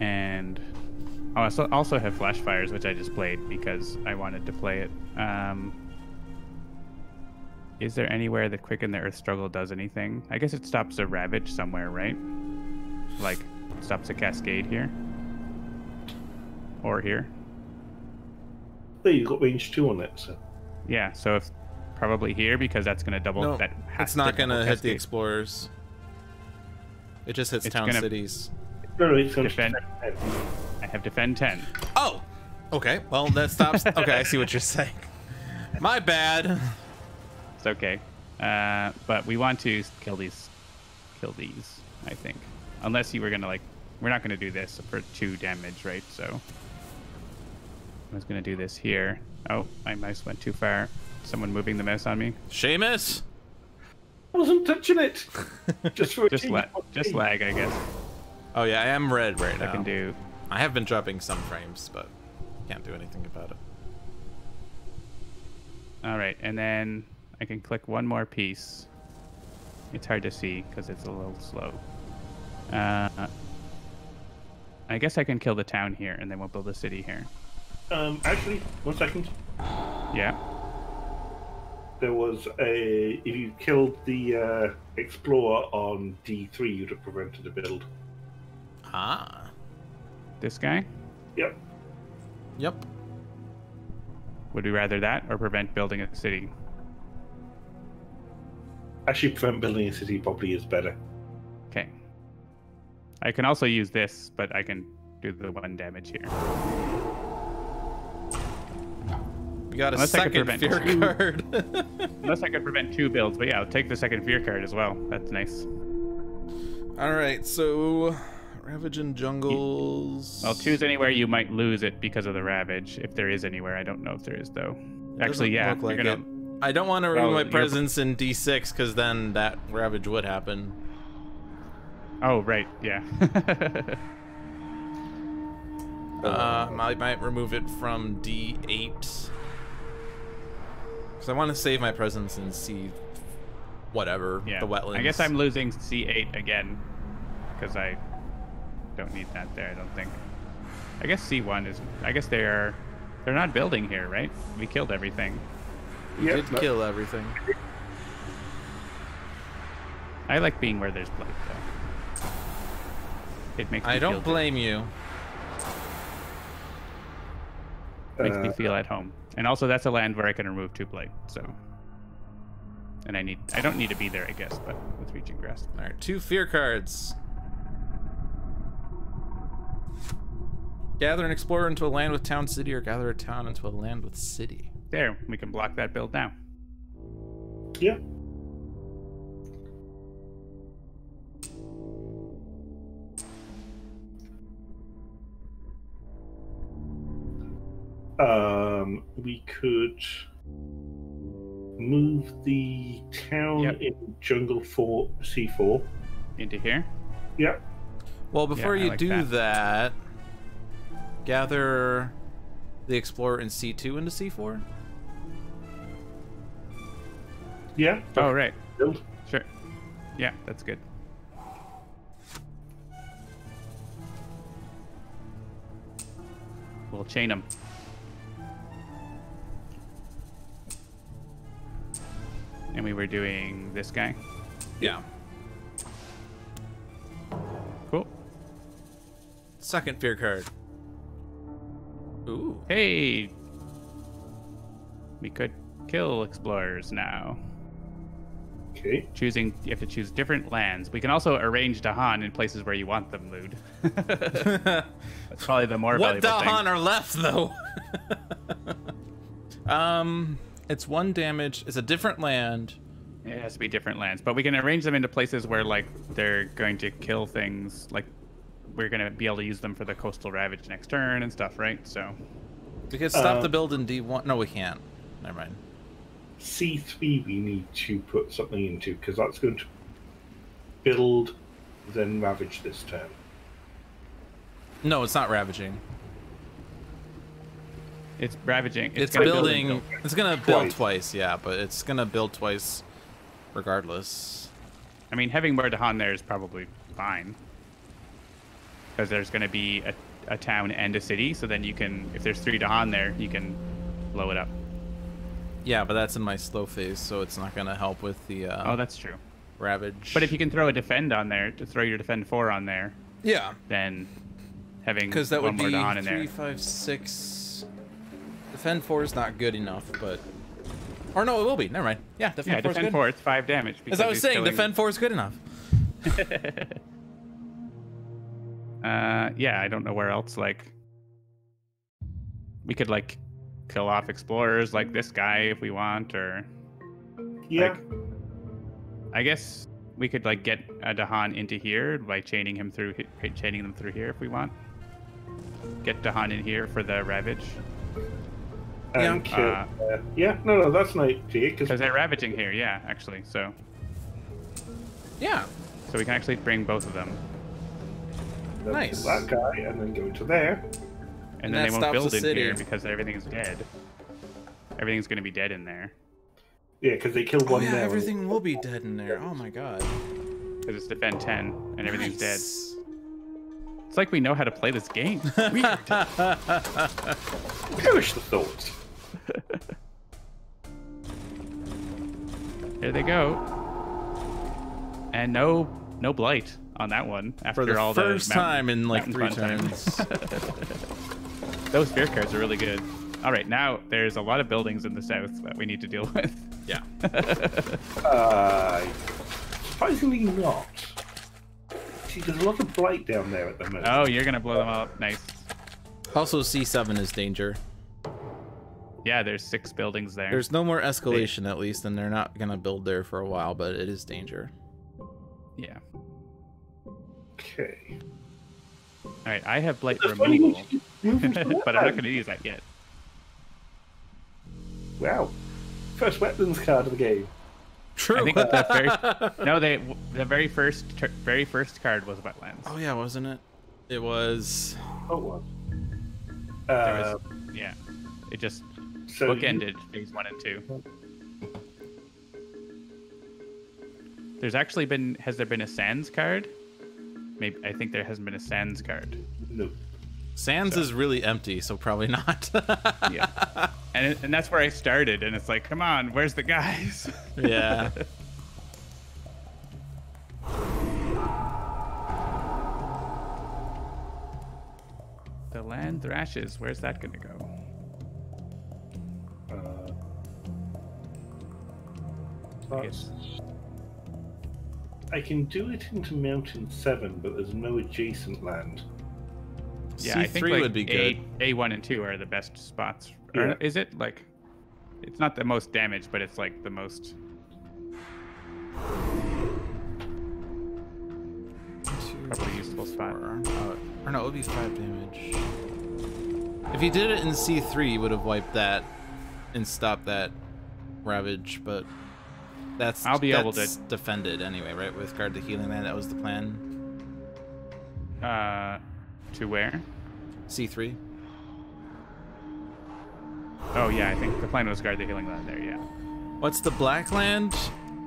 And oh, I also, have flash fires, which I just played because I wanted to play it. Um, is there anywhere that Quicken the Earth Struggle does anything? I guess it stops a ravage somewhere, right? Like, stops a cascade here? Or here? There, you got range 2 on it, so. Yeah, so if probably here because that's going to double No, that. has it's not to gonna hit the explorers. It just hits It's town gonna- cities. No, no, it's going to Defend. I have defend 10. Oh, okay. Well, that stops. okay, I see what you're saying. My bad. It's okay. Uh, but we want to kill these, kill these. I think, unless you were gonna like, we're not gonna do this for two damage, right? So I was gonna do this here. Oh, my mouse went too far. Someone moving the mouse on me. Seamus. I wasn't touching it. Just for Just la- just lag, I guess. Oh yeah, I am red right I now. can do. I have been dropping some frames, but can't do anything about it. All right, and then I can click one more piece. It's hard to see because it's a little slow. Uh, I guess I can kill the town here, and then we'll build a city here. Um, actually, one second. Yeah. There was a. If you killed the uh, Explorer on D3, you'd have prevented a build. Ah. This guy? Yep. Yep. Would we rather that or prevent building a city? Actually, prevent building a city probably is better. Okay. I can also use this, but I can do the one damage here. Got a Unless I could second prevent fear two. card. Unless I could prevent two builds, but yeah, I'll take the second fear card as well. That's nice. All right, so Ravaging Jungles. I'll choose anywhere you might lose it because of the ravage. If there is anywhere, I don't know if there is though. It Actually, yeah, like you're gonna. it. I don't want to Well, my presence in D6 because then that Ravage would happen. Oh right, yeah. Uh, I might remove it from D8. Because I want to save my presence in C. Whatever. yeah. The wetlands. I guess I'm losing C8 again because I don't need that there. I don't think. I guess C1 is. I guess they are. They're not building here, right? We killed everything. Yeah, Did kill everything. I like being where there's blood, though. It makes me I don't feel blame you. makes me Uh, feel at home. And also, that's a land where I can remove two blight. So, and I need. I don't need to be there, I guess. But with reaching grasp, All right, two fear cards. Gather an explorer into a land with town city, or gather a town into a land with city. there we can block that build now. Yeah. Um, we could move the town Yep. in Jungle Four C4. Into here. Yep. Well, before I you like do that. that. gather the explorer in C2 into C4. Yeah. Oh right, Build. sure. Yeah, that's good. We'll chain them. And we were doing this guy. Yeah. Cool. Second fear card. Ooh. Hey! We could kill explorers now. Okay. Choosing, you have to choose different lands. We can also arrange Dahan in places where you want them, Lewd. That's probably the more what valuable Dahan thing. are left though? um, it's one damage. It's a different land. It has to be different lands, but we can arrange them into places where like they're going to kill things. Like we're gonna be able to use them for the coastal ravage next turn and stuff, right? So We could stop Uh, the build in D1. No, we can't. Never mind. C3 we need to put something into because that's going to build, then ravage this turn. No, it's not ravaging. It's ravaging. It's, gonna building. and build. It's gonna build Twice. twice, yeah, but it's gonna build twice, regardless. I mean, having more Dahan there is probably fine. because there's going to be a, a town and a city. So then you can, if there's three Dahan there, you can blow it up. Yeah, but that's in my slow phase, so it's not gonna help with the uh, Oh, that's true. ravage. But if you can throw a defend on there, to throw your defend four on there, yeah, then having because that one would more be Dahan in three, there. five, six. Defend four is not good enough, but or no, it will be. Never mind. Yeah, defend Yeah, four is defend good. four, it's five damage. As I was saying, killing- defend four is good enough. Uh, yeah, I don't know where else. Like, we could like kill off explorers like this guy if we want, or Yeah. Like, I guess we could like get a Dahan into here by chaining him through, chaining them through here if we want. Get Dahan in here for the ravage and Yeah. kill. Uh, uh, yeah, no, no, that's not Jake. because because they're ravaging here. Yeah, actually, so Yeah, so we can actually bring both of them, Nice. that guy and then go to there. and, And then they won't build the in city. here because everything's dead. Everything's gonna be dead in there Yeah, because they kill oh one yeah, there. everything will be dead in there. Oh my god, because it's defend ten and everything's dead. It's like we know how to play this game. Weird. Perish the thoughts. There they go. And no, no blight on that one. After For the all first the mountain- time in like three fun times. Those fear cards are really good. All right, now there's a lot of buildings in the south that we need to deal with. yeah. Uh, surprisingly not. See, there's a lot of blight down there at the moment. oh, you're gonna blow them up. Nice. Also, C7 is danger. Yeah, there's six buildings there. There's no more escalation, at least, and they're not gonna build there for a while. But it is danger. Yeah. Okay. All right, I have blight That's removal, you move into the but I'm not gonna use that yet. Wow. First weapons card of the game. True. I think that the very no, they the very first very first card was wetlands. oh yeah, wasn't it? It was. Oh, what? There Uh, was, yeah, it just so you- bookended phase one and two. There's actually been has there been a Sands card? Maybe I think there hasn't been a Sands card. No. Sands is really empty, so probably not. Yeah, and it, and that's where I started, and it's like, come on, where's the guys? yeah. the land thrashes. Where's that gonna go? I I can do it into Mountain 7, but there's no adjacent land. Yeah, I think like would be good. A one and two are the best spots. Yeah. Or is it like? It's not the most damage, but it's like the most. Probably useful spot. Four. Uh, or no, it would be five damage. If he did it in C3, he would have wiped that and stopped that ravage, but that's I'll be able to- that's defended anyway, right? With guard the healing land, that was the plan. Uh, to where? C3. Oh yeah, I think the plan was guard the healing land there. Yeah. What's the black land?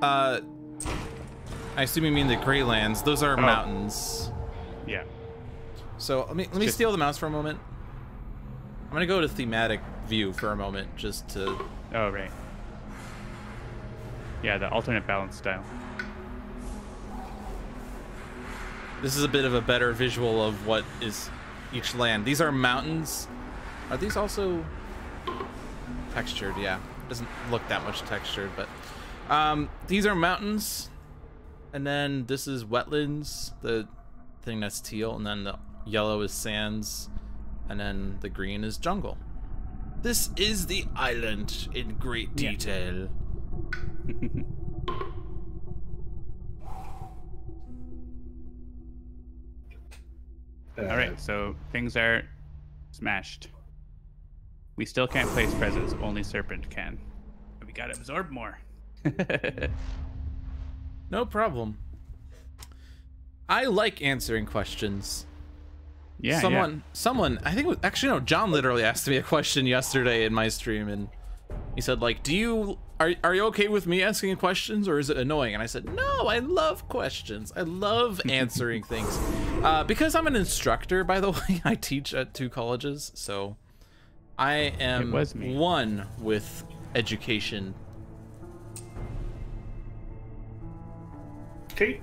Uh, I assume you mean the gray lands. Those are Oh. mountains. Yeah. So let me let me Just- steal the mouse for a moment. I'm gonna go to thematic view for a moment, just to. Oh right. Yeah, the alternate balance style. This is a bit of a better visual of what is each land. These are mountains. Are these also textured? Yeah, doesn't look that much textured, but um, these are mountains, and then this is wetlands. The thing that's teal, and then the yellow is sands, and then the green is jungle. This is the island in great detail. Uh, All right, so things are smashed. We still can't place presence, Only Serpent can. But we gotta absorb more. No problem. I like answering questions. yeah, someone, someone, I think was, actually no, John literally asked me a question yesterday in my stream, and He said, like, do you are are you okay with me asking questions or is it annoying? And I said, no, I love questions. I love answering things. Uh, because I'm an instructor, by the way, I teach at two colleges, so I am was one with education. Okay.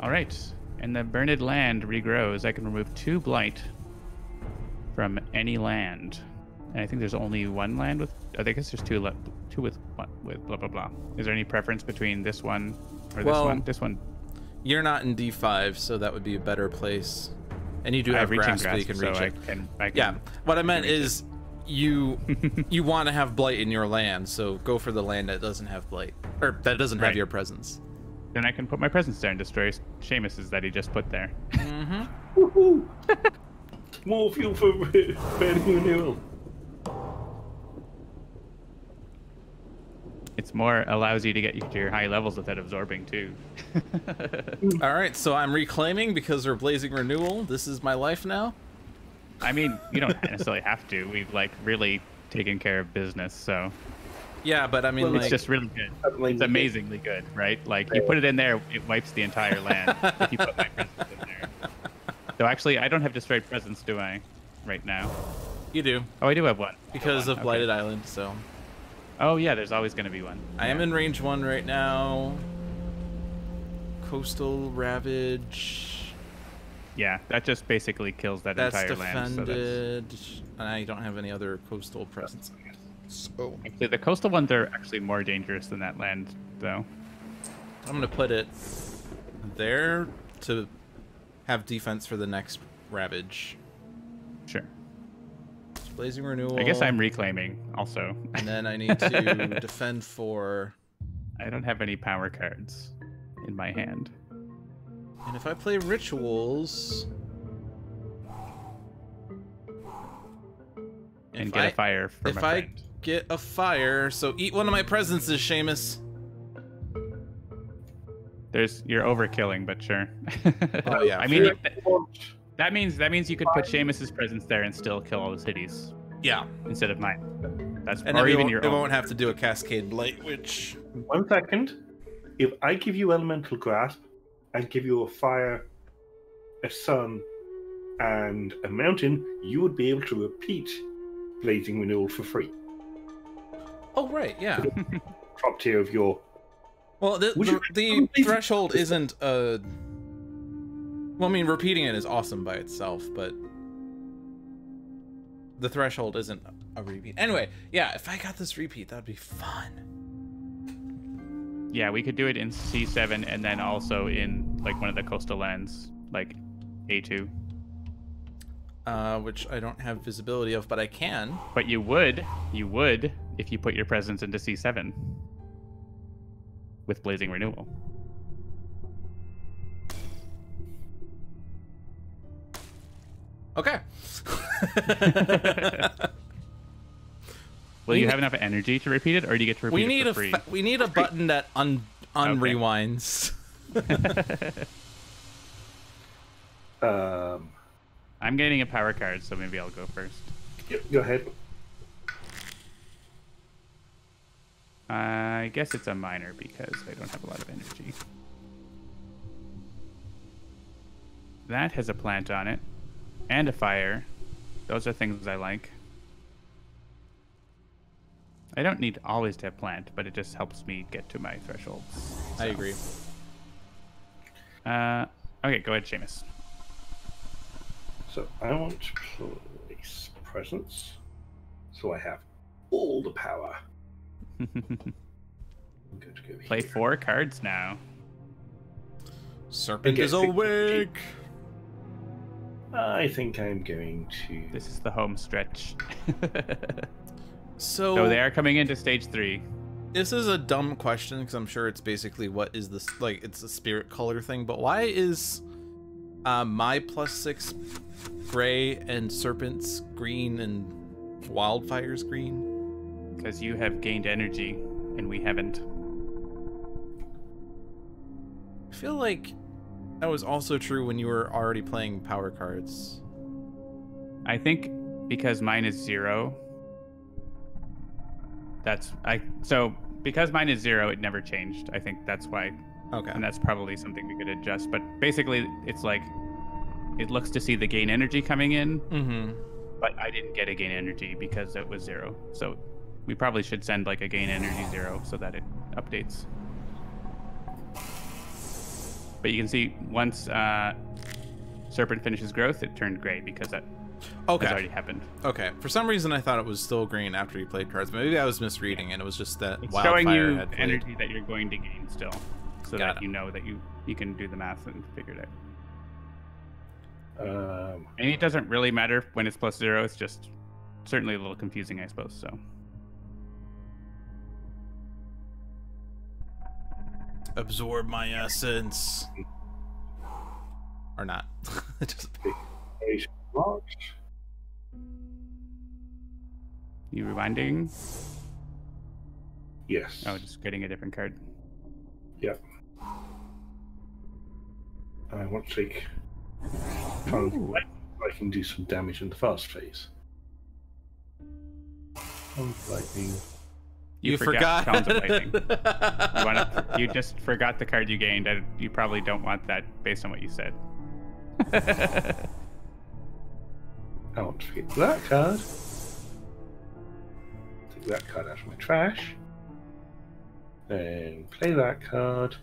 All right. And the burned land regrows. I can remove two blight from any land. And I think there's only one land with. I guess there's two left. Two with what? With blah blah blah. Is there any preference between this one or this Well, one? This one. You're not in D5, so that would be a better place. And you do have reaching grasp, so you can so reach I it. can, I can, Yeah, what I meant is, it. is you you want to have blight in your land, so go for the land that doesn't have blight or that doesn't have your presence. Then I can put my presence there and destroy Seamus's that he just put there. Mm-hmm. Woohoo! More fuel for burning renewal. It's more allows you to get to your high levels without absorbing too. All right, so I'm reclaiming because we're blazing renewal. This is my life now. I mean, you don't necessarily have to. We've like really taken care of business, so Yeah, but I mean, Well, like, it's just really good. It's amazingly good, right? Like you put it in there, it wipes the entire land. if you put my presence in there. So actually, I don't have destroyed presence, do I? Right now. you do Oh, I do have one. because One, of blighted okay. island. So Oh yeah, there's always going to be one. I am in range one right now. Coastal ravage. Yeah, that just basically kills that That's entire land. So that's... defended. And I don't have any other coastal presence. So Actually, the coastal ones are actually more dangerous than that land, though. I'm gonna put it there to have defense for the next ravage. Sure. Blazing renewal. I guess I'm reclaiming also. And then I need to defend for. I don't have any power cards in my hand. And if I play rituals. And get I- a fire from if a I friend. get a fire, so eat one of my presences, Seamus. There's you're overkilling, but sure. Oh, yeah, I mean, fair. th- that means that means you could put Seamus's presence there and still kill all the cities Yeah. instead of mine. That's And or even won't, your we own. won't have to do a cascade blight, which One second. If I give you elemental grasp and give you a fire, a sun, and a mountain, you would be able to repeat blazing renewal for free. oh right, yeah. Top tier of your. Well, the, the, you- the threshold isn't a. Well, I mean, repeating it is awesome by itself, but the threshold isn't a repeat. Anyway, yeah, if I got this repeat, that'd be fun. Yeah, we could do it in C7 and then also in like one of the coastal lands, like A2. Uh, which I don't have visibility of, but I can. But you would, you would, if you put your presence into C7 with Blazing Renewal. Okay. Will We you ne- have enough energy to repeat it, or do you get to repeat we it need for a free? fa- we need a button that un unrewinds. Um, I'm getting a power card, so maybe I'll go first. y- go ahead. I guess it's a minor because I don't have a lot of energy. That has a plant on it, and a fire. Those are things I like. I don't need always to have plant, but it just helps me get to my thresholds. I agree. Uh, okay, go ahead, Seamus. So I want to place presence, so I have all the power. I'm going to go Play here. four cards now. Serpent is 50. awake. I think I'm going to. This is the home stretch. So, so they are coming into stage three. this is a dumb question because I'm sure it's basically what is this like? It's a spirit color thing, but why is uh, my plus six gray and serpents green and wildfires green? Because you have gained energy and we haven't. I feel like that was also true when you were already playing power cards. I think because mine is zero, That's I so because mine is zero, it never changed. I think that's why, Okay. and that's probably something we could adjust. But basically, it's like it looks to see the gain energy coming in, Mm-hmm. but I didn't get a gain energy because it was zero. So we probably should send like a gain energy zero so that it updates. But you can see once uh, Serpent finishes growth, it turned gray because that Okay. has already happened. Okay. For some reason, I thought it was still green after you played cards. Maybe I was misreading, and it was just that It's wildfire showing you had played. energy that you're going to gain still, so Got that it. you know that you you can do the math and figure it out. Um, And it doesn't really matter when it's plus zero. It's just certainly a little confusing, I suppose. So Absorb my essence. Or not. just, Asian March. you rewinding? Yes. Oh, just getting a different card. Yep. I want to take. Kind I can do some damage in the fast phase. Lightning. You, forgot. Talons of Lightning. You, you wanna, you just forgot the card you gained. and You probably don't want that based on what you said. I want to get that card. Take that card out of my trash. Then play that card.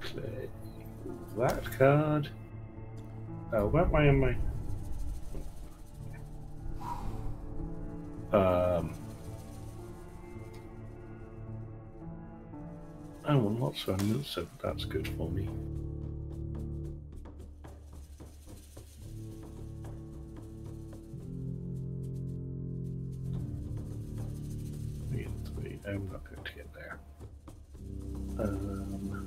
Play that card. Oh, where am I in my. Um. I want lots of eminence, so that's good for me. I'm not going to get there. Um,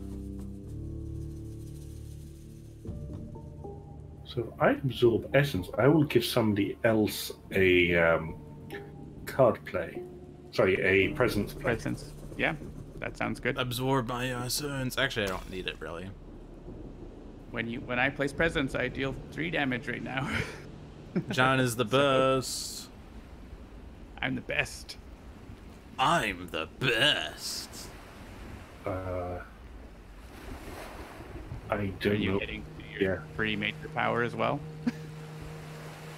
so if I absorb essence, I will give somebody else a um, card play. Sorry, a presence play. Presence. Yeah, that sounds good. Absorb my essence. Actually, I don't need it really. When you when I place presence, I deal three damage right now. John is the best. I'm the best. I'm the best. Uh, I Are don't you know. getting your Yeah. free major power as well?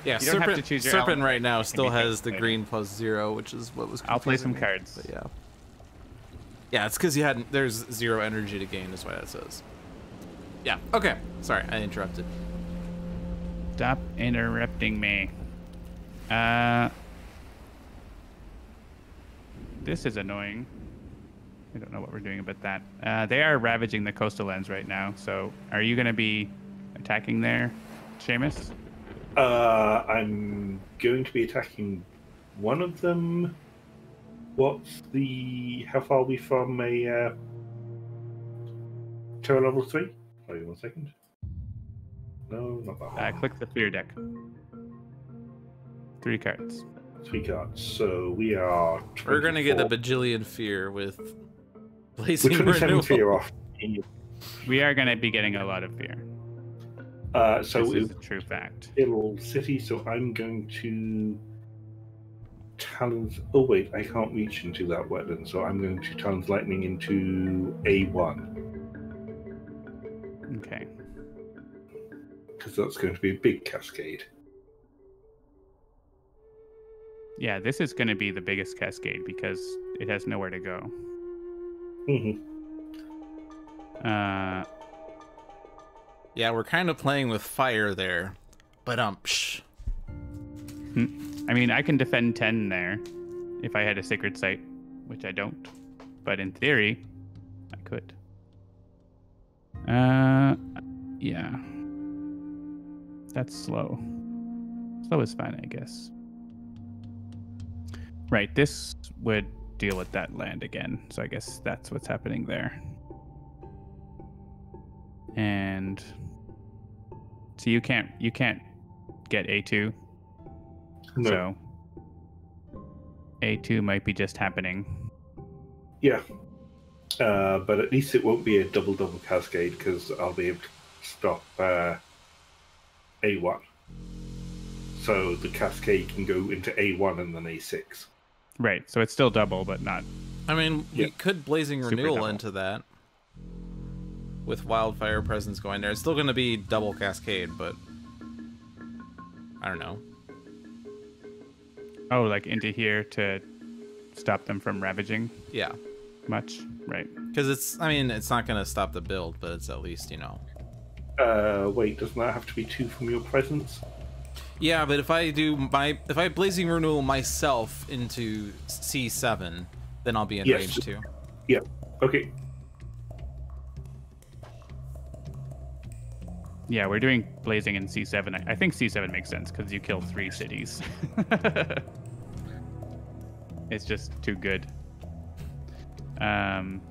Yeah, You don't have Serpent, to choose your Serpent right now still has the green plus zero, which is what was. I'll play some me, cards. But yeah. Yeah, it's because you hadn't. There's zero energy to gain, is why that says. Yeah. Okay. Sorry, I interrupted. Stop interrupting me. Uh, this is annoying. I don't know what we're doing about that. Uh, they are ravaging the coastal lands right now. So, are you going to be attacking there, Seamus? Uh, I'm going to be attacking one of them. What's the. How far are we from a. Uh, terror level 3? Wait one second. No, not that Uh, click the fear deck. Three cards. Three cards. So we are. We're gonna get a bajillion fear with We're blazing 27 renewal. fear off. We are going to be getting a lot of fear. Uh, so this is a true fact. Hill City, so I'm going to talent. Oh wait, I can't reach into that wetland, so I'm going to talons lightning into A1 Okay. because that's going to be a big cascade. Yeah, this is going to be the biggest cascade because it has nowhere to go. hmm Uh, Yeah, we're kind of playing with fire there, but um, psh. I mean, I can defend 10 there if I had a sacred site, which I don't. But in theory, I could. Uh, yeah. That's slow. Slow is fine, I guess. Right, this would deal with that land again, so I guess that's what's happening there. And so you can't you can't get A2 No, so A2 might be just happening. yeah, uh, but at least it won't be a double double cascade because I'll be able to stop uh, A1. So the cascade can go into A1 and then A6. Right. So it's still double, but not. I mean, we could Blazing Super Renewal double. into that. With Wildfire Presence going there. It's still going to be double Cascade, but. I don't know. Oh, like into here to stop them from ravaging Yeah. much. Right. Because it's, I mean, it's not going to stop the build, but it's at least, you know. Uh, wait, doesn't that have to be two from your presence? Yeah, but if I do my, if I Blazing Renewal myself into C7, then I'll be in Yes. range too. Yeah. Okay. Yeah, we're doing blazing in C7. I, I think C7 makes sense because you kill three cities. it's just too good. Um,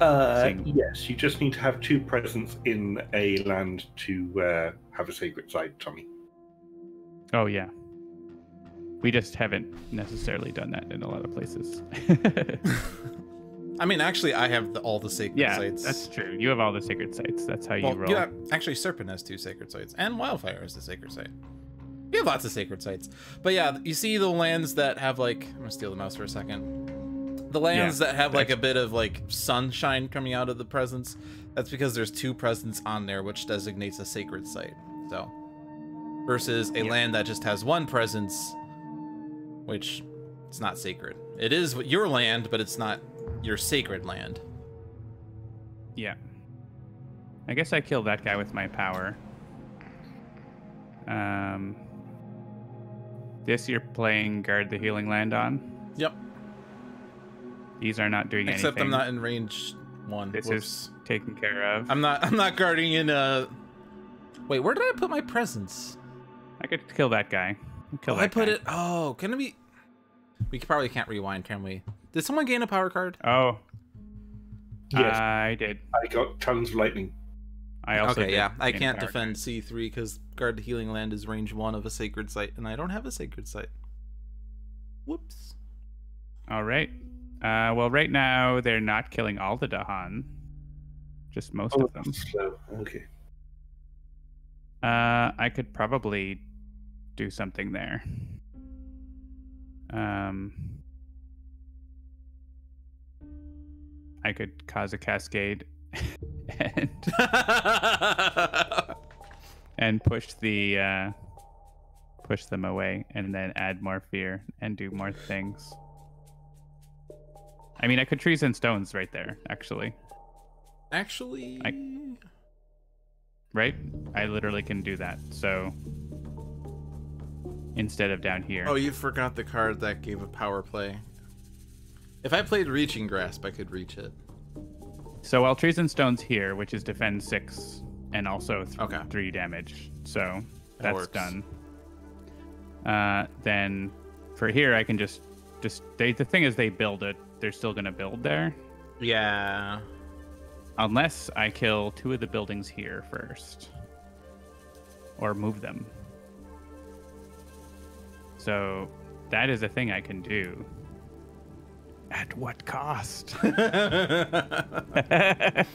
Uh, Sing. yes, you just need to have two presence in a land to uh, have a sacred site, Tommy. oh yeah. We just haven't necessarily done that in a lot of places. I mean, actually, I have the, all the sacred yeah, sites. that's true. You have all the sacred sites. That's how you well, roll. yeah, actually, Serpent has two sacred sites, and Wildfire has a sacred site. You have lots of sacred sites, but yeah, you see the lands that have like. I'm gonna steal the mouse for a second. The lands Yeah, that have like a bit of like sunshine coming out of the presence. That's because there's two presents on there, which designates a sacred site. So, versus a Yeah. land that just has one presence, which it's not sacred. It is your land, but it's not your sacred land. Yeah. I guess I killed that guy with my power. Um, this you're playing guard the healing land on. Yep. These are not doing Except anything. Except I'm not in range one. This Whoops. is taken care of. I'm not. I'm not guarding in a. Wait, where did I put my presence? I could kill that guy. Kill Oh, that I put guy. it. Oh, can we? We probably can't rewind, can we? Did someone gain a power card? Oh, Yes, I did. I got tons of lightning. I also okay, did yeah. I can't defend C3 because guard the healing land is range one of a sacred site, and I don't have a sacred site. Whoops. All right. Uh, well, right now they're not killing all the Dahan, just most Oh, of them. slow. Okay. Uh, I could probably do something there. Um, I could cause a cascade and and push the uh, push them away, and then add more fear and do more things. I mean, I could trees and stones right there, actually. Actually, Right? I literally can do that. So instead of down here. oh, you forgot the card that gave a power play. If I played Reaching Grasp, I could reach it. So while trees and stones here, which is defend six and also th- Okay. three damage. So that's works. done. Uh, then for here, I can just just they. The thing is, they build it. They're still gonna build there, Yeah. unless I kill two of the buildings here first, or move them. So that is a thing I can do. At what cost? At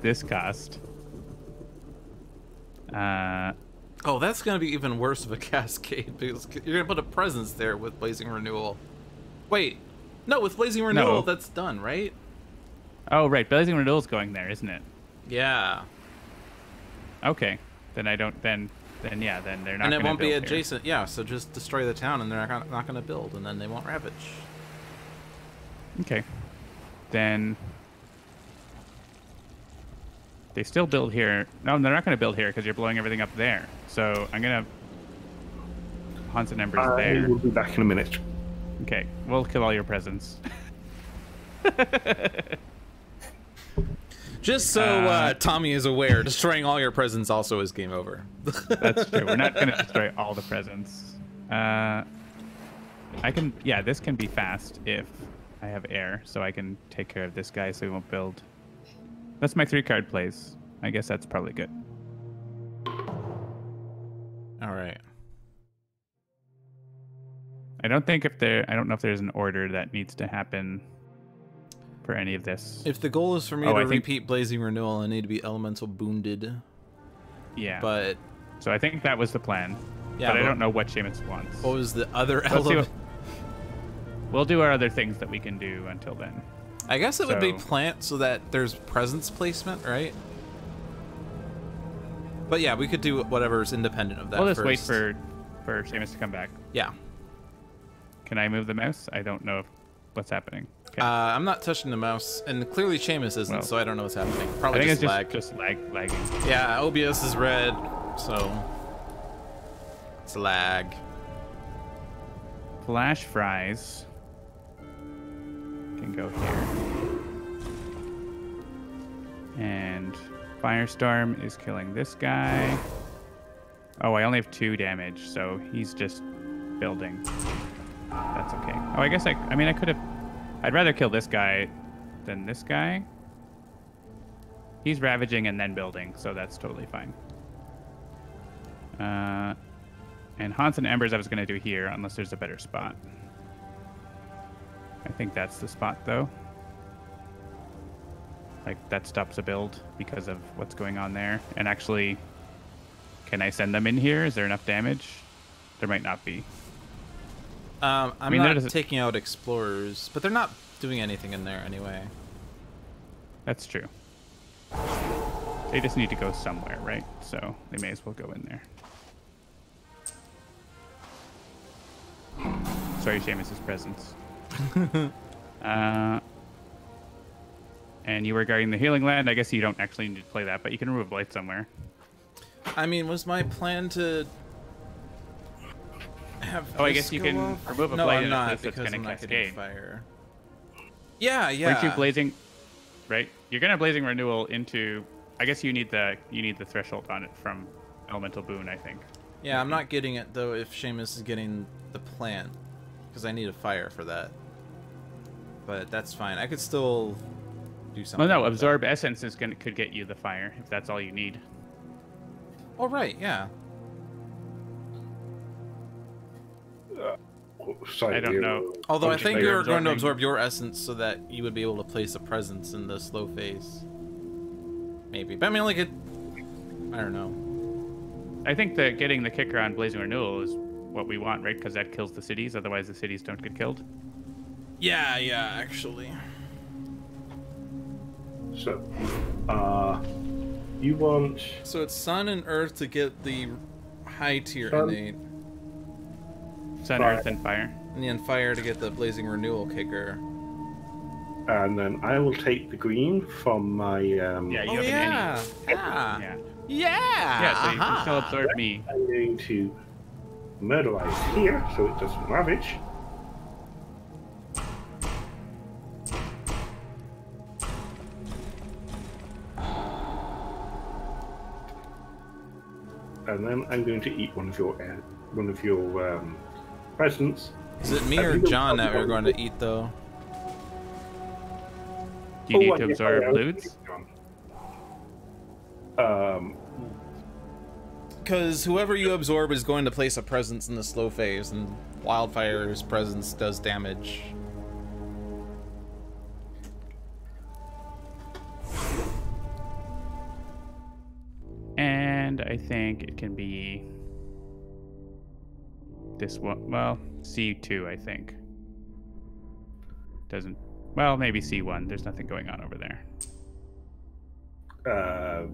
this cost. Uh, Oh, that's gonna be even worse of a cascade because you're gonna put a presence there with Blazing Renewal. Wait, no, with Blazing Renewal, No. that's done, right? oh, right. Blazing Renewal's going there, isn't it? Yeah, Okay. Then I don't. Then, then yeah. Then they're not. and it won't be build here. adjacent. Yeah, so just destroy the town, and they're not not gonna build, and then they won't ravage. Okay. Then they still build here. No, they're not going to build here because you're blowing everything up there. So I'm gonna Haunts and Embers I there. will be back in a minute. Okay, we'll kill all your presents. Just so uh, Uh, Tommy is aware, destroying all your presents also is game over. That's true. We're not going to destroy all the presents. Uh, I can. Yeah, this can be fast if I have air, so I can take care of this guy, so he won't build. That's my three card plays. I guess that's probably good. all right. I don't think if there. I don't know if there's an order that needs to happen for any of this. If the goal is for me Oh, to I think- repeat Blazing Renewal, I need to be elemental wounded. yeah. But so I think that was the plan. Yeah, but I don't know what Seamus wants. What was the other element? We'll do our other things that we can do until then. I guess it would be plant so that there's presence placement, right? But yeah, we could do whatever's independent of that. we'll just wait for for Seamus to come back. Yeah. Can I move the mouse? I don't know if, what's happening. Okay. Uh, I'm not touching the mouse, and clearly Seamus isn't, Well, so I don't know what's happening. I Probably think just it's just lag. just lag lagging. Yeah, OBS is red, so it's lag. Flash Fires can go here. And Firestorm is killing this guy. Oh, I only have two damage, so he's just building. That's okay. Oh, I guess I. I mean, I could have. I'd rather kill this guy than this guy. He's ravaging and then building, so that's totally fine. Uh, and Haunts and Embers I was going to do here, unless there's a better spot. I think that's the spot, though. Like, that stops a build because of what's going on there. And actually, can I send them in here? Is there enough damage? There might not be. Um, I'm mean, that not taking out explorers, but they're not doing anything in there anyway. That's true. They just need to go somewhere, right? So they may as well go in there. Sorry, Seamus' presence. uh, and you were guarding the healing land. I guess you don't actually need to play that, but you can remove blight somewhere. I mean, was my plan to have? Oh, I guess you can off? remove a no, blade I'm not because I'm not getting fire. Yeah, yeah. Aren't you blazing? Right, you're gonna blazing renewal into. I guess you need the you need the threshold on it from elemental boon. I think. Yeah, I'm not getting it though. If Seamus is getting the plant, because I need a fire for that. But that's fine. I could still do something. Well, no, with absorb essence is gonna could get you the fire if that's all you need. That. Oh right, yeah. Oh, Sorry, I don't know. Although I think you're going to absorb your essence so that you would be able to place a presence in the slow phase. Maybe, but I mean, like it. I don't know. I think that getting the kicker on blazing renewal is what we want, right? Because that kills the cities. Otherwise, the cities don't get killed. Yeah, yeah, actually. So, uh, you want So it's Sun and Earth to get the high tier Sun. innate, Sun, Fire. earth, and fire. and then Fire to get the Blazing Renewal kicker. and then I will take the green from my. Um, Yeah, you oh have yeah, an yeah, any. Yeah. yeah. Yeah. So you can still absorb me. I'm going to murderize here so it doesn't ravage. And then I'm going to eat one of your uh, one of your um, presents. Is it me or John that we're going to eat though? Do you Oh, need I to guess absorb I- I- loots? Um, Because whoever you absorb is going to place a presence in the slow phase, and Wildfire's presence does damage. And I think it can be this one. Well, C2, I think. Doesn't. Well, maybe C1. There's nothing going on over there. uh,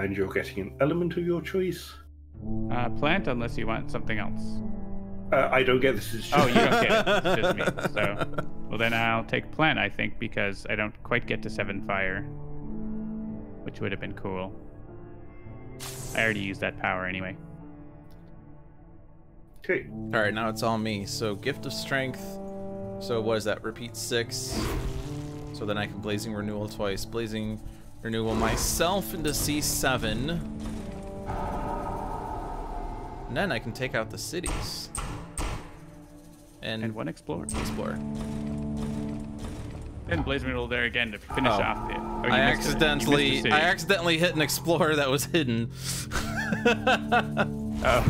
and you're getting an element of your choice. Uh, plant, unless you want something else. Uh, I don't get this. Is Oh, you don't get it. It's just me. So, well, then I'll take plant, I think, because I don't quite get to seven fire, which would have been cool. I already used that power anyway. Okay. All right, now it's all me. So gift of strength. So what is that? Repeat six. So then I can blazing renewal twice. Blazing renewal myself into C7. And then I can take out the cities. And, And one explorer. explore. And Blaze middle there again to finish Oh. off the. Oh, I missed it. You missed accidentally the. I accidentally hit an explorer that was hidden. Oh.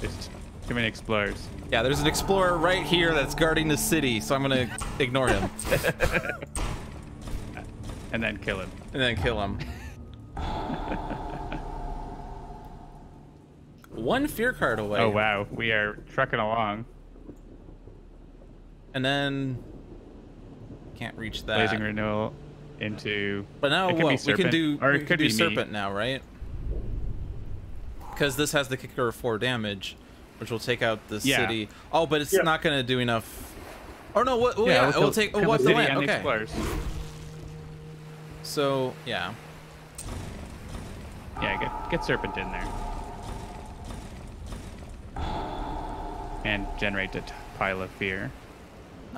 There's too many explorers. yeah, there's an explorer right here that's guarding the city, so I'm gonna ignore him And then kill him. and then kill him. one fear card away. Oh wow, we are trucking along. And then can't reach that. Blazing renewal into. But now It could be what? We can do or it we could can do be me. serpent now, right? Because this has the kicker of four damage, which will take out the Yeah. city. Oh, but it's Yeah. not gonna do enough. Oh no! What? Oh, Yeah, yeah, we'll we'll, kill- take. Oh, kill what the the city land? and the Okay. explorers. So yeah, Yeah, get get serpent in there. And generate a t- pile of fear.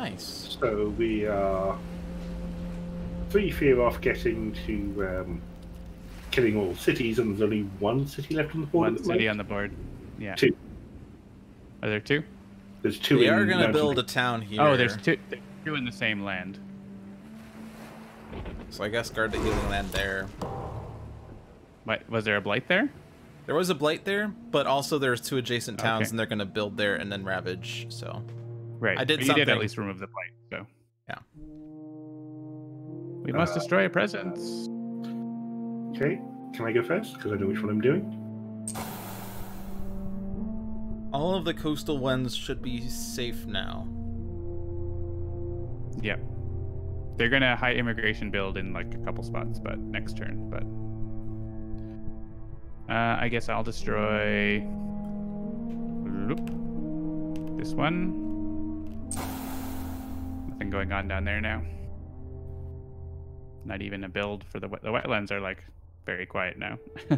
Nice. So we are three fear off getting to um, killing all cities, and there's only one city left on the board. One the city on the board. Yeah. Two. Are there two? There's two. We in are gonna build a town here. Oh, there's two. two in the same land. So I guess guard the healing land there. What was there a blight there? There was a blight there, but also there's two adjacent towns, Okay. and they're gonna build there and then ravage. So Right. I did but you did at least remove the blight. So. Yeah. We must Uh, destroy a presence. Okay, can I go first? Because I know which one I'm doing. all of the coastal ones should be safe now. Yep. They're gonna high immigration build in like a couple spots, but next turn. But uh, I guess I'll destroy Loop. this one. Nothing going on down there now. Not even a build for the wet- the wetlands are like very quiet now. I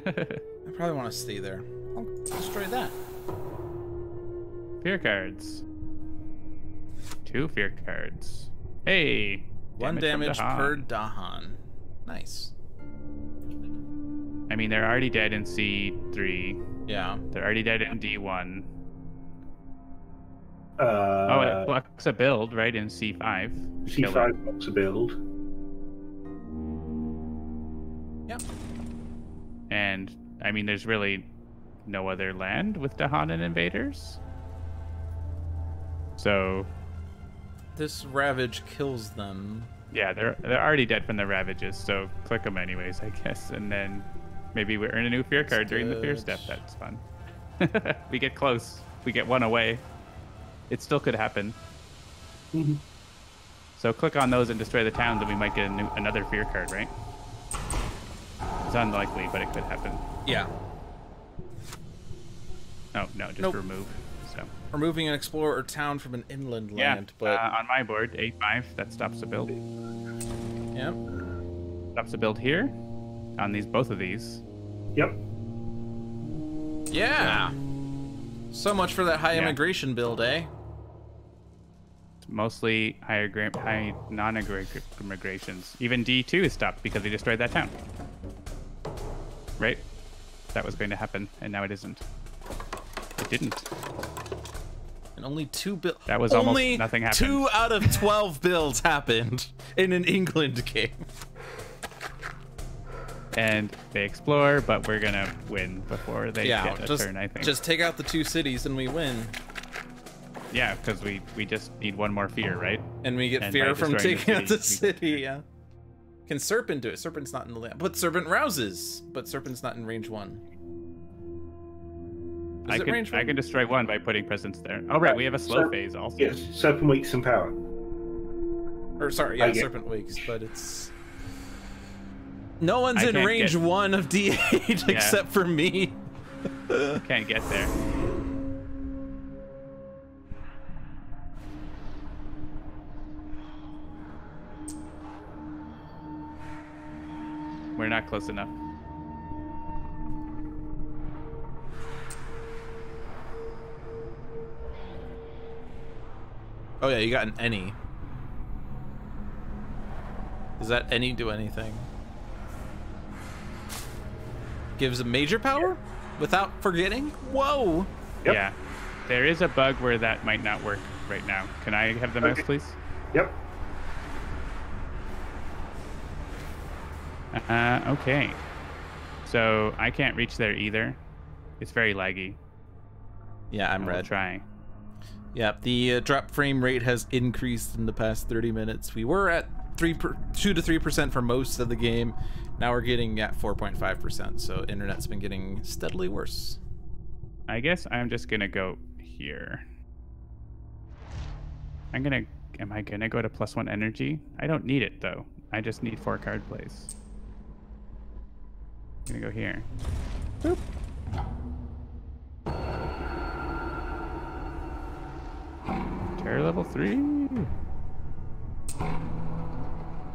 probably want to stay there. I'll destroy that. fear cards. Two fear cards. Hey. One damage damage Dahan. per Dahan. Nice. I mean, they're already dead in C3. Yeah. They're already dead in D1. Uh, oh, it blocks a build, right, in C5. Kill. C5 box a build. Yep. And, I mean, there's really no other land with Dahanan invaders. So, This ravage kills them. yeah, they're they're already dead from the ravages, so click them anyways, I guess. And then maybe we earn a new fear card during the fear step. That's fun. we get close. We get one away. It still could happen. Mhm. So click on those and destroy the towns, and we might get a new, another fear card, right? It's unlikely, but it could happen. Yeah. Oh no, just Nope. remove. So Removing an explorer or town from an inland yeah, land, but uh, on my board, A5, that stops the build. Yep. Stops the build here, on these both of these. Yep. Yeah. So much for that high Yeah. immigration build, eh? Mostly higher high non-immigrations. Even D2 is stopped because they destroyed that town. Right? That was going to happen, and now it isn't. It didn't. And only two build. That was almost only nothing happened. Two out of twelve builds happened in an England game. And they explore, but we're gonna win before they yeah, get a just turn, I think. just take out the two cities and we win, Yeah, because we, we just need one more fear, right? and we get And fear from destroying the taking out the city, we city. Yeah. Can Serpent do it? Serpent's not in the land, but Serpent rouses. But Serpent's not in range one. Is I it can range I can destroy one by putting presence there. Oh right, we have a slow So- phase also. Yes, Serpent Wakes in Power. Or sorry, yeah, get- Serpent Wakes, but it's. No one's I in range get- one of D8 except for me. Can't get there. We're not close enough. Oh yeah, you got an any. Does that any do anything? Gives a major power without forgetting? Whoa! Yep. Yeah. There is a bug where that might not work right now. Can I have the mouse, Okay. please? Yep. Uh, okay. So I can't reach there either. It's very laggy. Yeah, I'm red. try. Yeah, the uh, drop frame rate has increased in the past 30 minutes. We were at three per, two to three percent for most of the game. Now we're getting at 4.5 percent. So internet's been getting steadily worse. I guess I'm just gonna go here. I'm gonna. Am I gonna go to plus one energy? I don't need it though. I just need four card plays. I'm gonna go here. Boop. Terror level three.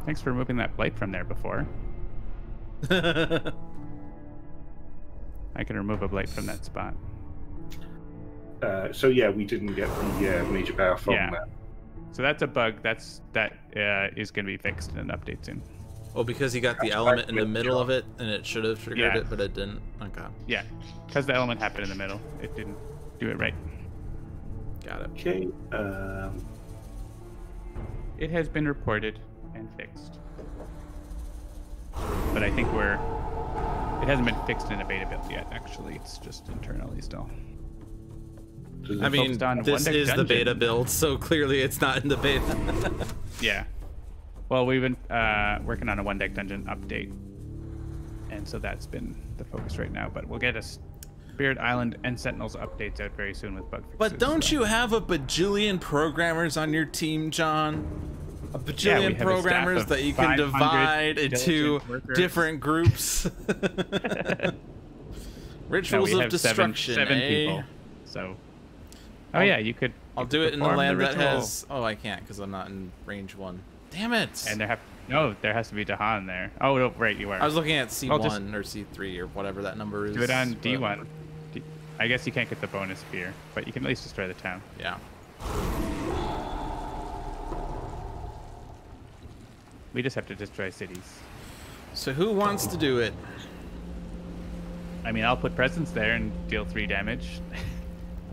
Thanks for removing that blight from there before. I can remove a blight from that spot. Uh, so yeah, we didn't get the uh, major power from Yeah. that. So that's a bug. That's that uh, is going to be fixed in an update soon. Oh, because he got the element in the middle of it, and it should have triggered Yeah. it, but it didn't. Okay, Yeah, because the element happened in the middle. It didn't do it right. got it. Okay. Um, It has been reported and fixed. But I think we're. It hasn't been fixed in a beta build yet. Actually, it's just internally still. does I it- mean, on this one-deck is the beta build, so clearly it's not in the beta. Yeah. Well, we've been uh, working on a one deck dungeon update, and so that's been the focus right now. But we'll get a Spirit Island and Sentinels updates out very soon with bug fixes. but don't so- you have a bajillion programmers on your team, John? A bajillion a staff programmers of that you can divide into workers. different groups. Rituals we of destruction. seven, seven eh? people. So. Oh I'll- yeah, you could. I'll do it in the perform land that has. Oh, I can't because I'm not in range one. Damn it! And there have no. There has to be Dahan there. Oh no, right, you are. I was looking at C1 I'll just- or C3 or whatever that number is. Do it on D1. D- I guess you can't get the bonus spear, but you can at least destroy the town. Yeah. We just have to destroy cities. So who wants to do it? I mean, I'll put presence there and deal three damage.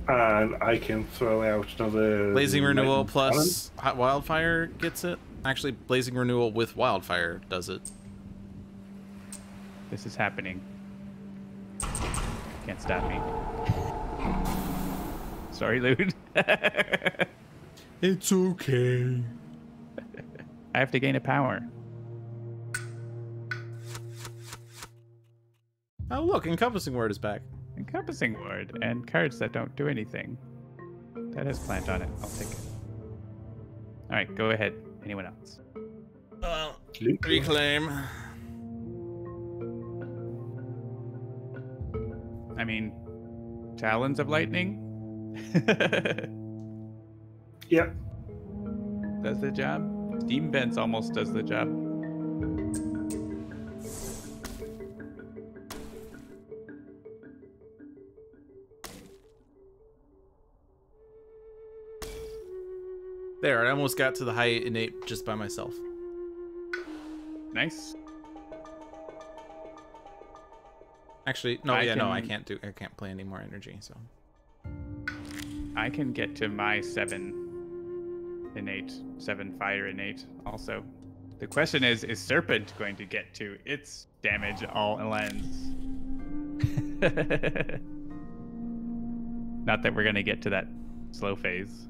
and I can throw out another Blazing Renewal plus Hot Wildfire gets it. Actually, Blazing Renewal with Wildfire does it. This is happening. Can't stop me. Sorry, Lewd. It's okay. I have to gain a power. Oh look, Encompassing Ward is back. Encompassing Ward and cards that don't do anything. That has plant on it. I'll take it. All right, go ahead. Anyone else? Uh, reclaim. I mean, talons of lightning. yep. does the job. Steam vents almost does the job. There, I almost got to the high innate just by myself. Nice. Actually, no, I yeah, no, I can- can't do. I can't play any more energy. So I can get to my seven innate, seven fire innate also. The question is, is Serpent going to get to its damage all lens? Not that we're going to get to that slow phase.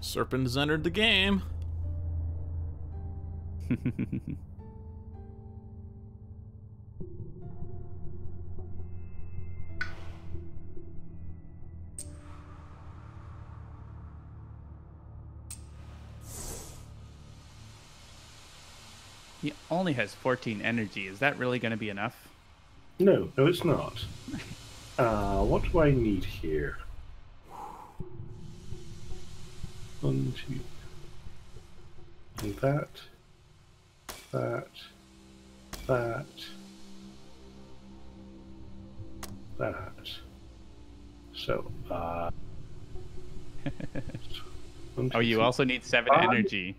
Serpent has entered the game. he only has 14 energy. Is that really going to be enough? No, no, it's not. Uh, what do I need here? One, two. And that. That. That. That. So, uh. one, Oh, two, you three. also need seven Five. energy,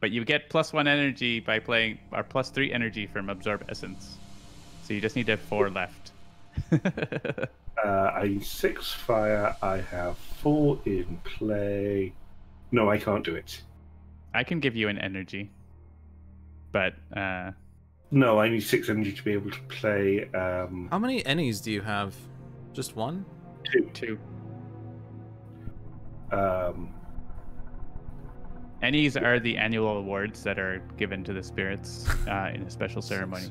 but you get plus one energy by playing, or plus three energy from absorb essence. So you just need to have four left. Uh, I need six fire. I have four in play. No, I can't do it. I can give you an energy, but uh, No, I need six energy to be able to play. Um, How many ennies do you have? Just one? two. two. Um, Ennies are the annual awards that are given to the spirits uh, in a special ceremony.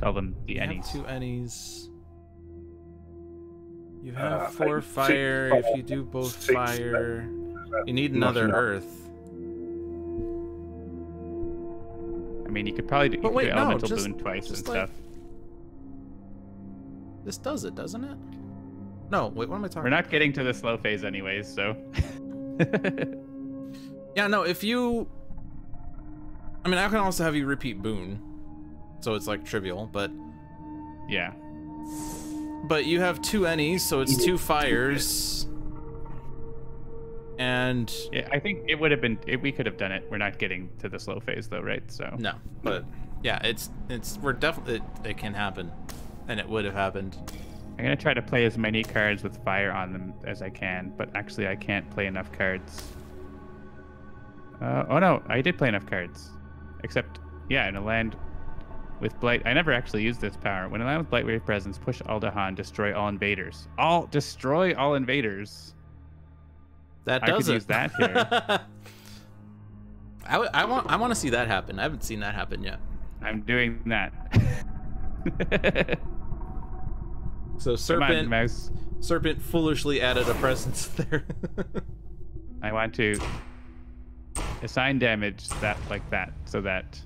Call them The You have Ennies. two Ennies. You Uh, have I- four six fire. fire, If you do both six fire, That's you need another enough. earth. I mean, you could probably do, you could wait, do no, elemental just- boon twice and like- stuff. This does it, doesn't it? No, wait, what am I talking We're not getting to the slow phase anyways, so. Yeah, no, if you. I mean, I can also have you repeat boon. So it's like trivial, but. yeah. But you have two Ennies, so it's two fires. And. yeah. I think it would have been. It, we could have done it. We're not getting to the slow phase though, right? So. No, but. Yeah, it's. it's We're definitely. It, it can happen. And it would have happened. I'm gonna try to play as many cards with fire on them as I can, but actually I can't play enough cards. Uh, oh no, I did play enough cards. Except, yeah, in a land with Blight. I never actually used this power. When a land with Blight Wave presence, push Aldahan, destroy all invaders. All destroy all invaders. That I could does it. use that here. I, w- I want I want to see that happen. I haven't seen that happen yet. I'm doing that. So Come on, serpent serpent foolishly added a presence there. I want to assign damage that like that, so that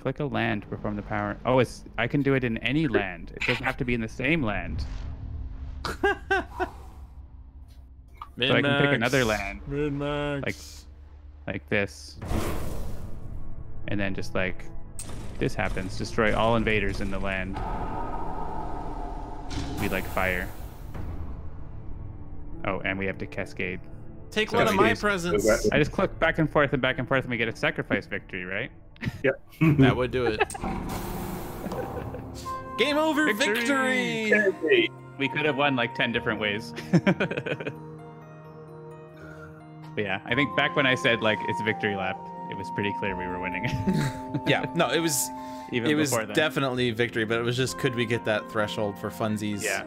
click a land to perform the power. Oh, it's I can do it in any land. It doesn't have to be in the same land. So I can pick another land Min-max. Like- like this, and then just like this happens, destroy all invaders in the land. We like fire. Oh, and we have to cascade. Take So one of my is- presents. I just click back and forth and back and forth, and we get a sacrifice victory, right? Yep. That would do it. Game over, Victory! victory! We could have won like 10 different ways. but yeah, I think back when I said like it's victory lap, it was pretty clear we were winning. Yeah, no, it was Even it was then. definitely victory, but it was just could we get that threshold for funsies? Yeah.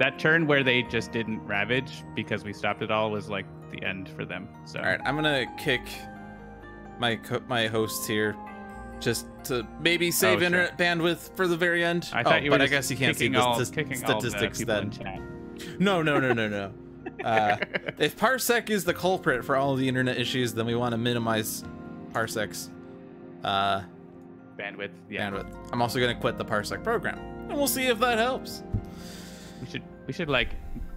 That turn where they just didn't ravage because we stopped it all was like the end for them. So All right, I'm gonna kick my co- my hosts here, just to maybe save Oh, sure. internet bandwidth for the very end. I thought oh, you were but I guess you can't see the all, st- kicking the statistics then. No, no, no, no, no. Uh, if Parsec is the culprit for all the internet issues, then we want to minimize Parsec's uh, Bandwidth, yeah. bandwidth. I'm also going to quit the Parsec program, and we'll see if that helps. We should we should like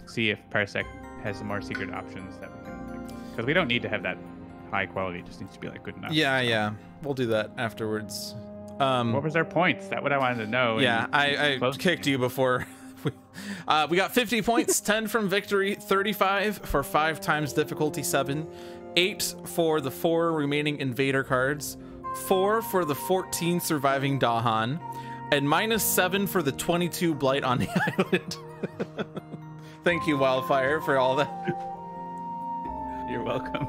see if Parsec has some more secret options that we can because we don't need to have that high quality. It just needs to be like good enough. Yeah, yeah, we'll do that afterwards. Um, What was our points? That what I wanted to know. yeah, I, I kicked you before. We- uh, we got 50 points, 10 from victory, 35 for five times difficulty seven, eight for the four remaining invader cards, four for the 14 surviving Dahan, and minus seven for the 22 blight on the island. Thank you, Wildfire, for all that. You're welcome.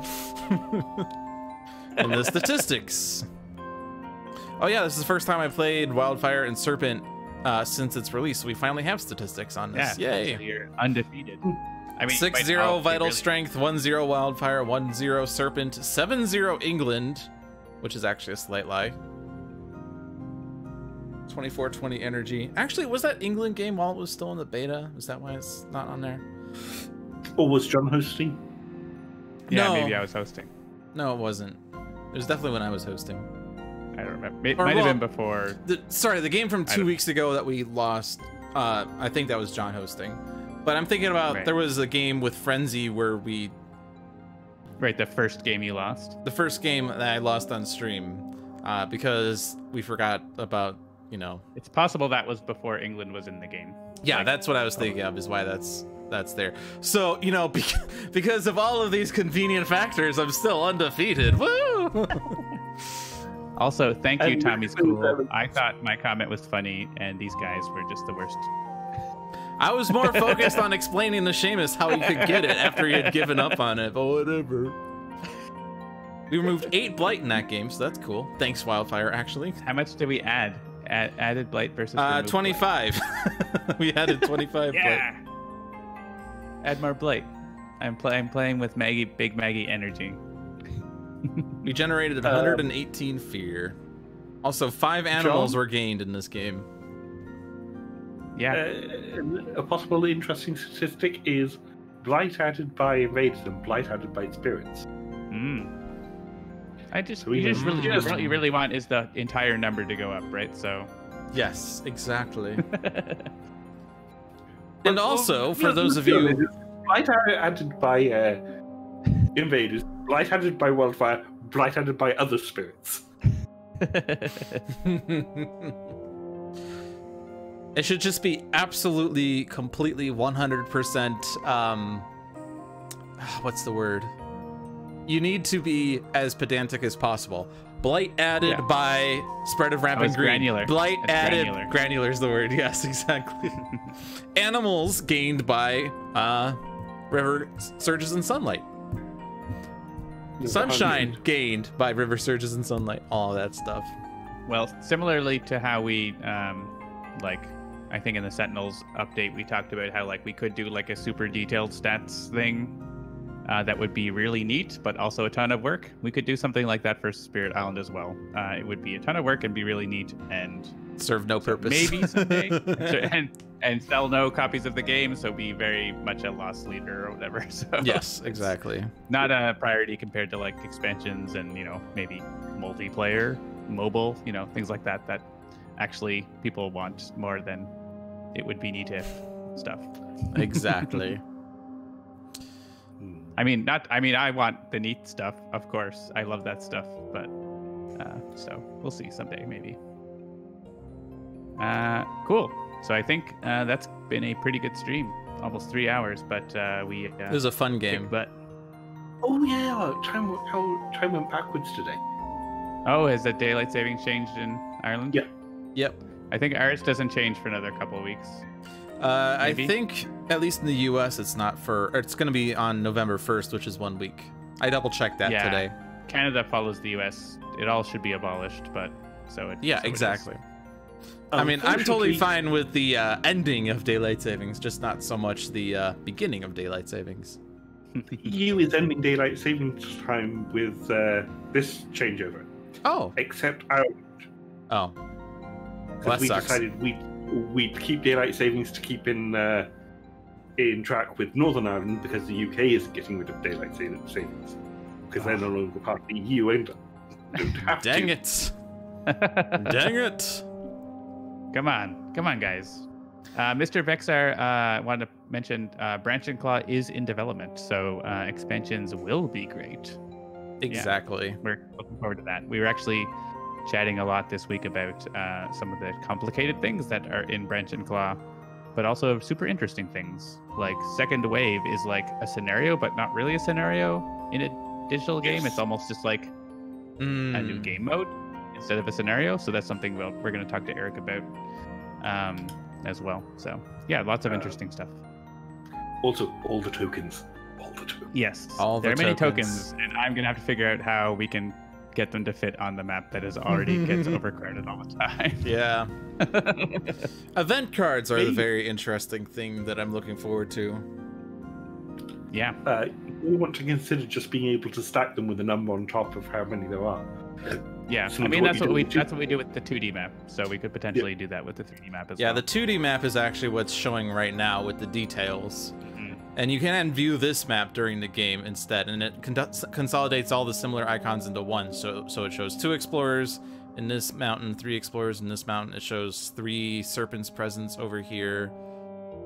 and the statistics. Oh yeah, this is the first time I played Wildfire and Serpent uh, since its release. We finally have statistics on Yeah. this. Yay! so you're undefeated. I mean, Six wait, zero you vital really- strength, one zero wildfire, one zero serpent, seven zero England, which is actually a slight lie. 2420 energy. Actually, was that England game while it was still in the beta? Is that why it's not on there? Or was John hosting? Yeah, No. maybe I was hosting. No, it wasn't. It was definitely when I was hosting. I don't remember. It Or might have been before. The, sorry, the game from two weeks ago that we lost. Uh, I think that was John hosting. But I'm thinking about Right. there was a game with Frenzy where we Right, the first game you lost. the first game that I lost on stream uh, because we forgot about you know It's possible that was before England was in the game. yeah Like- that's what I was thinking of is why that's that's there so you know bec- because of all of these convenient factors I'm still undefeated woo Also, thank you, Tommy's cool. I thought my comment was funny, and these guys were just the worst. I was more focused on explaining to Seamus how he could get it after he had given up on it but whatever we removed eight blight in that game so that's cool thanks wildfire actually How much did we add? Add added blight versus uh removed blight? 25 we added 25 blight. Yeah. Add more blight. I'm play- I'm playing with Maggie, Big Maggie energy. We generated Uh, 118 fear. Also, five animals John? were gained in this game. Yeah. Uh, a possible interesting statistic is blight added by invaders and blight added by spirits. Mm. I just So we you just really just- what you really want is the entire number to go up, right? So Yes, exactly. And also, well, for those of you, blight added- added by uh, invaders, blight added by wildfire, blight added by other spirits. it should just be absolutely, completely, 100%. Um, what's the word? You need to be as pedantic as possible. Blight added Yeah. by spread of rampant it's green. granular. Blight It's added. granular. Granular is the word. Yes, exactly. Animals gained by uh, river surges and sunlight. Sunshine gained by river surges and sunlight. All that stuff. Well, similarly to how we, um, like, I think in the Sentinels update, we talked about how, like, we could do, like, a super detailed stats thing uh, that would be really neat, but also a ton of work. We could do something like that for Spirit Island as well. Uh, it would be a ton of work and be really neat and Serve no purpose. maybe someday. And, and sell no copies of the game, so be very much a lost leader or whatever. So yes, exactly. not a priority compared to like expansions and you know maybe multiplayer mobile you know things like that that actually people want more than it would be neat if stuff Exactly. i mean not i mean i want the neat stuff of course i love that stuff but uh, so we'll see someday maybe uh cool so i think uh, that's been a pretty good stream almost three hours but uh we uh, It was a fun game. but Oh yeah, time how time went backwards today. oh has the daylight savings changed in ireland Yeah. Yep. I think ours doesn't change for another couple of weeks. Uh, I think at least in the U.S. it's not for. It's going to be on November 1st, which is one week. I double checked that Yeah. today. Canada follows the US. It all should be abolished, but so it. Yeah, so it is. exactly. I mean, I'm totally Unfortunately- fine with the uh, ending of daylight savings, just not so much the uh, beginning of daylight savings. the EU is ending daylight savings time with uh, this changeover, Oh. except Ireland. Oh. Because Well, that we sucks. decided we we'd keep daylight savings to keep in uh, in track with Northern Ireland because the UK isn't getting rid of daylight savings because they're no longer part of the EU and don't have Dang to. it. Dang it. Come on, come on, guys. Uh, Mr. Vexar uh, wanted to mention uh, Branch and Claw is in development, so uh, expansions will be great. Exactly. We're looking forward to that. We were actually chatting a lot this week about uh, some of the complicated things that are in Branch and Claw, but also super interesting things. Like Second Wave is like a scenario, but not really a scenario in a digital game. Yes. It's almost just like a new Mm. game mode instead of a scenario. So that's something we'll, we're going to talk to Eric about um, as well. So yeah, lots of Uh, interesting stuff. Also, all the tokens, all the tokens. Yes, all there the are many tokens. tokens, and I'm going to have to figure out how we can get them to fit on the map that is already gets overcrowded all the time. Yeah. Event cards are the very interesting thing that I'm looking forward to. yeah, Uh, we want to consider just being able to stack them with a number on top of how many there are. Yeah. I mean, that's what we with that's what we do with the 2D map. So we could potentially do that with the 3D map as Yeah, well. Yeah, the 2D map is actually what's showing right now with the details. Mhm. And you can view this map during the game instead, and it con- consolidates all the similar icons into one. So, so it shows two explorers in this mountain, three explorers in this mountain. It shows three serpents presence over here,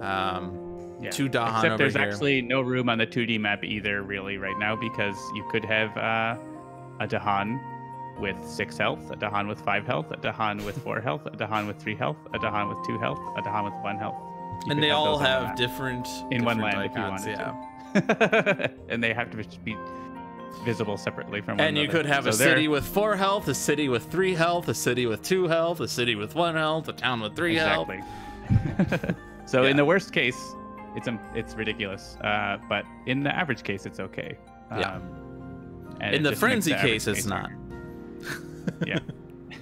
um, Yeah. two Dahan Except there's here. actually no room on the 2D map either, really, right now, because you could have uh, a Dahan with six health, a Dahan with five health, a Dahan with four health, a Dahan with three health, a Dahan with two health, a Dahan with one health. You and they all on the have different in one different land if you wanted yeah. to. and they have to be visible separately from one And you could have So a they're- city with four health, a city with three health, a city with two health, a city with one health, a town with three health. exactly. so Yeah. in the worst case, it's um, it's ridiculous. Uh, but in the average case, it's okay. Yeah. Um, and In the frenzy case, it's not. Harder. yeah.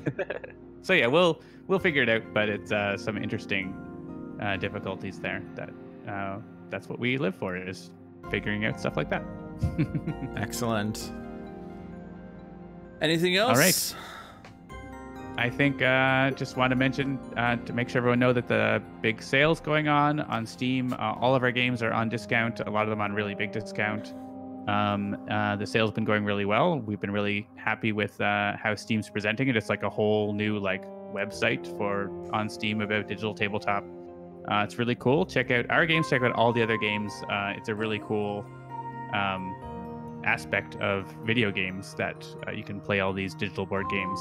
so yeah, we'll we'll figure it out. But it's uh, some interesting uh, difficulties there. That uh, that's what we live for is figuring out stuff like that. Excellent. Anything else? All right. I think uh, just want to mention uh, to make sure everyone know that the big sales going on on Steam. Uh, all of our games are on discount. A lot of them on really big discount. Um, uh, the sales been going really well. We've been really happy with uh, how Steam's presenting it. It's like a whole new like website for on Steam about digital tabletop. Uh, it's really cool. Check out our games. Check out all the other games. Uh, it's a really cool um, aspect of video games that uh, you can play all these digital board games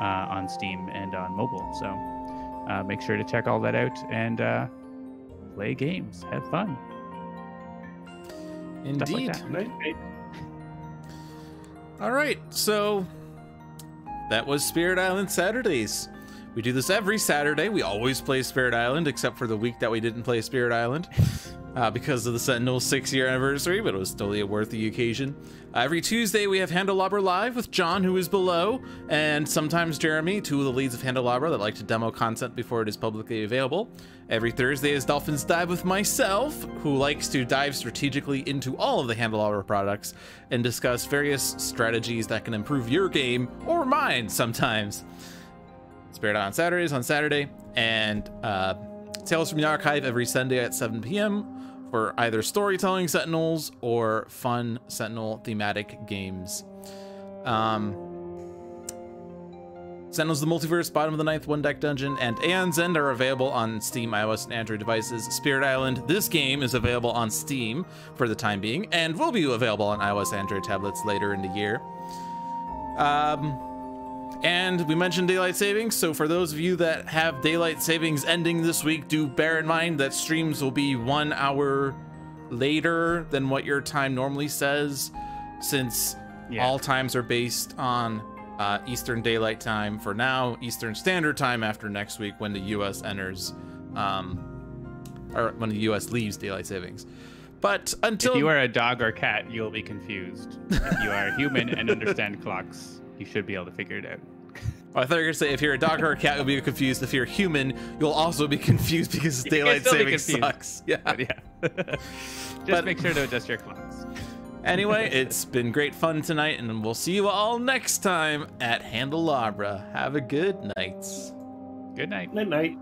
uh, on Steam and on mobile. So make sure to check all that out and play games. Have fun. Stuff like Indeed. that. Night, night. All right, so that was Spirit Island Saturdays. We do this every Saturday. We always play Spirit Island, except for the week that we didn't play Spirit Island uh, because of the Sentinel's six year anniversary, but it was totally a worthy occasion. Uh, every Tuesday, we have Handelabra Live with John, who is below, and sometimes Jeremy, two of the leads of Handelabra that like to demo content before it is publicly available. Every Thursday is Dolphins Dive with myself, who likes to dive strategically into all of the Handelabra products and discuss various strategies that can improve your game or mine sometimes. Spirit Island Saturdays on Saturday, and uh, Tales from the Archive every Sunday at 7 p.m. for either storytelling Sentinels or fun Sentinel thematic games. Um, Sentinels of the Multiverse, Bottom of the Ninth, One Deck Dungeon, and Aeon's End are available on Steam, iOS, and Android devices. Spirit Island, this game is available on Steam for the time being, and will be available on iOS, Android tablets later in the year. Um, and we mentioned daylight savings, so for those of you that have daylight savings ending this week, do bear in mind that streams will be one hour later than what your time normally says, since Yeah. all times are based on uh, Eastern Daylight Time for now, Eastern Standard Time after next week when the U.S. enters, um, or when the U.S. leaves daylight savings. But until If you are a dog or cat, you'll be confused. if you are a human and understand clocks, you should be able to figure it out. I thought you were gonna say if you're a dog or a cat, you'll be confused. If you're human, you'll also be confused because daylight saving be sucks. Yeah. But yeah. Just But- make sure to adjust your clocks. Anyway, it's been great fun tonight, and we'll see you all next time at Handelabra. Have a good night. Good night. Night, night.